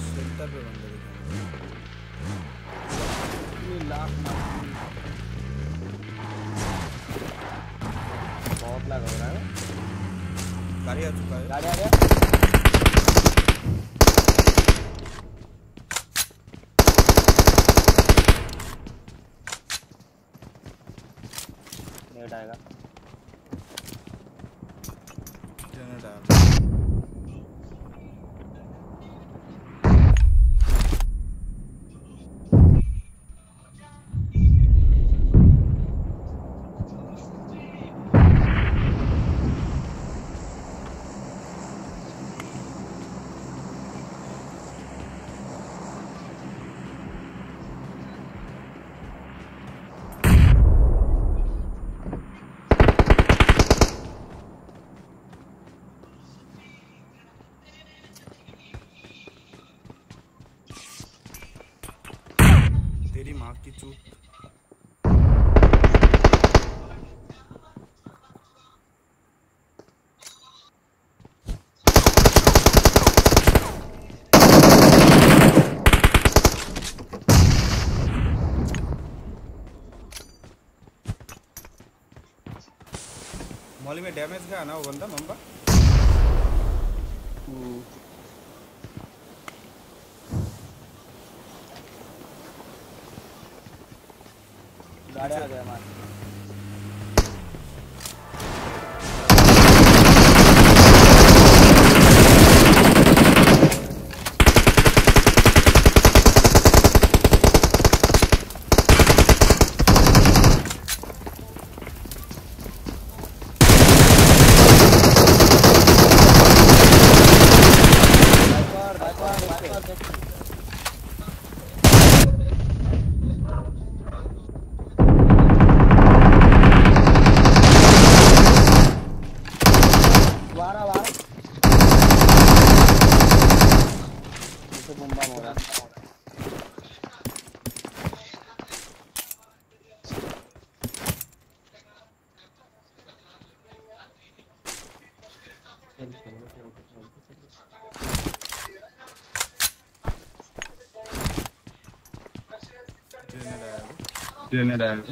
सेंटर पे बंदे में डैमेज गया ना वो बंदा मम्बा general.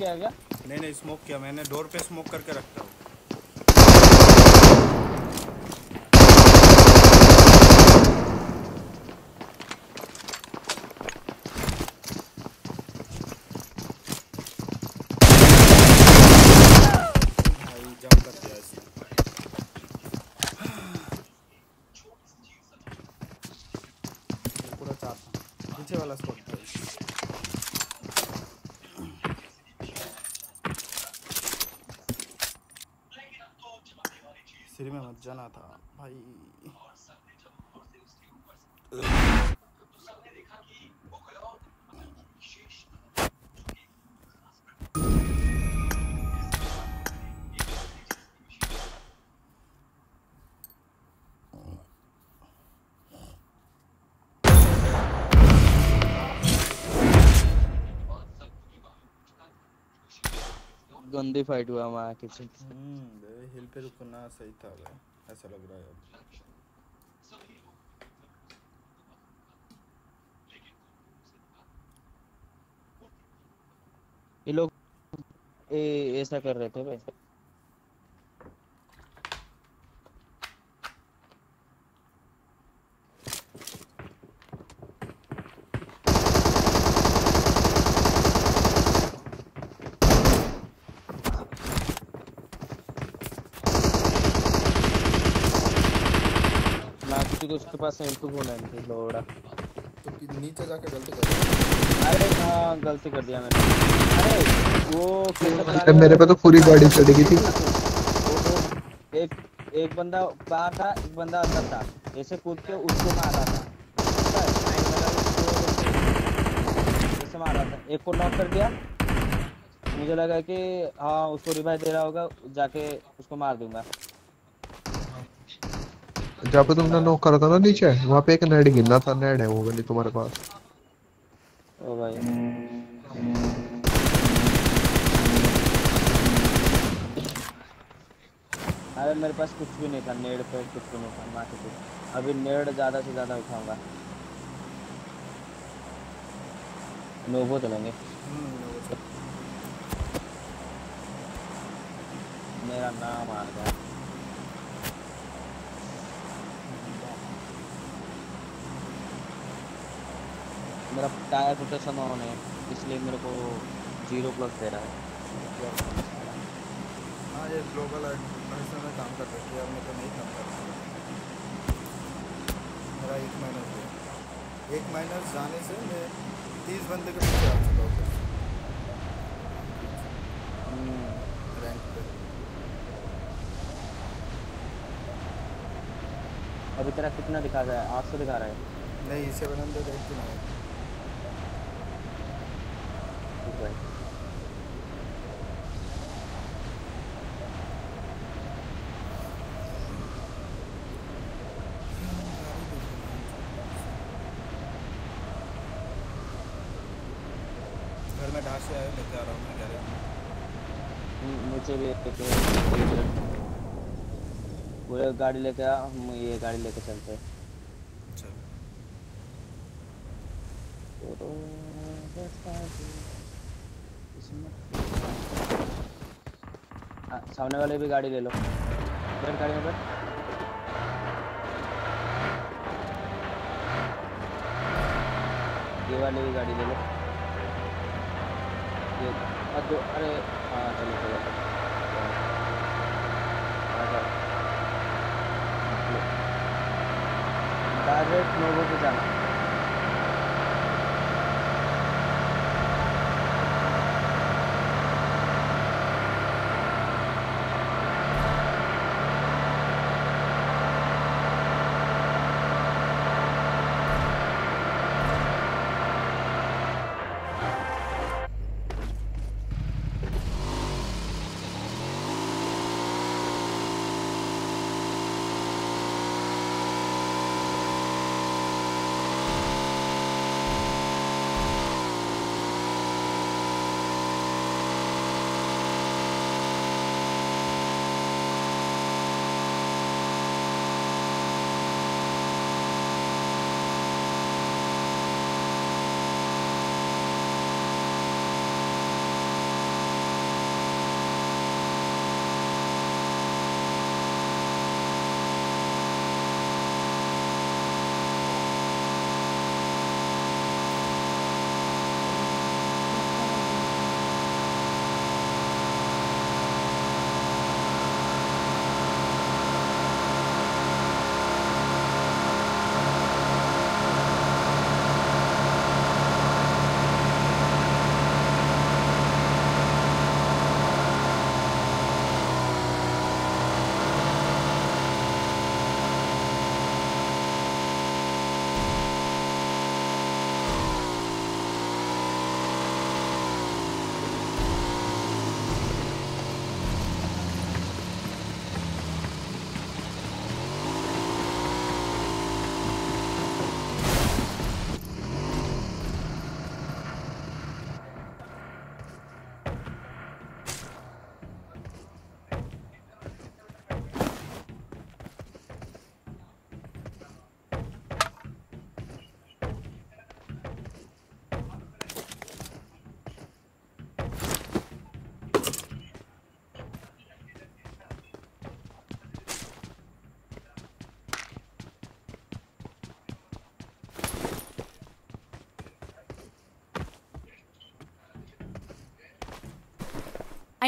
किया क्या नहीं नहीं स्मोक किया। मैंने डोर पे स्मोक करके रखता हूँ जना था भाई। गंदी फाइट हुआ हमारा किसी चीज़ हम्म बे हिल पे रुकना सही था बे ऐसा लग रहा है अब ये लोग ए, ऐसा कर रहे थे भाई तो उसके पास एम टू फ़ोन है। लोड़ा तो कि नीचे जाके गलती कर दिया। अरे हाँ गलती कर दिया मैंने। अरे वो अरे मेरे पे तो पूरी गाड़ी चढ़ी थी। एक एक बंदा बाहर था एक बंदा अंदर था। ऐसे कूद के उसको मार रहा था। ऐसे मार रहा था। एक को नॉक कर दिया। मुझे लगा कि हाँ उसको रिवाइव दे रहा होगा जाके उसको मार दूँगा। जहाँ पे तुमने नॉक करा था ना नीचे, वहाँ पे एक नेड गिरना था, नेड है वो वाली तुम्हारे पास। ओ भाई। अरे मेरे पास कुछ भी नहीं था, नेड पे कुछ भी नहीं था के कुछ अभी नेड ज़्यादा से ज़्यादा उठाऊँगा। नोवो चलेंगे मेरा नाम आ गया। मेरा टायर रोटेशन ऑन है इसलिए मेरे को ज़ीरो प्लस दे रहा है। हाँ ये ग्लोबल में काम कर है मैं तो नहीं काम कर रहा मेरा एक माइनस है एक माइनस जाने से मैं तीस बंदे के पीछे आ चुका हूँ। रैंक पे। अभी तेरा कितना दिखा रहा है? आठ सौ दिखा रहा है? नहीं सेवन हंड्रेड एट्टी नाइन ठीक है घर में ढांचे आए लेके आ रहा हूँ मैं गैरेज में हम्म, नीचे भी एक एक- पूरे गाड़ी लेके आ हम ये गाड़ी लेके चलते हैं। हाँ, सामने वाले भी गाड़ी ले लो। बैठ गाड़ी में बैठ। ये वाली भी गाड़ी ले लो। ये दो अरे हाँ चलो चलो। डायरेक्ट लोगों को जाना।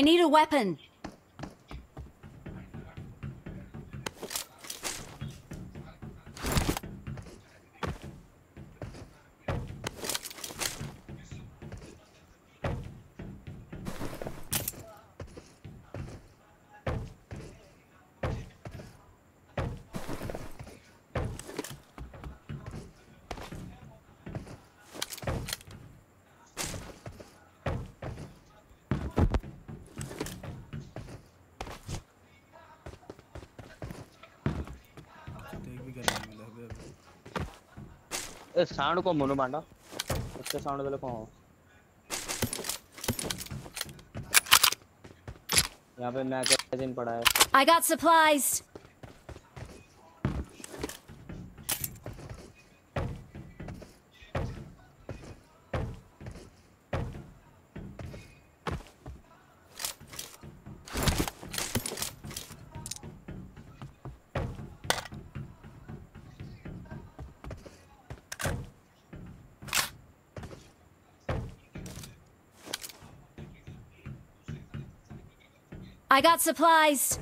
I need a weapon. Sound को मुनु मांडा उसके साउंड देले कौन यहाँ पे मैगजीन पड़ा है। I got supplies. I got supplies.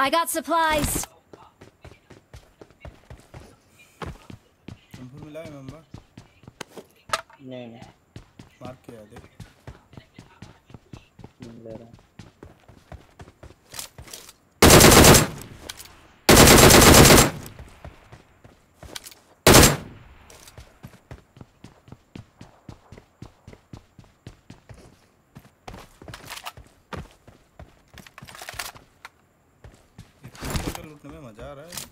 I got supplies. लूटने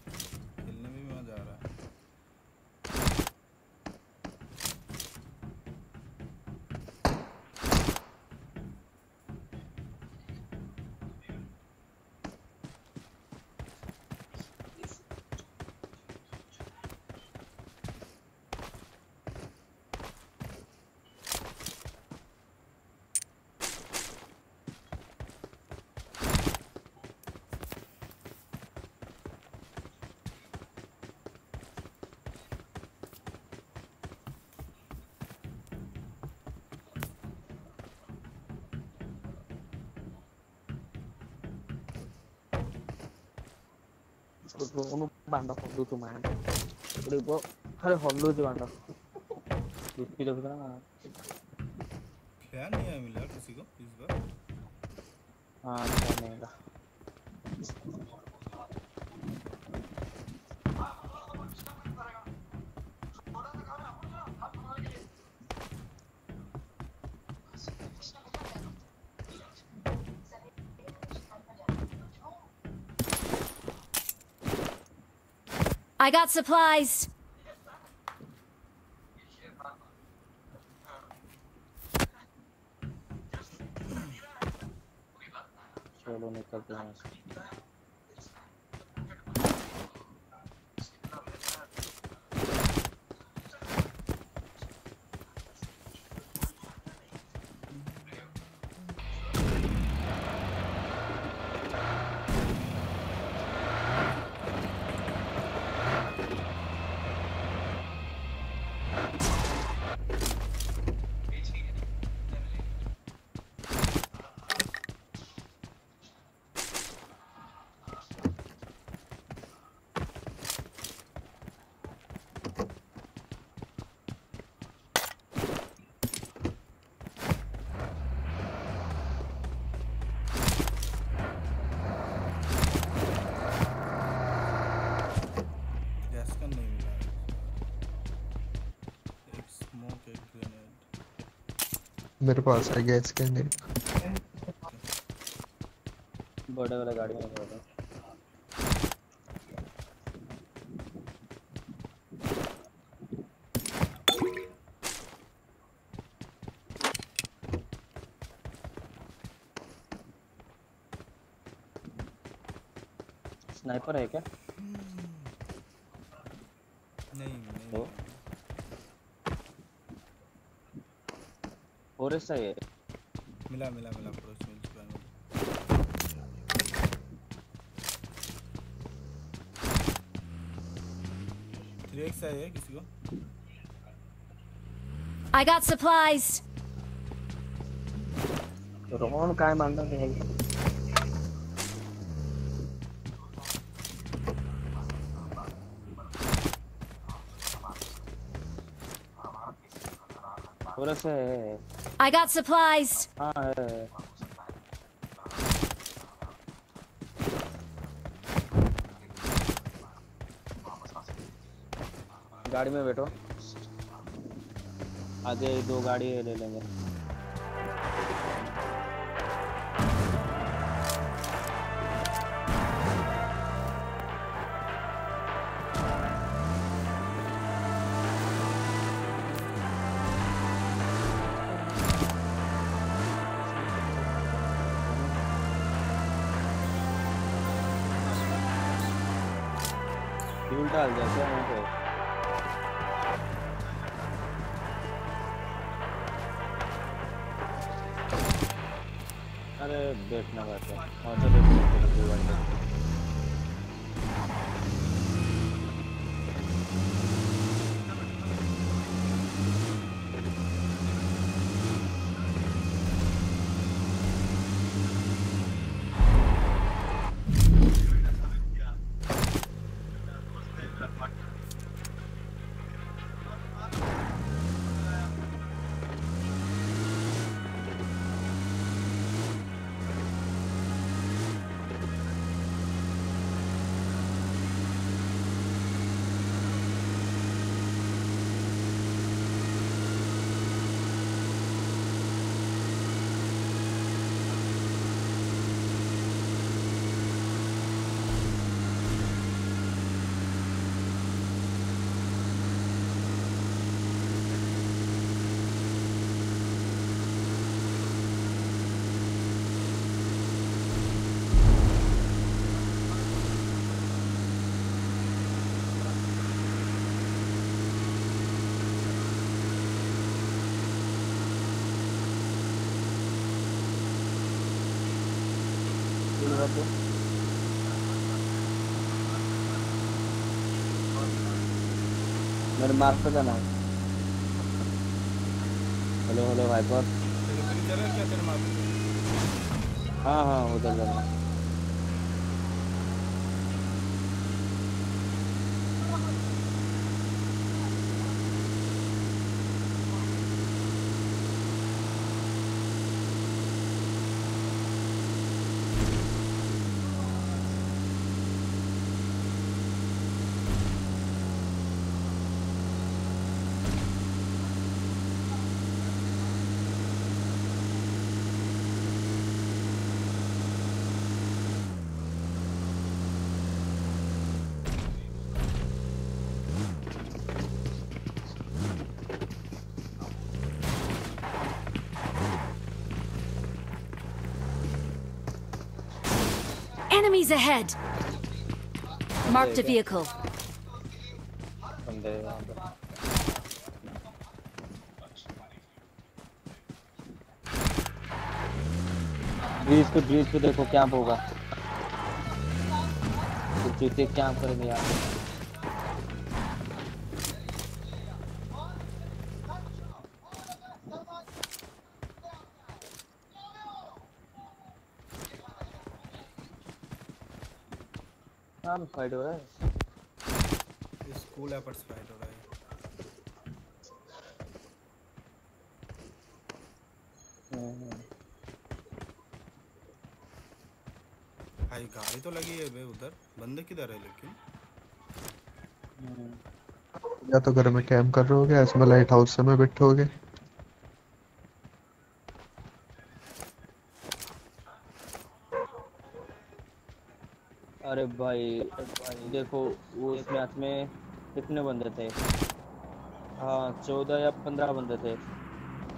నువ్వు బండ హొల్లు తుమాన్ ఇప్పుడు ఇప్పు అరే హొల్లు బండ जिसकी तो कितना क्या नहीं आया मिला किसी को इस बार हाँ नहीं मिला I got supplies. मेरे पास आ गया इसके अंदर। बड़े वाला गाड़ी में बोलो स्नाइपर है क्या? ऐसा है मिला मिला मिला पड़ोस मिल चुका है मुझे। थ्री एक्स है किसी को I got supplies. रोहन काय मांगना है और ऐसा है I got supplies. गाड़ी में बैठो आगे दो गाड़ी ले लेंगे मार्क पे जाना है। हेलो हेलो वाइपर है हाँ हाँ उधर जाना है। Enemies ahead. Marked a vehicle. Bridge पे ब्रिज पे देखो क्या होगा तो जूते कैंप करेंगे यहाँ फाइट हो रहा है? स्कूल एपर्स फाइट हो रहा है। हम्म, भाई गाड़ी तो लगी है बे उधर। बंदे किधर है लेकिन? हम्म। या तो घर में कैंप कर रहे होगे ऐसे में लाइट हाउस में बैठे होगे? अरे भाई देखो वो उस मैच में कितने बंदे थे? हाँ चौदह या पंद्रह बंदे थे।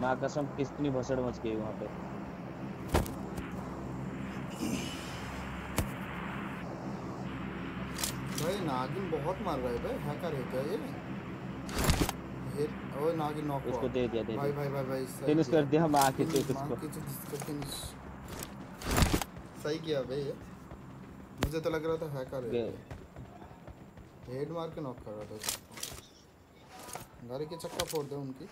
माँ कसम कितनी भसड़ मच गई वहाँ पे। भाई नागिन बहुत मार रहा है भाई। हैकर है क्या ये ओए नागिन नॉक उसको दे दिया दे भाई भाई भाई भाई फिनिश कर दिया मार के के इसको। सही किया भाई ये। मुझे तो लग रहा था हैकर है। हेड मार के नॉक कर रहा था। गाड़ी के चक्का फोड़ दे उनकी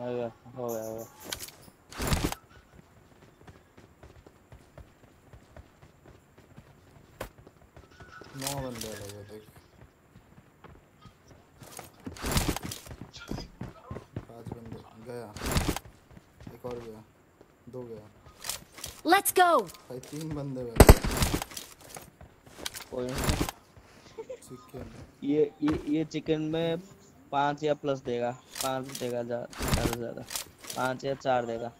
हो गया हो गया हो गया देख पाँच बंदे गया एक और गया दो गया Let's go. भाई तीन बंदे चिकन ये ये ये चिकन में पाँच या प्लस देगा। पाँच देगा ज़्यादा से ज़्यादा। पाँच या चार देगा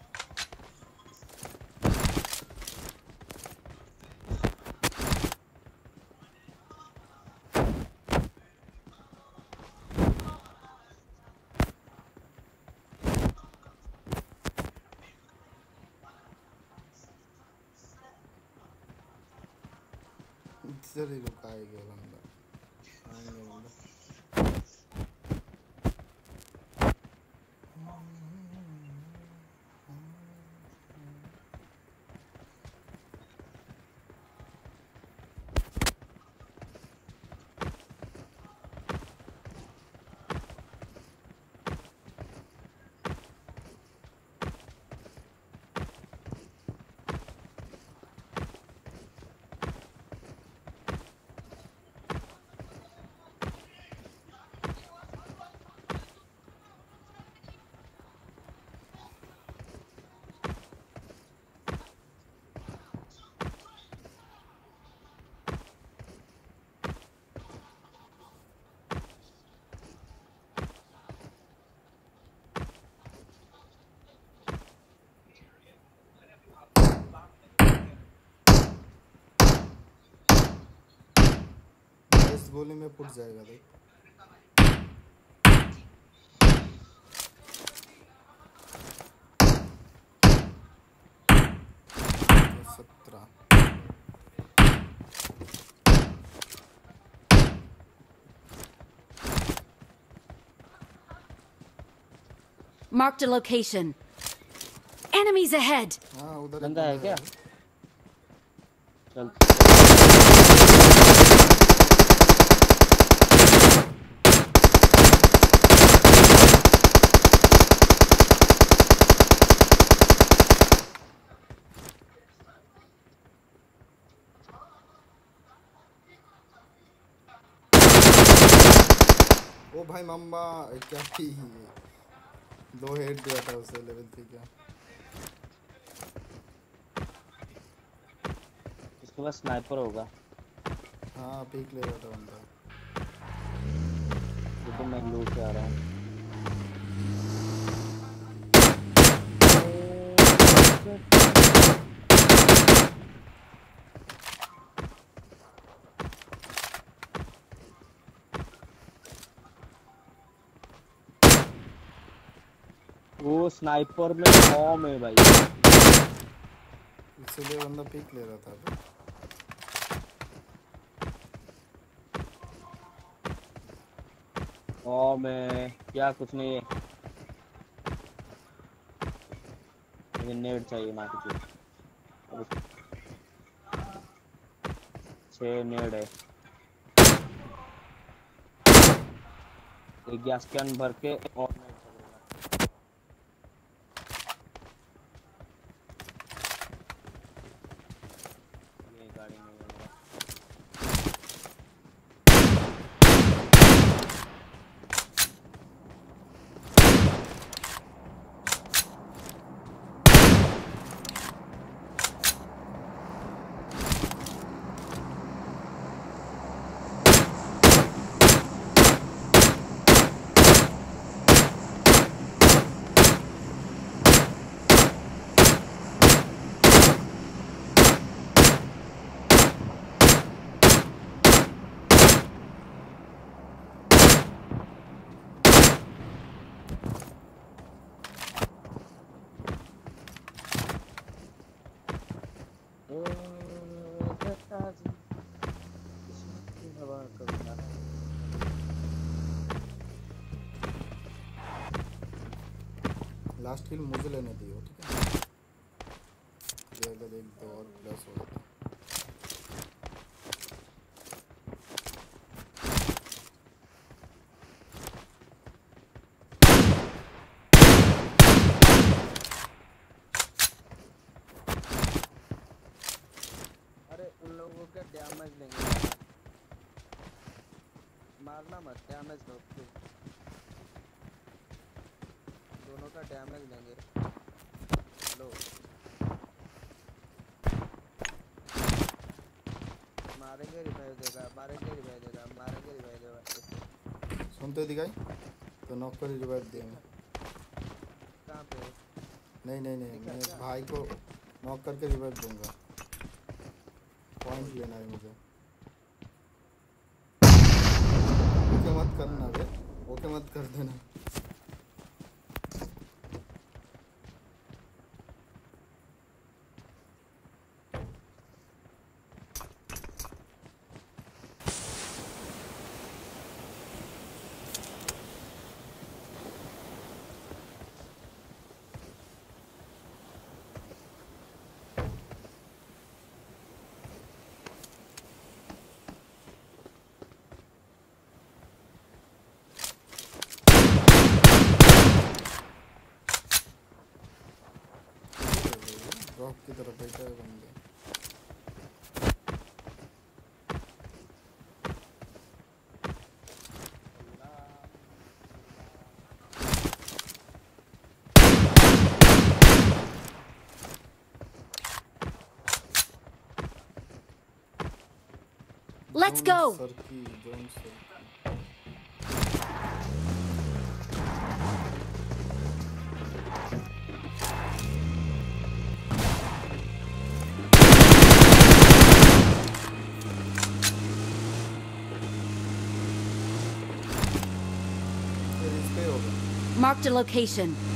इधर ही रुकाएगा बंदा आएँगे बंदा इस गोली में पुट जाएगा देख सत्रह Marked a location. Enemies ahead. हाँ बंदा है क्या ओ भाई मम्मा क्या थी दो हेड दिया था उसे लेवल थ्री क्या इसके पास स्नाइपर होगा। हाँ पीक ले रहा था बंदा ये तो मैं लूट के आ रहा हूँ। वो स्नाइपर में बॉम्ब है भाई। इसलिए बंदा पीक ले रहा था बॉम्ब है क्या कुछ नहीं है। मुझे नेट चाहिए मार के। अब छः नेट है। एक गैस कैन भर के और लास्ट किल मुझे लेने दियो, ठीक है? अगर एक दो और प्लस हो जाता। डैमेज लेंगे मारना मत डैमेज लो तू दोनों का डैमेज लेंगे लो मारेंगे रिवाइव देगा मारेंगे रिवाइव देगा मारेंगे रिवाइव देगा। सुनते दिखाई? तो नॉक कर रिवाइव देंगे कहाँ पे? नहीं नहीं नहीं मैं भाई को नॉक करके रिवाइव दूँगा। पॉइंट लेना है मुझे। ओके मत करना ओके मत कर देना ड्रॉप की तरफ़ बैठा है बंदे Let's go. Sir Marked a location.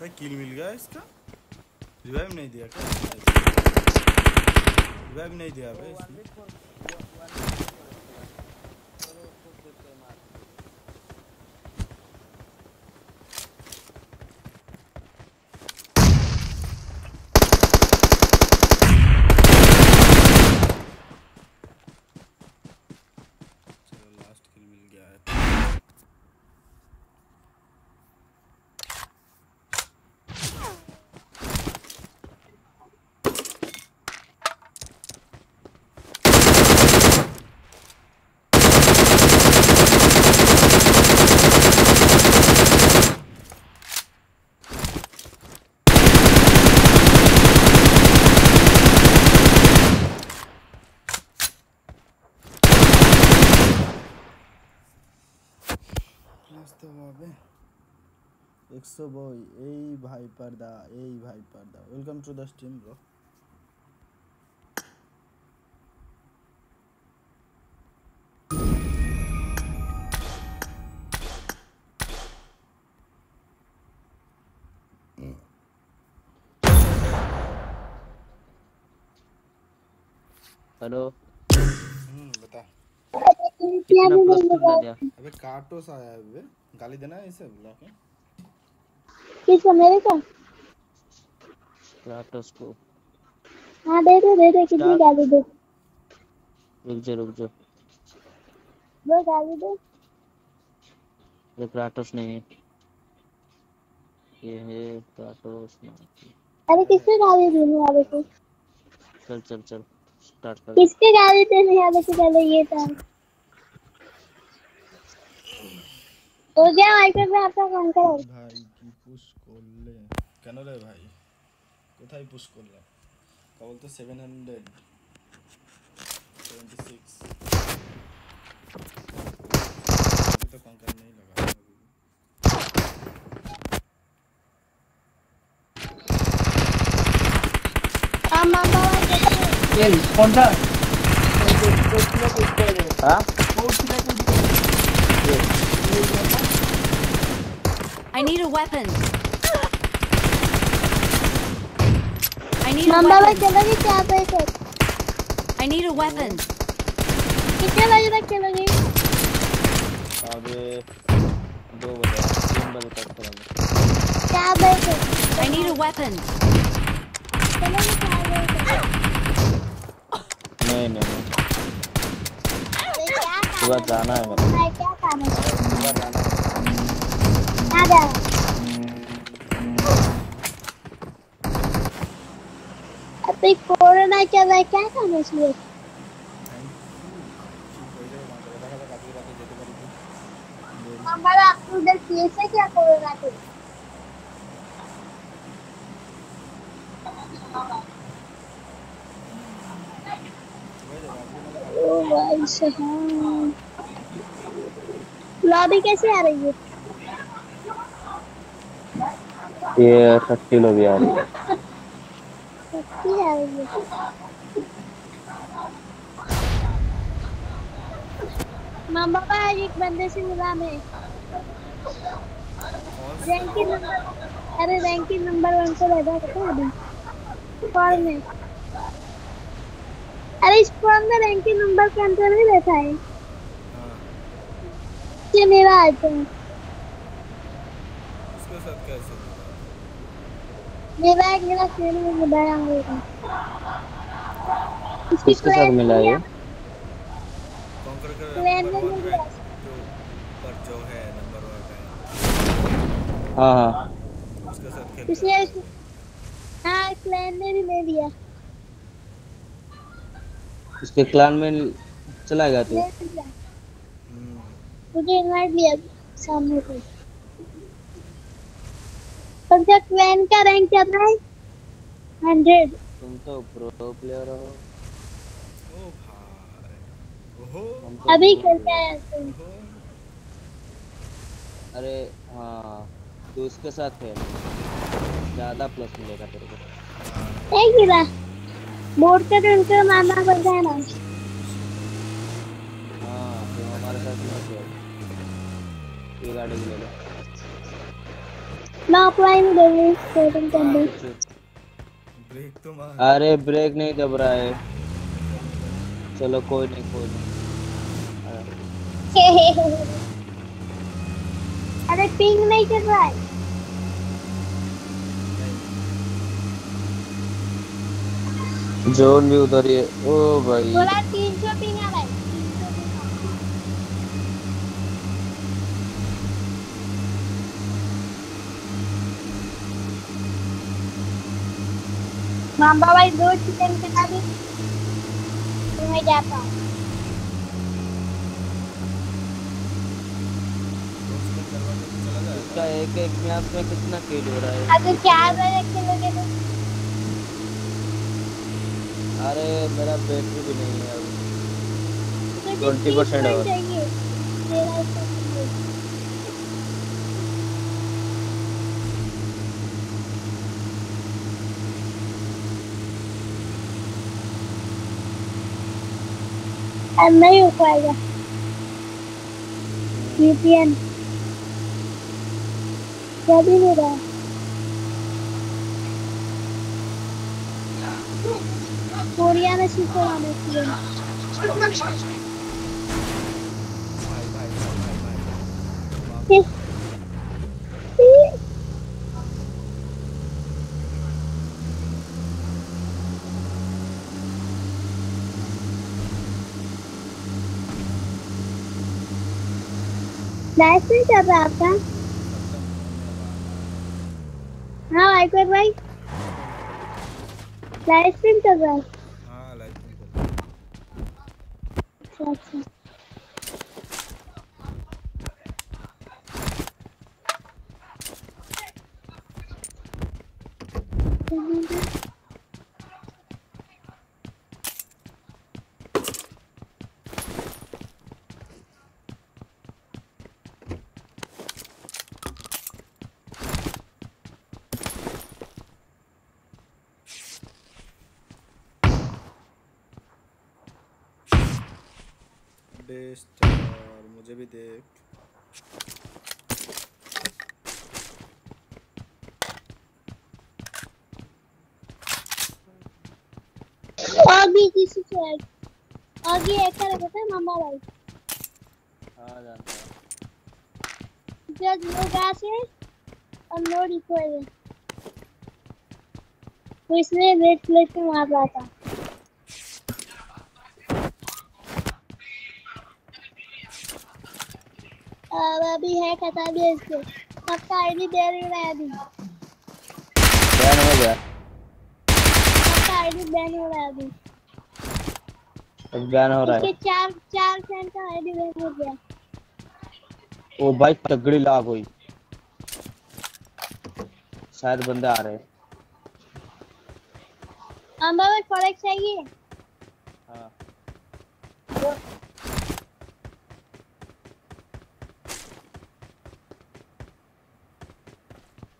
भाई किल मिल गया इसका। रिवाइव नहीं दिया क्या? रिवाइव नहीं दिया भाई পারদা এই ভাই পারদা welcome to the stream bro hello हम्म बता कितना प्लस कितना दिया अबे कार्टोस आया है बे गाली देना है इसे बुला के किस अमेरिका क्राटोस को। हाँ दे दे दे दे कितनी गाली दे। रुक जा रुक जा। वो गाली दे। ये क्राटोस नहीं है। ये है क्राटोस नहीं अरे किसने गाली दी देने अभी को चल चल चल। स्टार्ट कर। किसने गाली दी देने अभी से पहले ये था हो गया आईपैड में आपका कौन कर भाई की पुश কেন রে ভাই কোথায় পুশ করলাম কেবল তো সেভেন হান্ড্রেড सेवेंटी सिक्स अभी तो कंकर नहीं लगा अभी हाँ मामा ये कौन सा हाँ I need a weapon. I need a मामा भाई weapon. चलोगे क्या पैसे I need a weapon. कितने बजे तक चलोगे अबे दो बजे तीन बजे तक करेंगे क्या पैसे I need a weapon. चलोगे क्या पैसे नहीं नहीं नहीं क्या सुबह जाना है मेरा है क्या काम है सुबह जाना है क्या जा अभी कोरोना चल रहा है, क्या है इसमें हमारा उधर केस है क्या कोरोना के? लॉबी कैसे आ रही है? ये थर्टी लोग यार रही है का आज एक बंदे से मिला मैं। रैंकिंग नंबर अरे रैंकिंग नंबर वन पे था अभी? में। अरे स्क्वाड में रैंकिंग नंबर के अंदर नहीं बैठा है। ये मेरा आइटम साथ कैसे? होगा? मेरा खेल में मिलाया होगा किसके साथ मिला ये? कॉन्कर का नंबर वन पे जो पर जो है नंबर वन पे हाँ हाँ। उसके साथ खेल उसने हाँ। क्लैन ने भी ले लिया। उसके क्लान में चला गया तू? मुझे इनवाइट लिया सामने से। क्या क्लैन का रैंक चल रहा है हंड्रेड। तुम तो प्रो प्लेयर हो। ओ भाई ओहो अभी pro खेल के player। आया तुम। अरे हाँ तू उसके साथ खेल। ज़्यादा प्लस मिलेगा तेरे को। नहीं गिरा बोर्ड का तो उनको मारना पड़ता है ना हाँ तो हमारे साथ मत खेल। ये गाड़ी ले लो। मैं ऑफलाइन सेटिंग कर दी ब्रेक तो मार। अरे ब्रेक नहीं दब रहा है। चलो कोई नहीं कोई नहीं। अरे पिंग नहीं चल रहा है। जोन भी उधर ही है। ओ भाई। बोला तीन सौ पिंग आ रहा है 300 ping। मामा भाई दो चिकन बना दी तो मैं जाता हूँ। इसका एक एक मैच में कितना किल हो रहा है? अगर चार बजे खेलोगे तो। अरे मेरा बैटरी भी नहीं है मुझे 20% 30 और। चाहिए तेरह सौ चाहिए। अब नहीं हो पाएगा VPN क्या भी नहीं रहा कोरिया में शिफ्ट होना चाहिए लाइव रहा है आपका हाँ वाइपर भाई लाइसेंस है हाँ लाइव अच्छा अच्छा बेस्ट देख और भी किसी से और भी एक करे पता है मामा भाई। हाँ जानता हूँ। जज लोग ऐसे और नो रिकॉर्ड है। तो इसलिए रेड प्लेट में मार रहा था। अब अभी है कटा दिया इसको। सबका आईडी दे रहा है अभी। बैन हो गया। सबका आईडी बैन हो रहा है अभी। अब बैन हो रहा है। इसके चार चार फ्रेंड का आईडी बैन हो गया। ओ भाई तगड़ी लाग हुई। शायद बंदे आ रहे हैं। अम्बा में फड़क चाहिए हाँ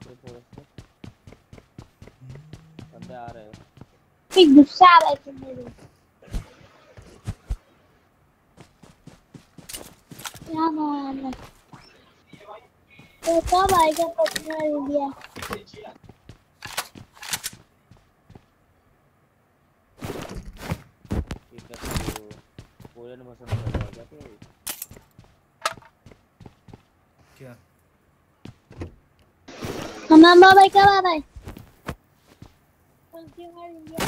ये थोड़ा सा बंदे आ रहे हैं फिर गुस्सा आ रहा है मारना तो कब आएगा पटना इंडिया क्या क्या? हम अम्बा भाई कब आ रहा है कंज्यूमर इंडिया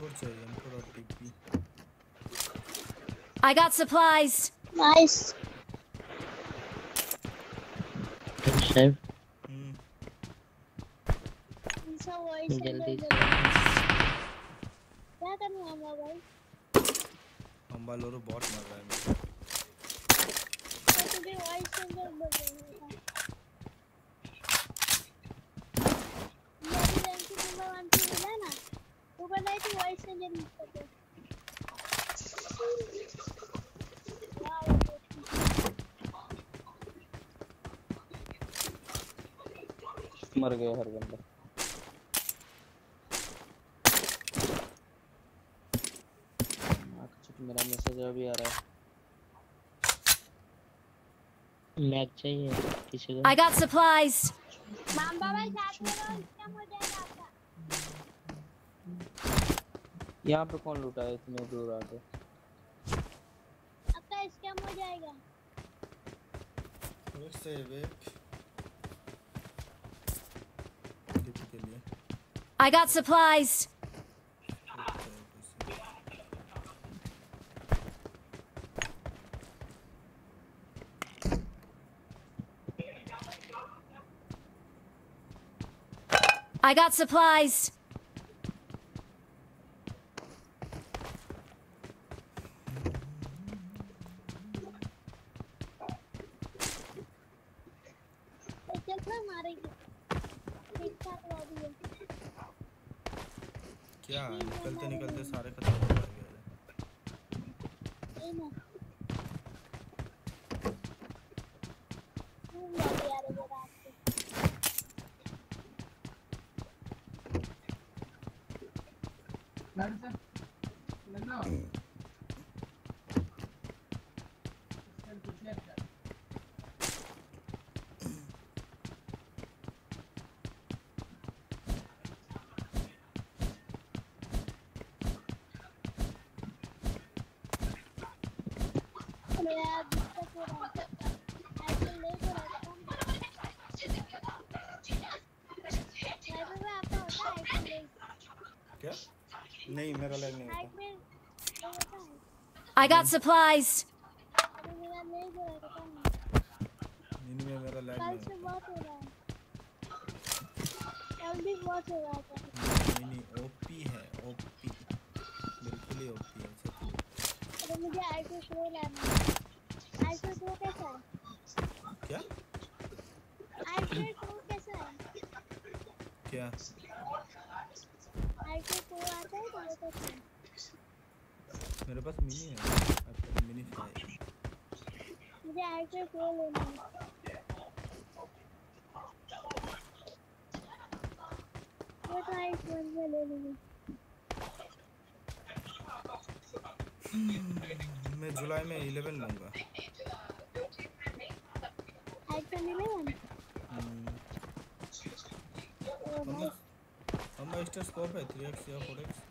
चाहिए इनपुट और TP I got supplies. Nice sir इनसा voice जल्दी से। क्या करूँ अम्बा भाई अम्बालोरो बहुत मर रहा है मेरा मैं तुझे वॉइस सेंटर बोल रही हूँ ये अभी रैंकिंग नंबर वन पे मिला ना वो बताई थी वॉइस करते मर गए हर बंदा मेरा मैसेज अभी आ रहा है मैग चाहिए किसी को I got supplies. मामा भाई साथ में रहो जाएगा आपका यहाँ पे कौन लूटा है इतने दूर आके आपका स्कैम हो जाएगा एक से एक के लिए I got supplies. I got supplies. I got supplies. Mini है आपका मिनी फाइव मुझे आईक्यू प्रो लेना है वो तो आईफोन में ले लूँगी मैं जुलाई में 11 लूँगा आईफोन इलेवन हम एक्स्ट्रा स्कोप है 3x या 4x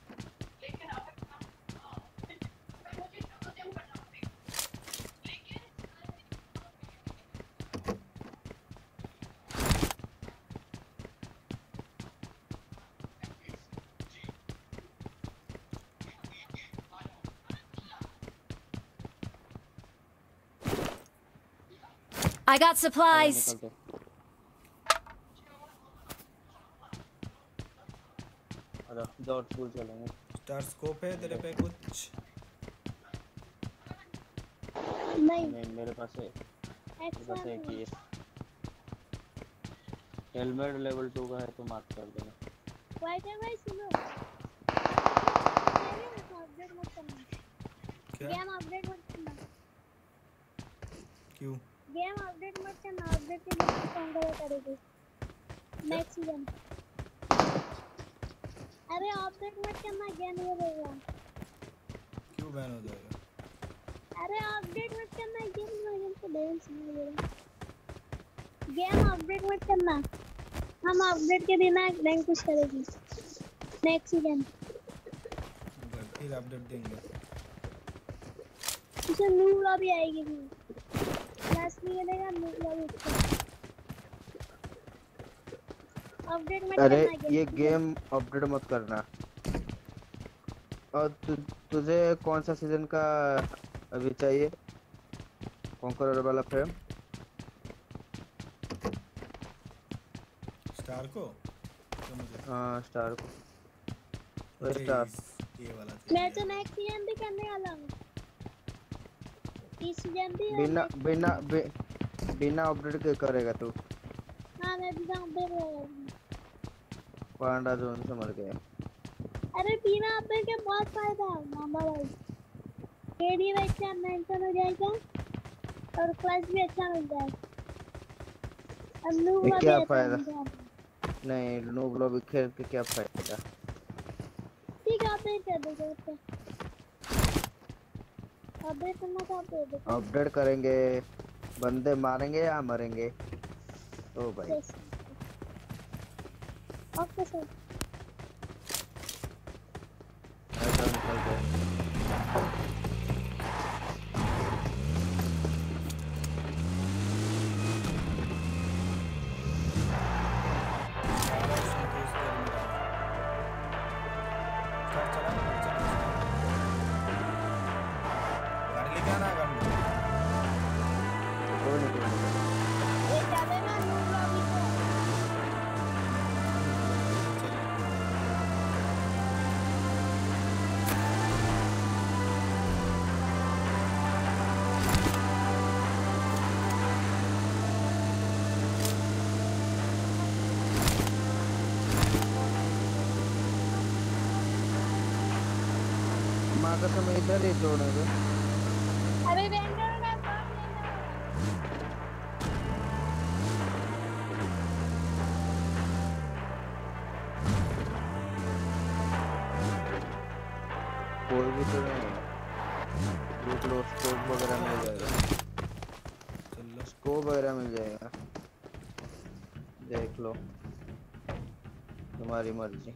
I got supplies. Star scope है तेरे पे कुछ नहीं नहीं मेरे पास है मेरे पास ही हेलमेट लेवल टू का है तो मार्क कर देना वाइट है भाई सुनो अपडेट मत करना गेम अपडेट मत करना क्यों मत करना अपडेट के लिए कौन गलत करेगी नेक्स्ट सीज़न अरे अपडेट मत करना गेम हो जाएगा क्यों बैन हो जाएगा अरे अपडेट मत करना गेम गेम को नहीं हो रहा गेम अपडेट मत करना हम अपडेट के बिना रैंक पुश करेगी नेक्स्ट सीज़न फिर अपडेट देंगे उसे नूर लॉबी आएगी भी लास्ट में मिलेगा नूर लॉबी अपडेट मत अरे ये गेम अपडेट मत करना। और तु, तुझे कौन सा सीज़न का अभी चाहिए? कॉन्करर वाला फ्रेम स्टार को? तो मुझे। हाँ स्टार को। स्टार ये वाला मैं तो नेक्स्ट सीज़न भी करने वाला हूँ। इस सीज़न भी बिना बिना बि, बिना अपडेट के करेगा तू। हाँ मैं बिना अपडेट करूँगा। पांडा जोन से मर गया। अरे बिना अपडेट के बहुत फ़ायदा है। मामा भाई। केडी भी अच्छा मेंशन हो जाएगा और क्लच भी अच्छा मिल जाएगा। और नूब भी क्या अच्छा फ़ायदा? नहीं नूब लॉबी खेल के क्या फ़ायदा? ठीक है अपडेट कर दो अपडेट करना अपडेट अपडेट करेंगे। बंदे मारेंगे या मरेंगे? ओ भाई। ओके सर इधर ही छोड़ेंगे अरे रेंडर का काम लेना कोई भी तो नहीं है देख लो स्कोप वगैरह मिल जाएगा स्कोप वगैरह मिल जाएगा देख लो तुम्हारी मर्ज़ी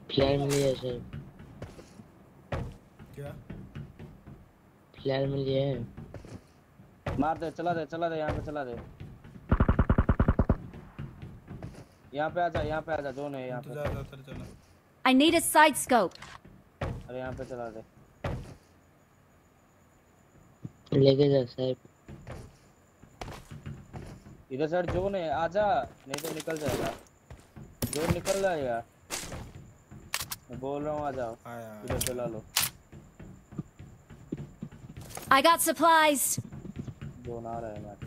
फ्लैर मिल गया सर। क्या? फ्लैर मिल गया है। मार दे चला दे चला दे यहाँ पे चला दे। यहाँ पे आजा यहाँ पे आजा जोन है यहाँ पे। इंतज़ार करते चलो। I need a side scope. अरे यहाँ पे चला दे। लेके जा साहब इधर साइड जोन है आजा नहीं तो निकल जाएगा। जोन निकल जाएगा। मैं बोल रहा हूँ आ जाओ। इधर चला लो I got supplies. जोन आ रहा है मैच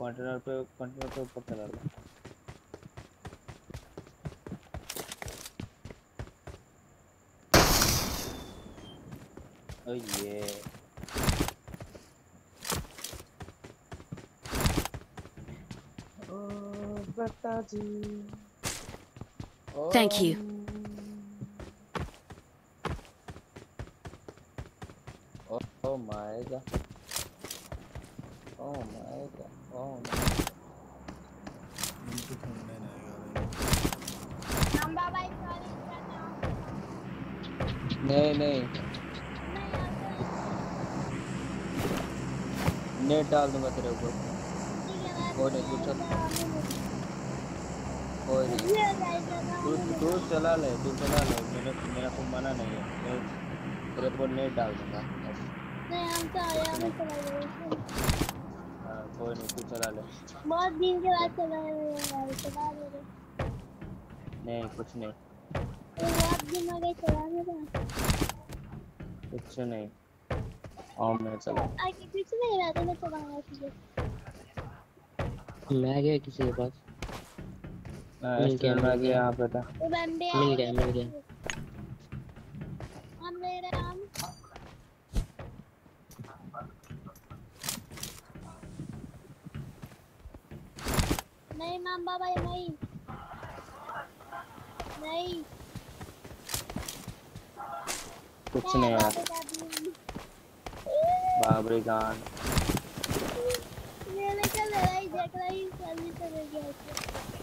कंटेनर पे कंटेनर पे ऊपर चला लो ओह ये। Thank you. Oh, oh my god. Oh my god. Oh my इनको ढूंढने नहीं हम बाबा सॉरी नहीं नहीं नेट डाल दूंगा तेरे ऊपर कोई नहीं तू चल कोई नहीं। तू तू चला ले तू चला ले। मेरे मेरा को मना नहीं है। मैं तेरे ऊपर नेट डाल दूँगा। नहीं हम तो आया हम चला गए हाँ, कोई नहीं तू चला ले। बहुत दिन के बाद चला गए यार चला गए नहीं कुछ नहीं। बहुत दिन हो गए चला गए कुछ नहीं। और मैं चला। आगे कुछ नहीं रहता मैं चला मैं गया किसी के पास। मिल गया, मिल गया। यहाँ पे था मिल गया मिल गया। हम ले रहे हम नहीं माम बाबा नहीं। नहीं। कुछ नहीं यार। बाबा बाबरी गान। मेरे का लड़ाई झगड़ा ही चले गया। लाग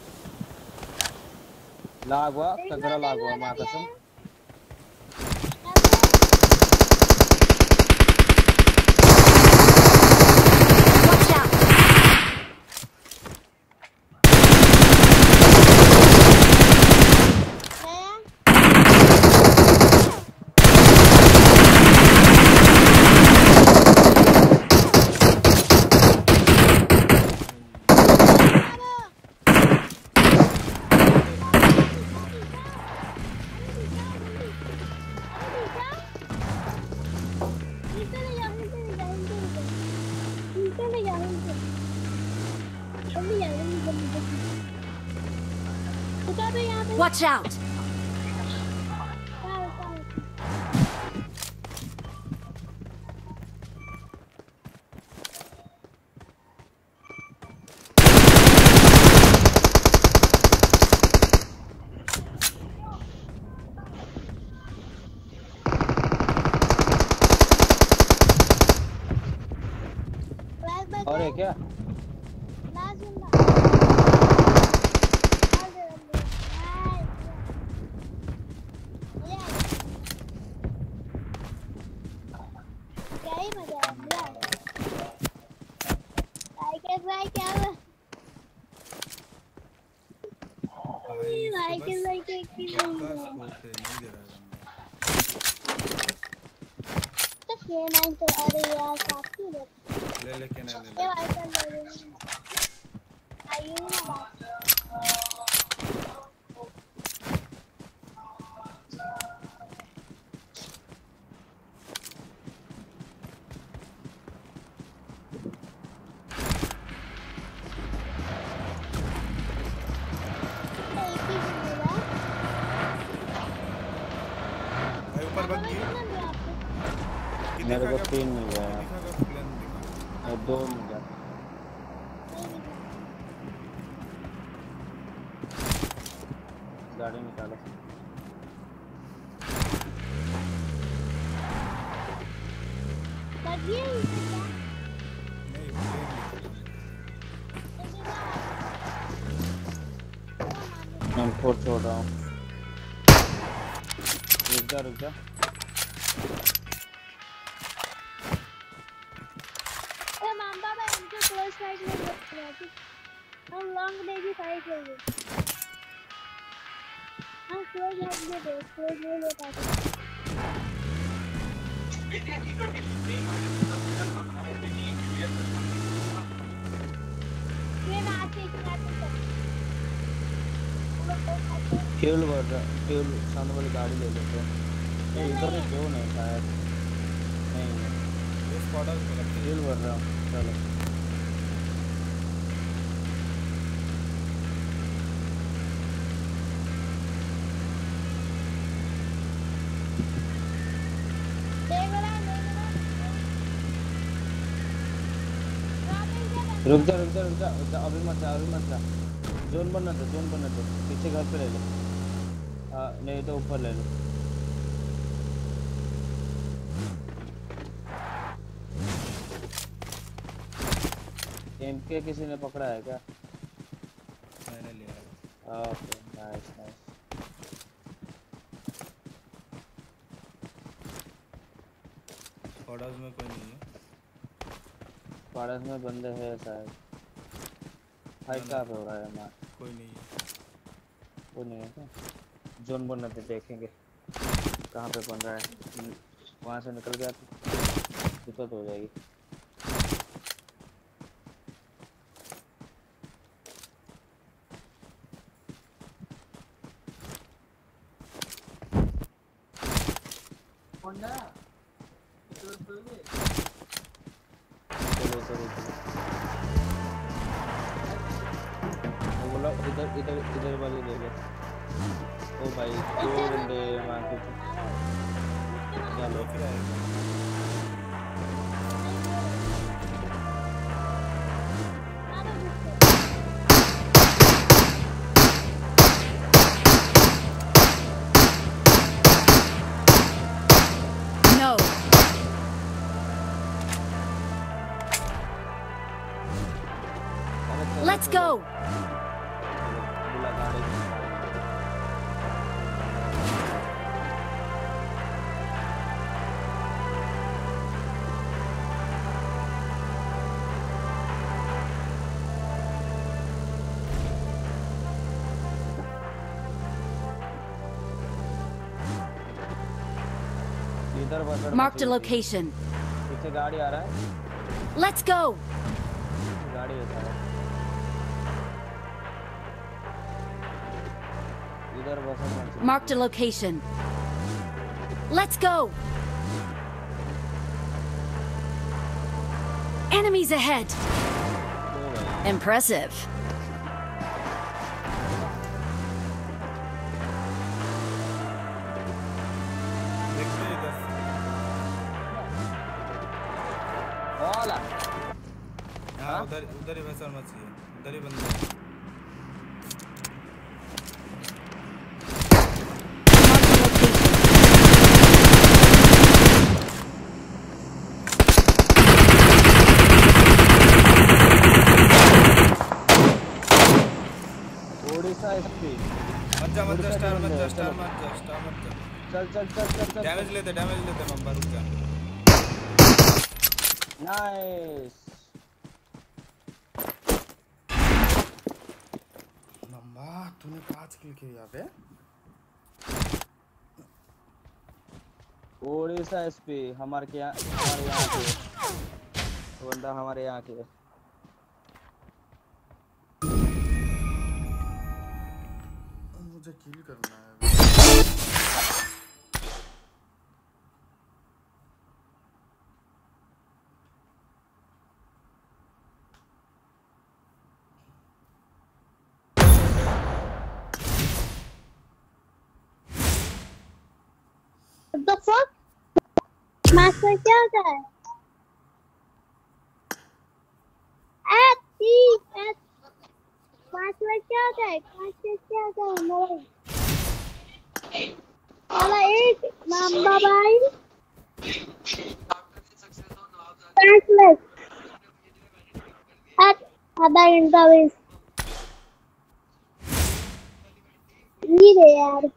हुआ तगड़ा लाग हुआ Watch out. फ्यूल भर रहा फ्यूल सामने वाली गाड़ी ले लेते हैं इधर भी क्यों नहीं शायद नहीं फ्यूल भर रहा चलो रहा रहा रुक जा रुक जा रुक जा अभी मत जा अभी मत जा जोन बनना दे जोन बनना दे पीछे घर पे ले लो हाँ नहीं तो ऊपर ले लो। एम के किसी ने पकड़ा है क्या? मैंने लिया ओके नाइस नाइस स्पॉटर्स में कोई नहीं है। पारस में बंदे हैं शायद। फाइट कहाँ पे हो रहा है हमारा कोई नहीं है। वो नहीं है क्या? जोन बनने पे देखेंगे। कहाँ पे बन रहा है? वहाँ से निकल गया तो दिक्कत हो जाएगी। चलो चलो चलो। बोला इधर इधर इधर वाली भाई दो बंदे वहाँ पे चलो Marked a location. Let's go. Marked a location. Let's go. Enemies ahead. Impressive. उधर ही वैसा चाहिए। उधर ही। बंदा मत जा स्टार मत जा स्टार मत जा स्टार मत जा। चल चल चल चल चल। डैमेज लेते डैमेज लेते मम्मा रुक जा। नाइस मम्मा तूने पे ओडिशा एसपी हमारे के यहाँ हमारे यहाँ के। बंदा हमारे यहाँ के। मुझे किल करना है। What the fuck? मैच में क्या होता है एट ठीक एट पांच में क्या होता है पांच में क्या होता है मोबाइल वाला एक मामा भाई पांच में एट आधा घंटा वेस्ट नहीं रे यार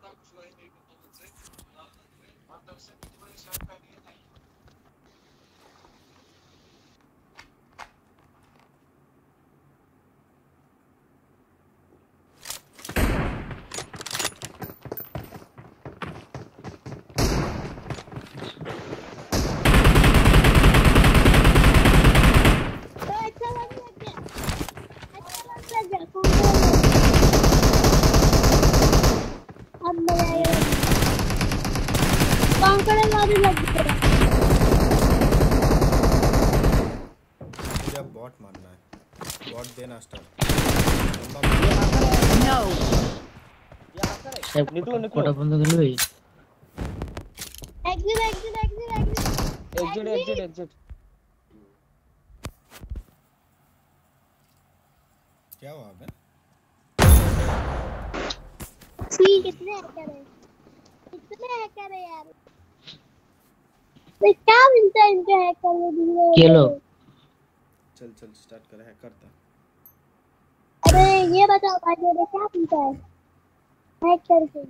निकलो निकलो फटाफट बंद कर लो भाई exit exit exit exit exit exit क्या हुआ बे सी कितने हैकर है कितने हैकर है यार? मैं क्या मिलता है इनके हैकर में दिले के लो चल चल स्टार्ट कर हैकर था अरे ये बताओ भाई ये क्या मिलता है? हैक करके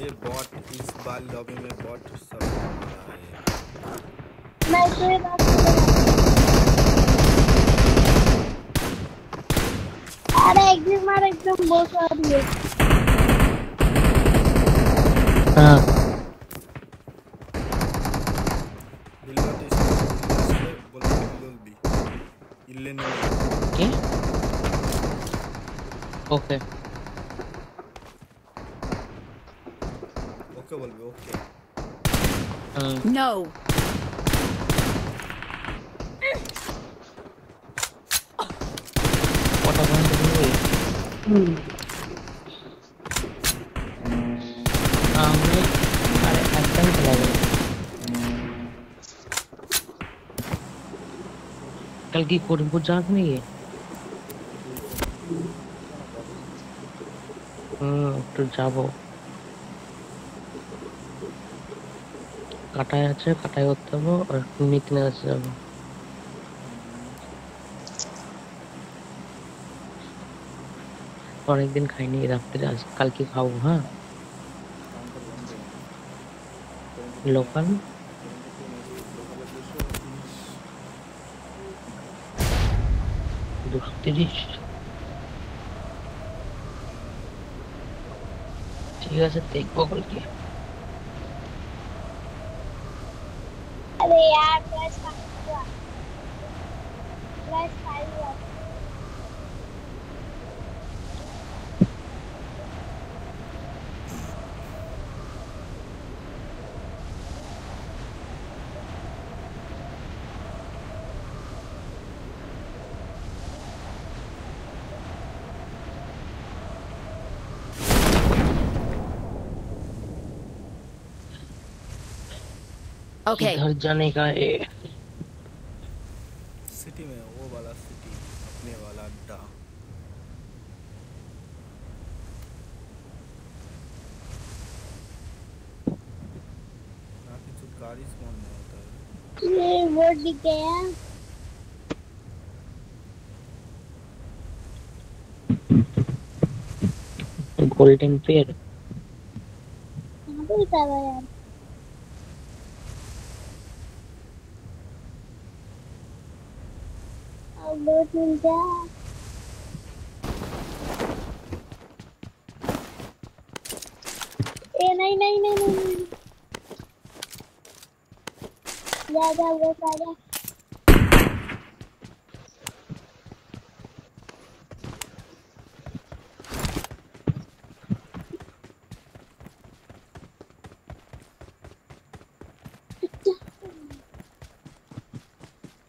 ये बॉट इस बार लॉबी में बॉट सब मैं तो ये बात कर अरे एग्जिट मार एकदम बहुत सारी है। हाँ ओके ओके बोल भी okay no what I want to do कल की कोटपुर जांच नहीं है হুম একটু যাবো কাটায় আছে কাটায় করতে যাবো আর মিটিংয়ে আছে যাবো অনেকদিন খাইনি রাত্রে আজ কালকে খাবো হ্যাঁ লোকাল দুশো তিরিশ ঠিক আছে দেখবো কালকে अरे यार प्लस Okay. किधर जाने का है सिटी में वो वाला सिटी अपने वाला अड्डा। गाड़ी स्पॉन नहीं होता है। ये वोट दिख गया। गोल्डन पेड़ कहाँ पे लिखा यार अब नहीं नहीं नहीं नहीं जा जा वोट आ जा।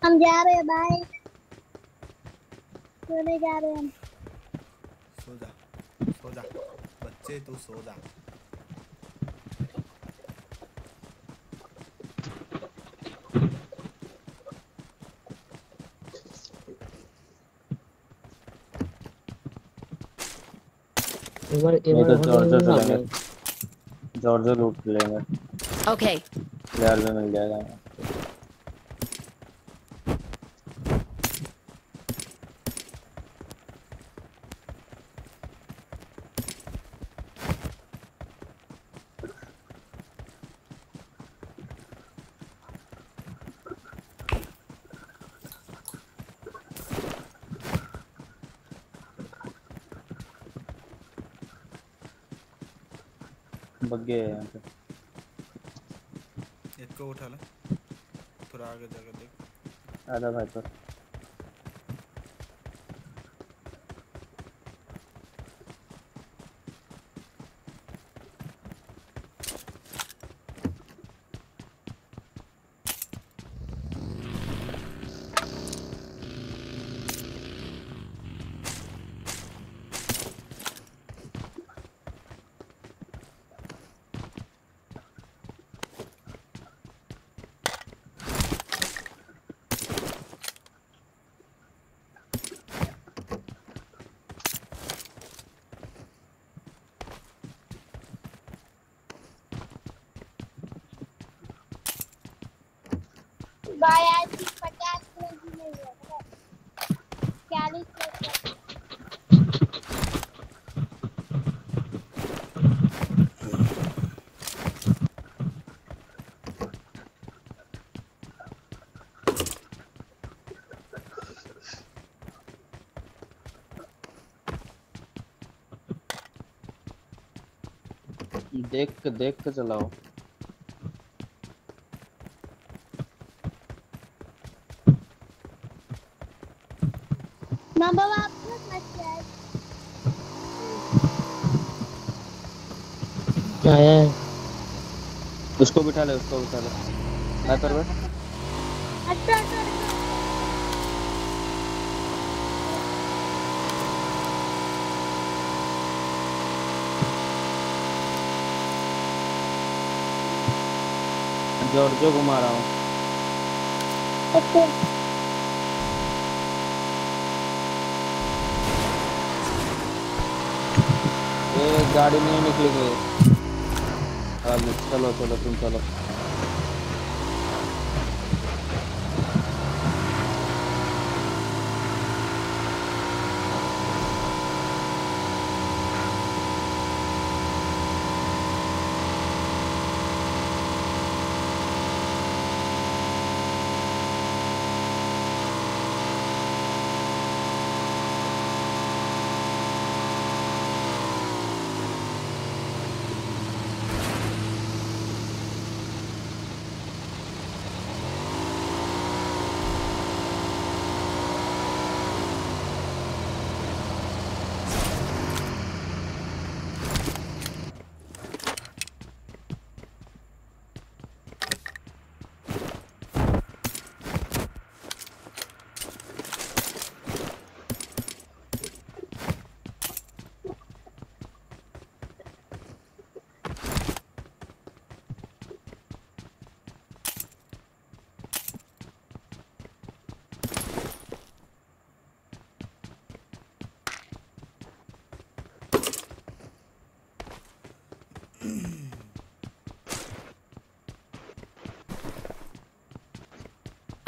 हम जा रहे हैं बाय सोने जा रहे हम सो जा सो जा बच्चे तू सो जा। एवर एवर तो जॉर्जर लूट लेंगे। ओके प्लेयर भी मिल जाएगा। है यहाँ पे। इसको उठा ले। थोड़ा आगे जाकर देख। आधा भाई पर। देख के देख के चलाओ। माँ बाबा आप लोग मत जाए आया है? उसको बिठा ले उसको बिठा ले। स्नाइपर पे अच्छा अच्छा। जॉर्जो घुमा रहा हूँ। गाड़ी नहीं निकलेगी गई चलो चलो तुम चलो।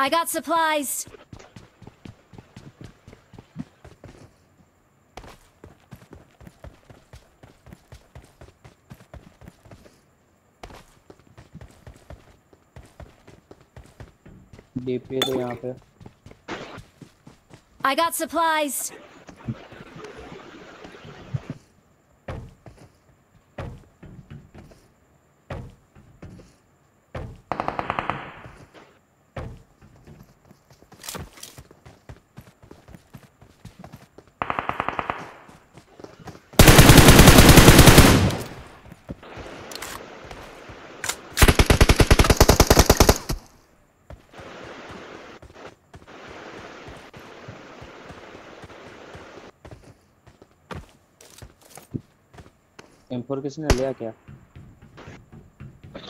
I got supplies. डीपी तो यहाँ पे I got supplies. M4 किसने लिया क्या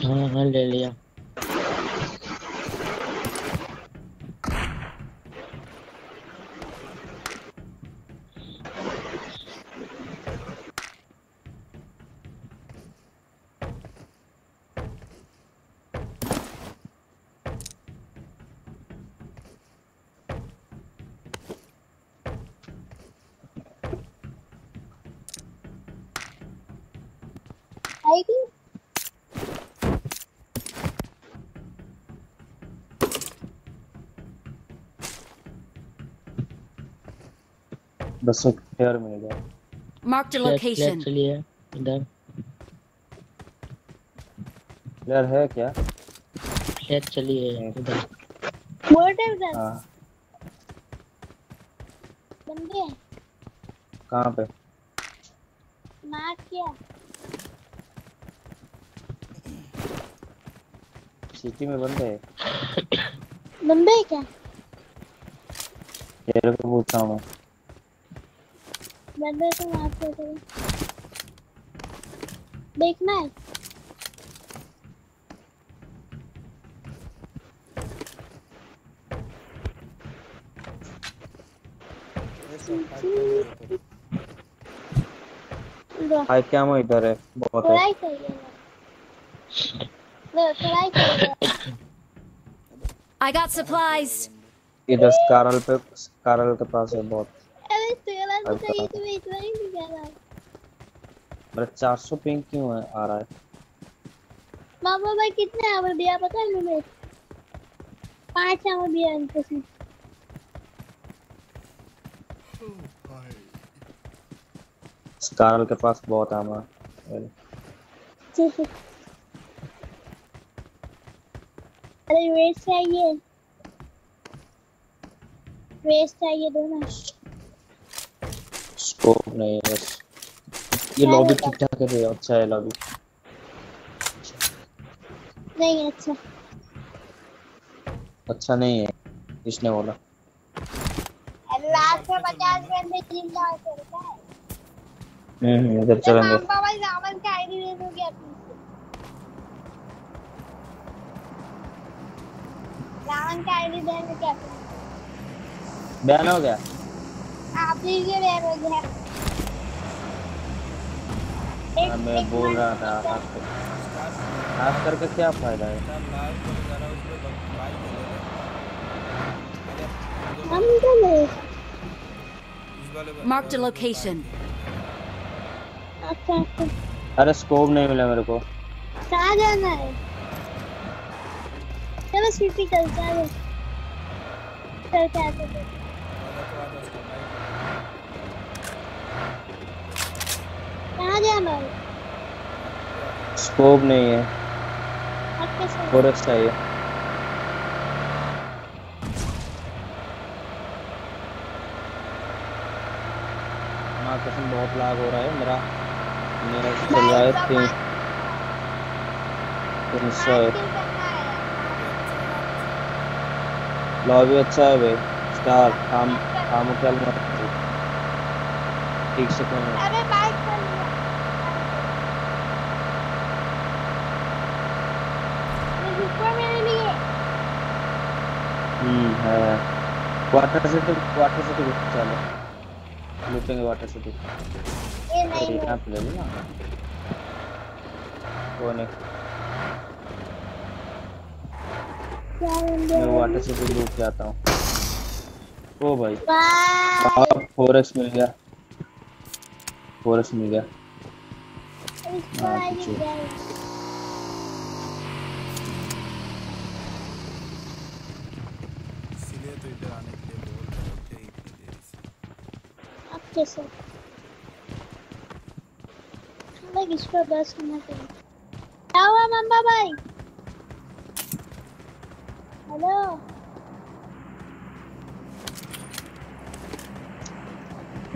हाँ हाँ ले लिया आएगी बस एक प्लेयर मिल गया Marked a फ्लैट चलिए इधर। प्लेयर है क्या? फ्लैट चलिए इधर। बोर्ड है उधर हाँ। बंदे हैं। कहाँ पे? मार किया। सिटी में बंदे है। बंदे है क्या? तेरे को पूछ रहा हूँ मैं तो मार के करो? देखना है। हाई क्या मैं इधर है? बहुत है। I got supplies. इधर कारल पे कारल के पास है बहुत। अरे तेरा तो अच्छा। चाहिए तुम्हें इतना ही नहीं कह रहा मेरा 400 पिंग क्यों है? आ रहा है। मामा भाई कितने आवर दिया पता है तुम्हें? पाँच आवर दिया इनको से। कारल के पास बहुत आम है। अरे वेस्ट चाहिए। वेस्ट चाहिए दोनों। स्कोप नहीं है। बस ये लॉबी ठीक ठाक है। अच्छा है लॉबी नहीं अच्छा। अच्छा नहीं है किसने बोला? लाख से पचास बंदे ज़िंदा करता है। हम्म इधर तो चलेंगे। मामा भाई रावण का आईडी दे दोगे अपने रावण का आईडी देने क्या बैन हो गया? आप ही के बैन हो गया हाँ, मैं बोल रहा था कर खास करके क्या फ़ायदा है? हम तो a location. अच्छा अच्छा। अरे स्कोप नहीं मिला मेरे को। कहाँ जाना है? चलो सिटी चलता है चल के आते हैं कहाँ जाना है स्कोप नहीं है। साथ फोरेक्स चाहिए माँ कसम बहुत लाग हो रहा है मेरा। मेरा चल रहा है तीन तीन सौ। लॉबी अच्छा है भाई। स्टार काम काम करो। ठीक से करो अरे बाइक कर लिया ये रुको मेरे लिए वाटर सिटी वाटर सिटी चलो। लूटेंगे वाटर तेरी है। यहाँ पे ले लो ना। वो नहीं। मैं वाटर सिटी लूट के आता हूँ। ओ भाई। बाय फोरेक्स मिल गया। फोरेक्स मिल गया। हाँ, आईडी पीछे। दे इसीलिए तो इधर आने के लिए बोल रहे थे इतनी देर से आपके साथ लाइक इसको बस होना चाहिए क्या हुआ मम्मा भाई हेलो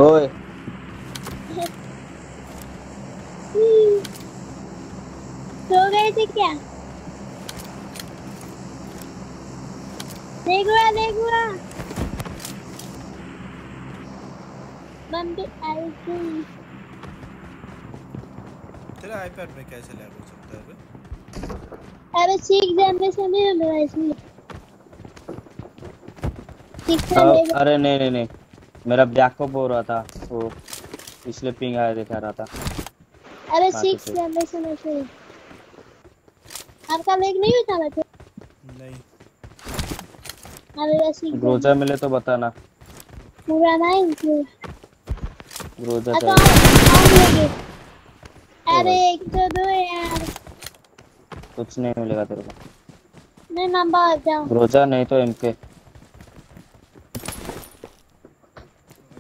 ओए सो गए थे क्या देखुआ देखुआ मम्मी आई थी तेरे आईपैड में कैसे लैग हो सकता है बे अरे सिक्स जनरेशन नहीं है मेरा इसमें। अरे नहीं नहीं नहीं। मेरा बैकअप हो रहा था वो इसलिए पिंग आया दिखा रहा था। अरे बाकी सिक्स तो- जनरेशन है। आपका लेग नहीं होता ना नहीं। हाँ मेरा सिक्स ग्रोजा मिले तो बताना। पूरा नहीं फिर ग्रोजा हाँ तो चाहिए हम हम लेंगे अरे एक तो दो यार। कुछ नहीं मिलेगा तेरे को। नहीं नंबर आ जाओ ग्रोजा नहीं तो एमके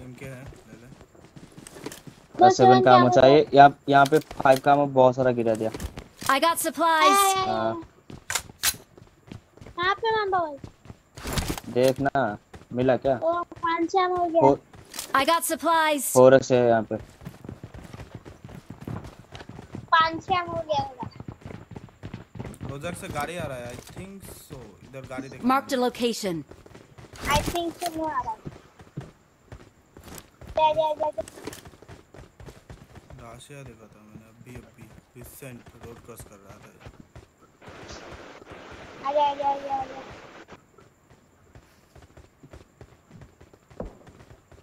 इनके हैं ले ले। दो सेवन सेवन का क्या चाहिए यहाँ यहाँ पे फाइव का आमो बहुत सारा गिरा दिया। I got supplies. हाँ, कहाँ पे नंबर देख ना मिला क्या? ओ पाँच छः हो गया। I got supplies. फोर है यहाँ पे। पाँच छः हो गया होगा। रोजर से गाड़ी आ रहा है आई थिंक सो इधर गाड़ी देख। Marked a location. I think so नहीं आ रहा जा जा जा जा। राशिया देखा था मैंने अभी अभी रिसेंट रोड क्रॉस कर रहा था। आजा आजा आजा आजा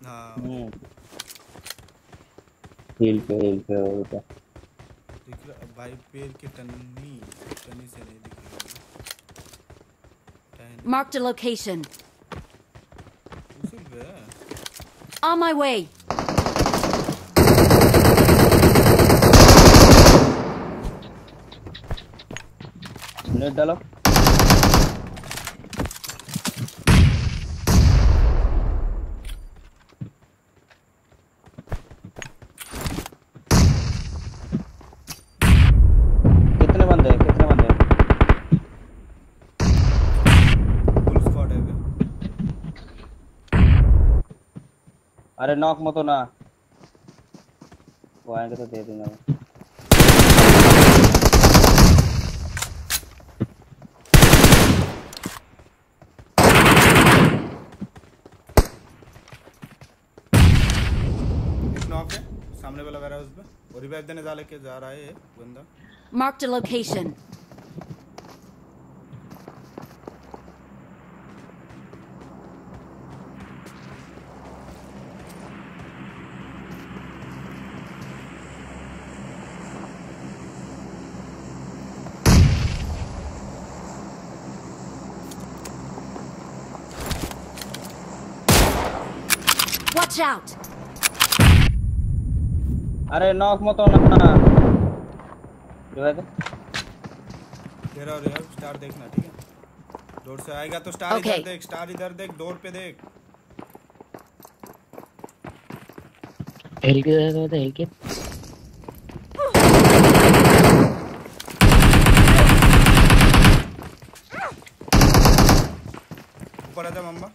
हाँ। हिल पे हिल पे वो तो दिख रहा भाई पेड़ की टन्नी टन्नी से नहीं दिख रही. उसी पे है On my way. नेट डालो कितने बंदे हैं कितने बंदे हैं फुल स्क्वाड है बे अरे नॉक मत हो ना वो आएँगे तो दे दूँगा मैं। है सामने वाला वेयर हाउस पे और रिवाइव देने जा लेके जा रहा है ये बंदा। Marked a location. Watch out! अरे नॉक मत हो ना रिवाइव दे तेरा और यार स्टार देखना ठीक है? डोर से आएगा तो स्टार Okay. इधर देख स्टार इधर देख डोर पे देख। हेल के देखा था हेल के ऊपर आजा मम्मा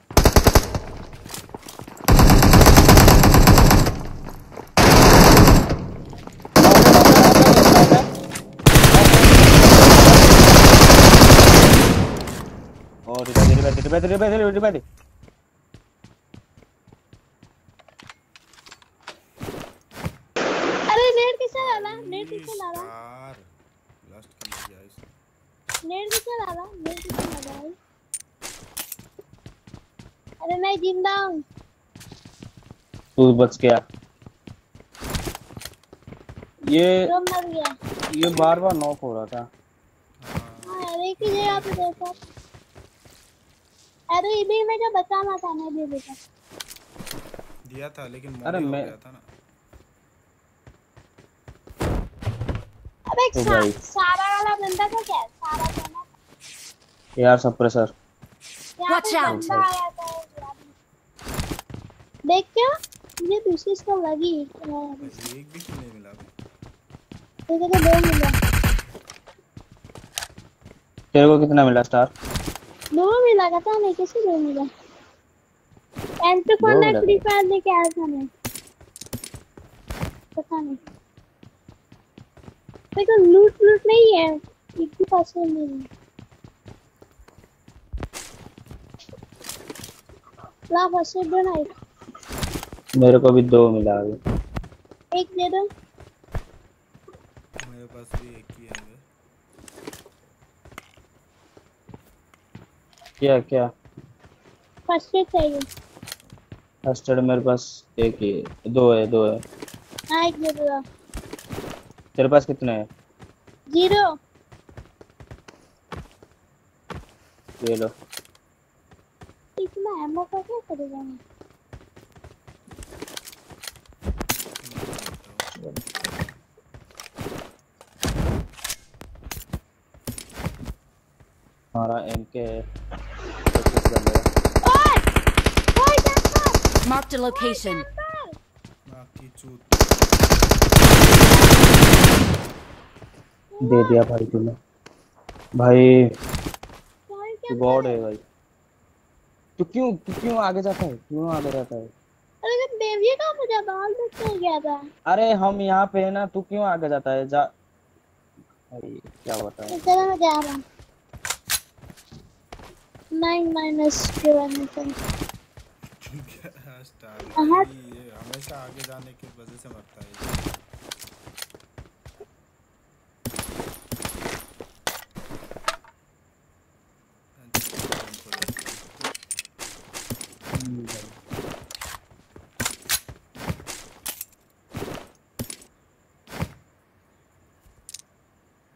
और दे रिवाइव दे अरे नेट किसे डाला? नेट किसे डाला? स्टार लास्ट किल हो गया इसमें नेट किसे डाला? नेट किसे लगा अरे मैं ज़िंदा हूँ। तू बच गया। ये मर गया। ये बार बार नॉक हो रहा था। हाँ यार एक ही जगह पे देखा अरे इधर में जो बचाना था मैं भी देखा। दिया था लेकिन अरे हो मैं- गया था ना। अबे एक सा। सारा वाला बंदा था क्या? सारा था यार सप्रेसर. बंदा था देख क्या? मुझे दूसरी इसको लगी एक भी नहीं मिला अभी मुझे तो दो मिला। तेरे को कितना मिला स्टार? दो मिला पता नहीं कैसे दो मिला एंट्री दो फ़ोन मिला फ्री फायर लेके आया था मैं पता नहीं देखो लूट लूट नहीं है एक भी पासवर्ड नहीं है ला ना एक मेरे को भी दो मिला अभी एक दे दो मेरे क्या क्या। फ़र्स्ट एड चाहिए। फ़र्स्ट एड मेरे पास एक ही है दो है दो है। हाँ एक दे दो तेरे पास कितने हैं? ज़ीरो। ये लो। इतना एमओ का क्या करेगा मैं? हमारा एम के पच्चीस Marked a location. दे दिया भाई तूने। भाई तू गॉड है भाई। तू क्यों तू क्यों आगे जाता है? क्यों आगे जाता है? अरे जब देविए का मुझे बाल में चल गया था? अरे हम यहाँ पे है ना तू क्यों आगे जाता है? जा। भाई क्या होता है चलो मैं जा रहा हूँ। नाइन माइनस वन स्टार हाँ। हमेशा आगे जाने की वजह से मरता है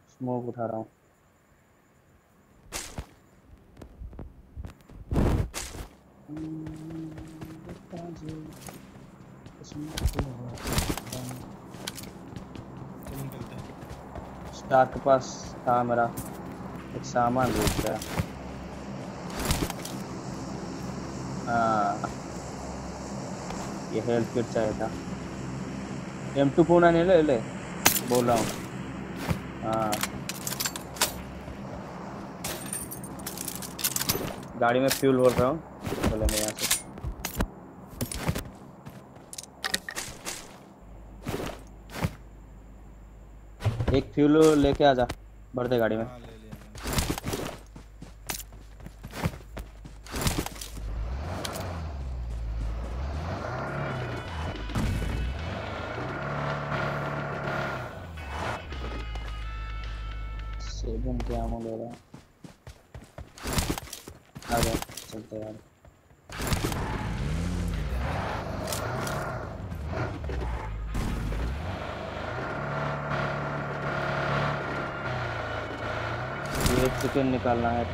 स्मोक उठा रहा हूँ स्टार के पास था मेरा एक सामान बेच रहा हाँ। ये हेल्थ किट चाहिए था। एम टू पूना नहीं ले ले, बोल रहा हूँ। हाँ। गाड़ी में फ्यूल भर रहा हूँ चलो मैं यहाँ से एक फ्यूल लेके आजा भर दे गाड़ी में। निकालना है।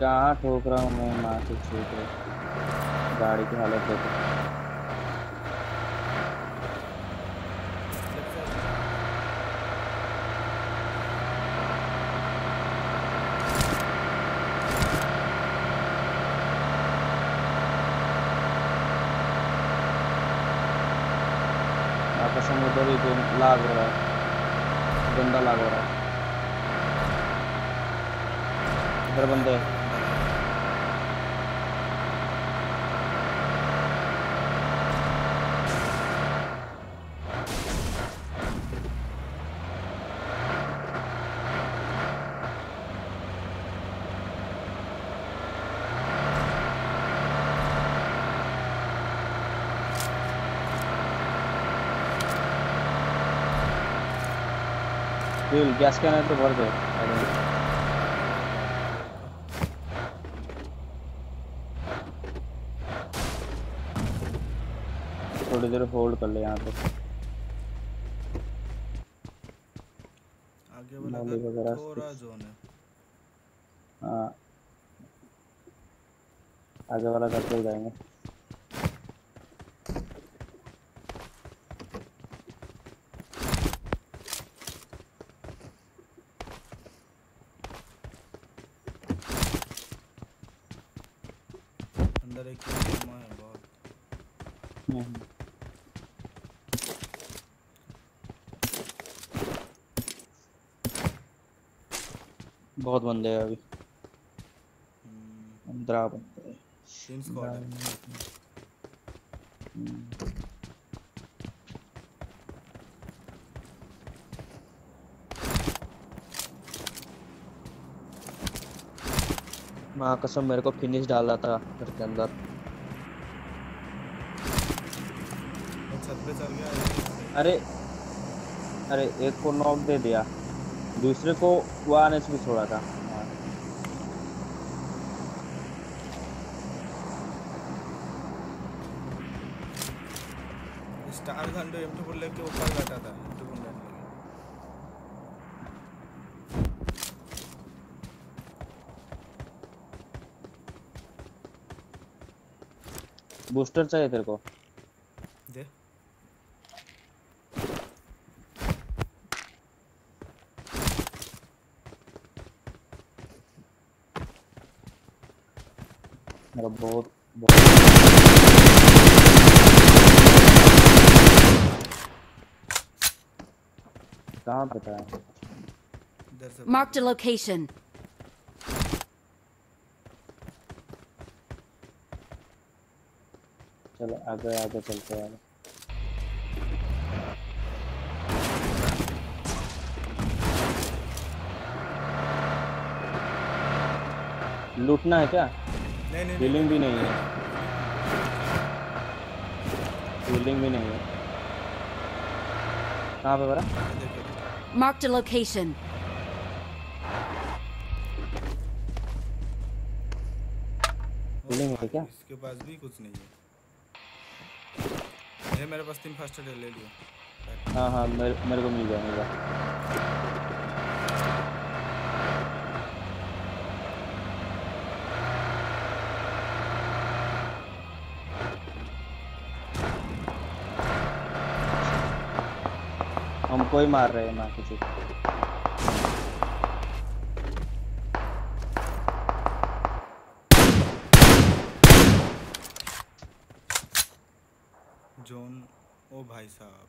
कहाँ ठोक रहा हूँ मैं, माँ के छूट रहे गाड़ी की हालत देखो। समुद्र लाग रहा है, गंदा लाग हो रहा है। इधर बंदे। फ्यूल गैस कैन है तो भर दो थोड़ी देर होल्ड कर ले यहाँ पे। आगे वाला थोड़ा जोन है। हाँ। आगे वाला ही जाएँगे अंदर एक जमा है बहुत हम्म। बहुत बंदे हैं अभी। पंद्रह बंदे तीन स्क्वाड है। माँ कसम मेरे को फिनिश डाला था घर के अंदर। अरे अरे एक को नॉक दे दिया। दूसरे को वन एच भी छोड़ा था। स्टार घंटे एम टू लेके ऊपर बैठा था एम टू बूस्टर चाहिए तेरे को? बहुत बहुत कहाँ पे था? इधर से Marked a location. चलो आगे आगे चलते हैं। लूटना है क्या? नहीं नहीं हीलिंग भी नहीं है। हीलिंग भी नहीं है। कहाँ पे बरा Marked a location. हीलिंग है क्या? इसके पास भी कुछ नहीं है। ये मेरे पास तीन फास्ट ले लियो हाँ हाँ मेरे मेरे को मिल गया। ही मार रहे हैं ना किसी को जोन ओ भाई साहब।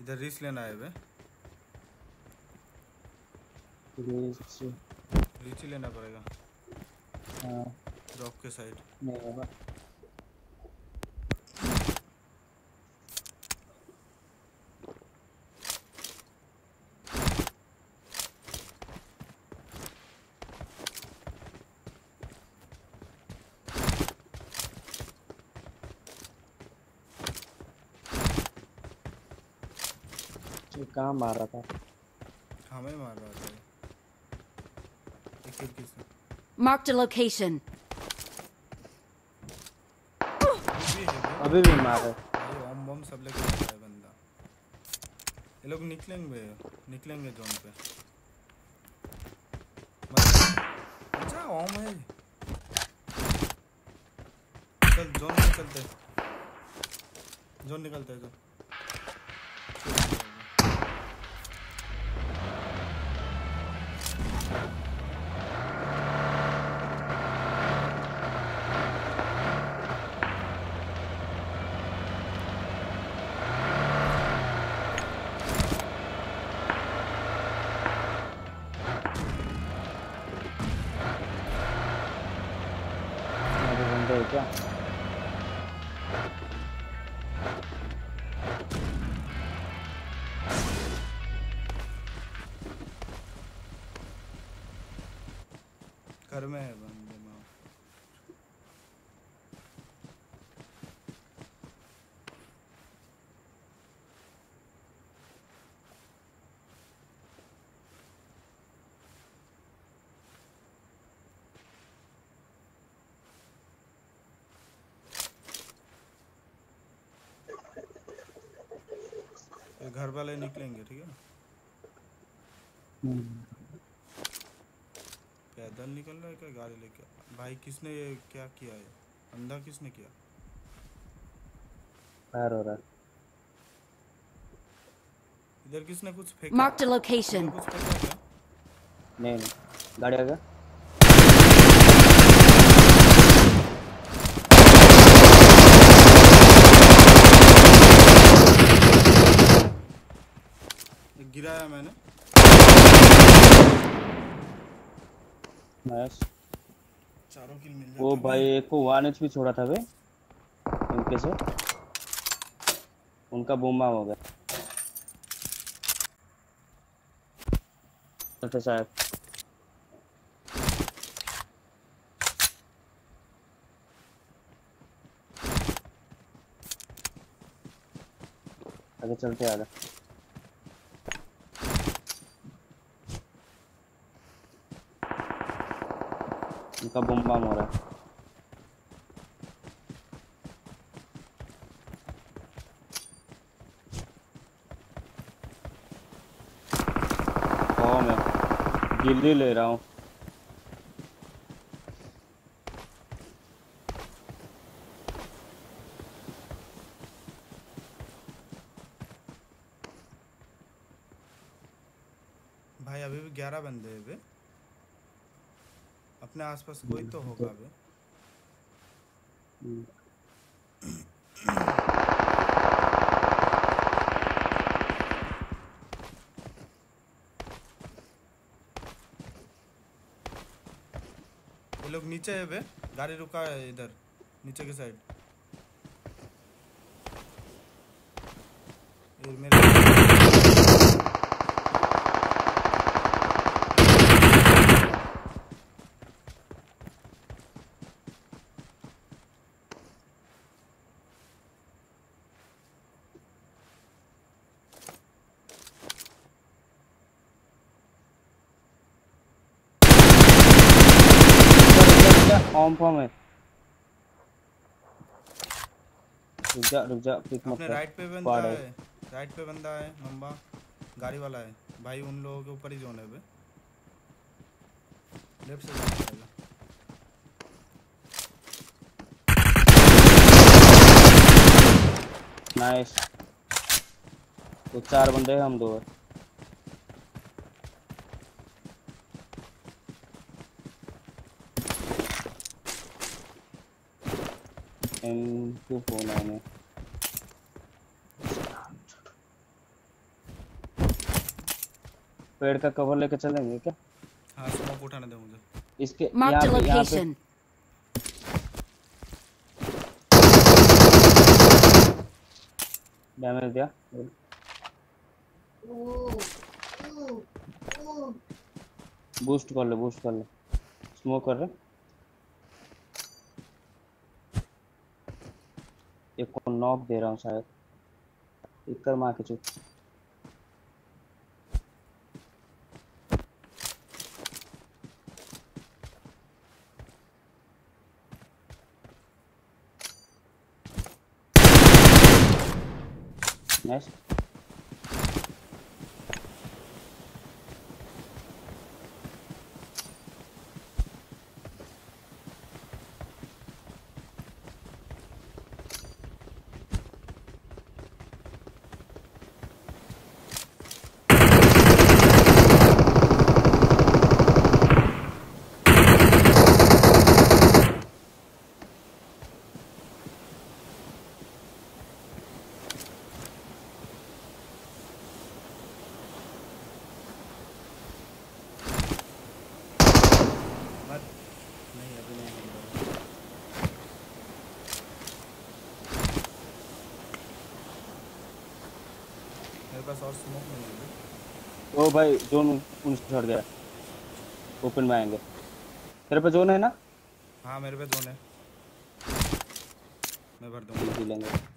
इधर रिस्क लेना है बे। रिच लेना पड़ेगा। हाँ। ड्रॉप के साइड नहीं होगा। कहाँ मार रहा था? हमें मार रहा था। Marked a location. भी है बे। अभी भी मार रहा है। ये बम बम सब लेके आता है बंदा। ये लोग निकलेंगे निकलेंगे जोन पे। अच्छा ओम है। चल जोन में चलते जोन निकलते हैं जो ये घर वाले निकलेंगे ठीक है पैदल निकल रहा है क्या गाड़ी लेके? भाई किसने ये क्या किया है? अंधा किसने किया? फायर हो रहा है। इधर किसने कुछ फेंका? A location. इधर कुछ फेंका नहीं। गाड़ी आ गया? गिराया मैंने। नाइस चारों किल मिल वो भाई एक को वन एच छोड़ा था बे उनके से। उनका बोमा हो गया। अच्छा साहब आगे चलते आगे। उनका बम बम गिल्ली ले रहा हूँ भाई अभी भी ग्यारह बंदे हैं बे अपने आसपास कोई तो होगा अभी। ये लोग नीचे है बे? गाड़ी रुका है इधर, नीचे की साइड ये मेरे ऑन फॉर्म है। रुक जा रुक जा पिक मत राइट पे बंदा है राइट पे बंदा है मम्बा गाड़ी वाला है। भाई उन लोगों के ऊपर ही जोन है बे। लेफ़्ट से जाना नाइस तो चार बंदे हैं हम दो। है एम टू फोर नाइन है पेड़ का कवर लेके चलेंगे क्या? हाँ स्मोक उठाने दे मुझे। इसके पे location. डैमेज दिया। बूस्ट कर ले बूस्ट कर ले। स्मोक कर रहे एक को नॉक दे रहा हूँ शायद। एक कर मार के चुप नाइस मत नहीं अभी नहीं मिल रहा। मेरे पास और स्मोक नहीं है बे। ओ भाई जोन उनसे छोड़ दे ओपन में आएँगे। तेरे पे जोन है ना? हाँ मेरे पे जोन है। मैं भर दूँगा। लेंगे।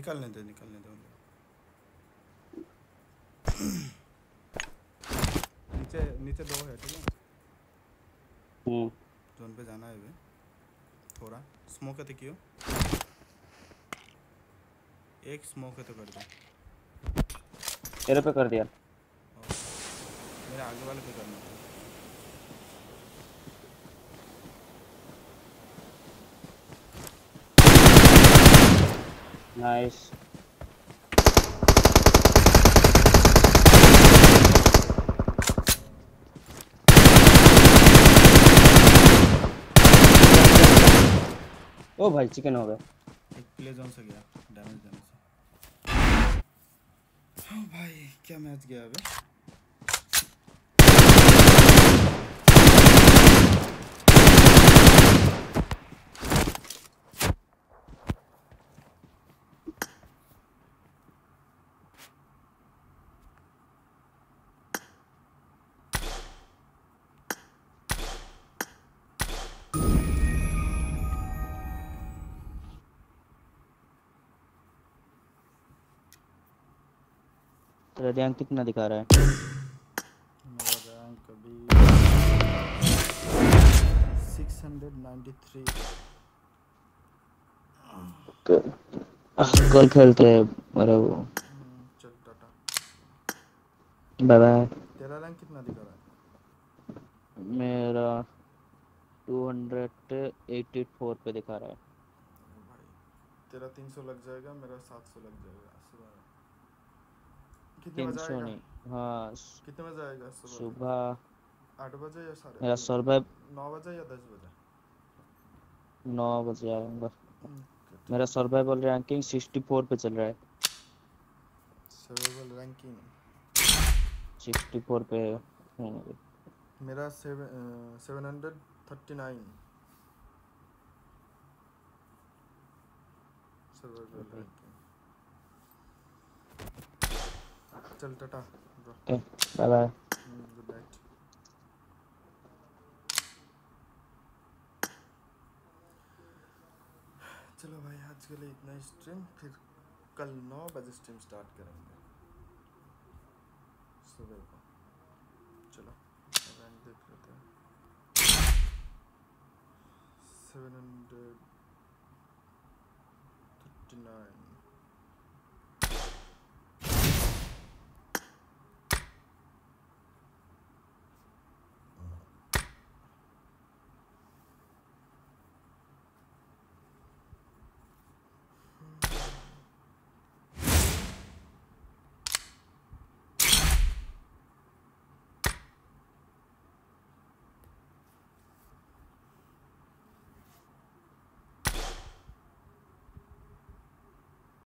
निकलने दे निकलने दे। नीचे नीचे दो है ठीक है? हम्म। जोन पे जाना है वे थोड़ा। स्मोक है तो क्यों। एक स्मोक है तो कर दो। तेरे पे कर दिया। मेरे आगे वाले पे करना Nice. ओ भाई चिकन हो गया एक प्ले जोन से गया डैमेज देने से। ओ भाई क्या मैच गया अबे तेरा रैंक कितना दिखा रहा है? मेरा रैंक अभी 693 कल खेलते हैं मेरा वो। चल टाटा। बाय बाय तेरा रैंक कितना दिखा रहा है? मेरा 284 पे दिखा रहा है। तेरा 300 लग जाएगा मेरा 700 लग जाएगा। तीन सौ नहीं। हाँ कितने बजे आएगा सुबह? आठ बजे या साढ़े मेरा सर्वाइव नौ बजे या दस बजे? नौ बजे आऊँगा। मेरा सर्वाइवल रैंकिंग 64 पे चल रहा है। सर्वाइवल रैंकिंग 64 पे हूँ। मेरा seven hundred thirty nine survival ranking चल ta ta bye bye good night चलो भाई आज के लिए इतना स्ट्रीम फिर कल नौ बजे स्ट्रीम स्टार्ट करेंगे. सुबह को. चलो रैंक देख लेते हैं. Seven hundred thirty nine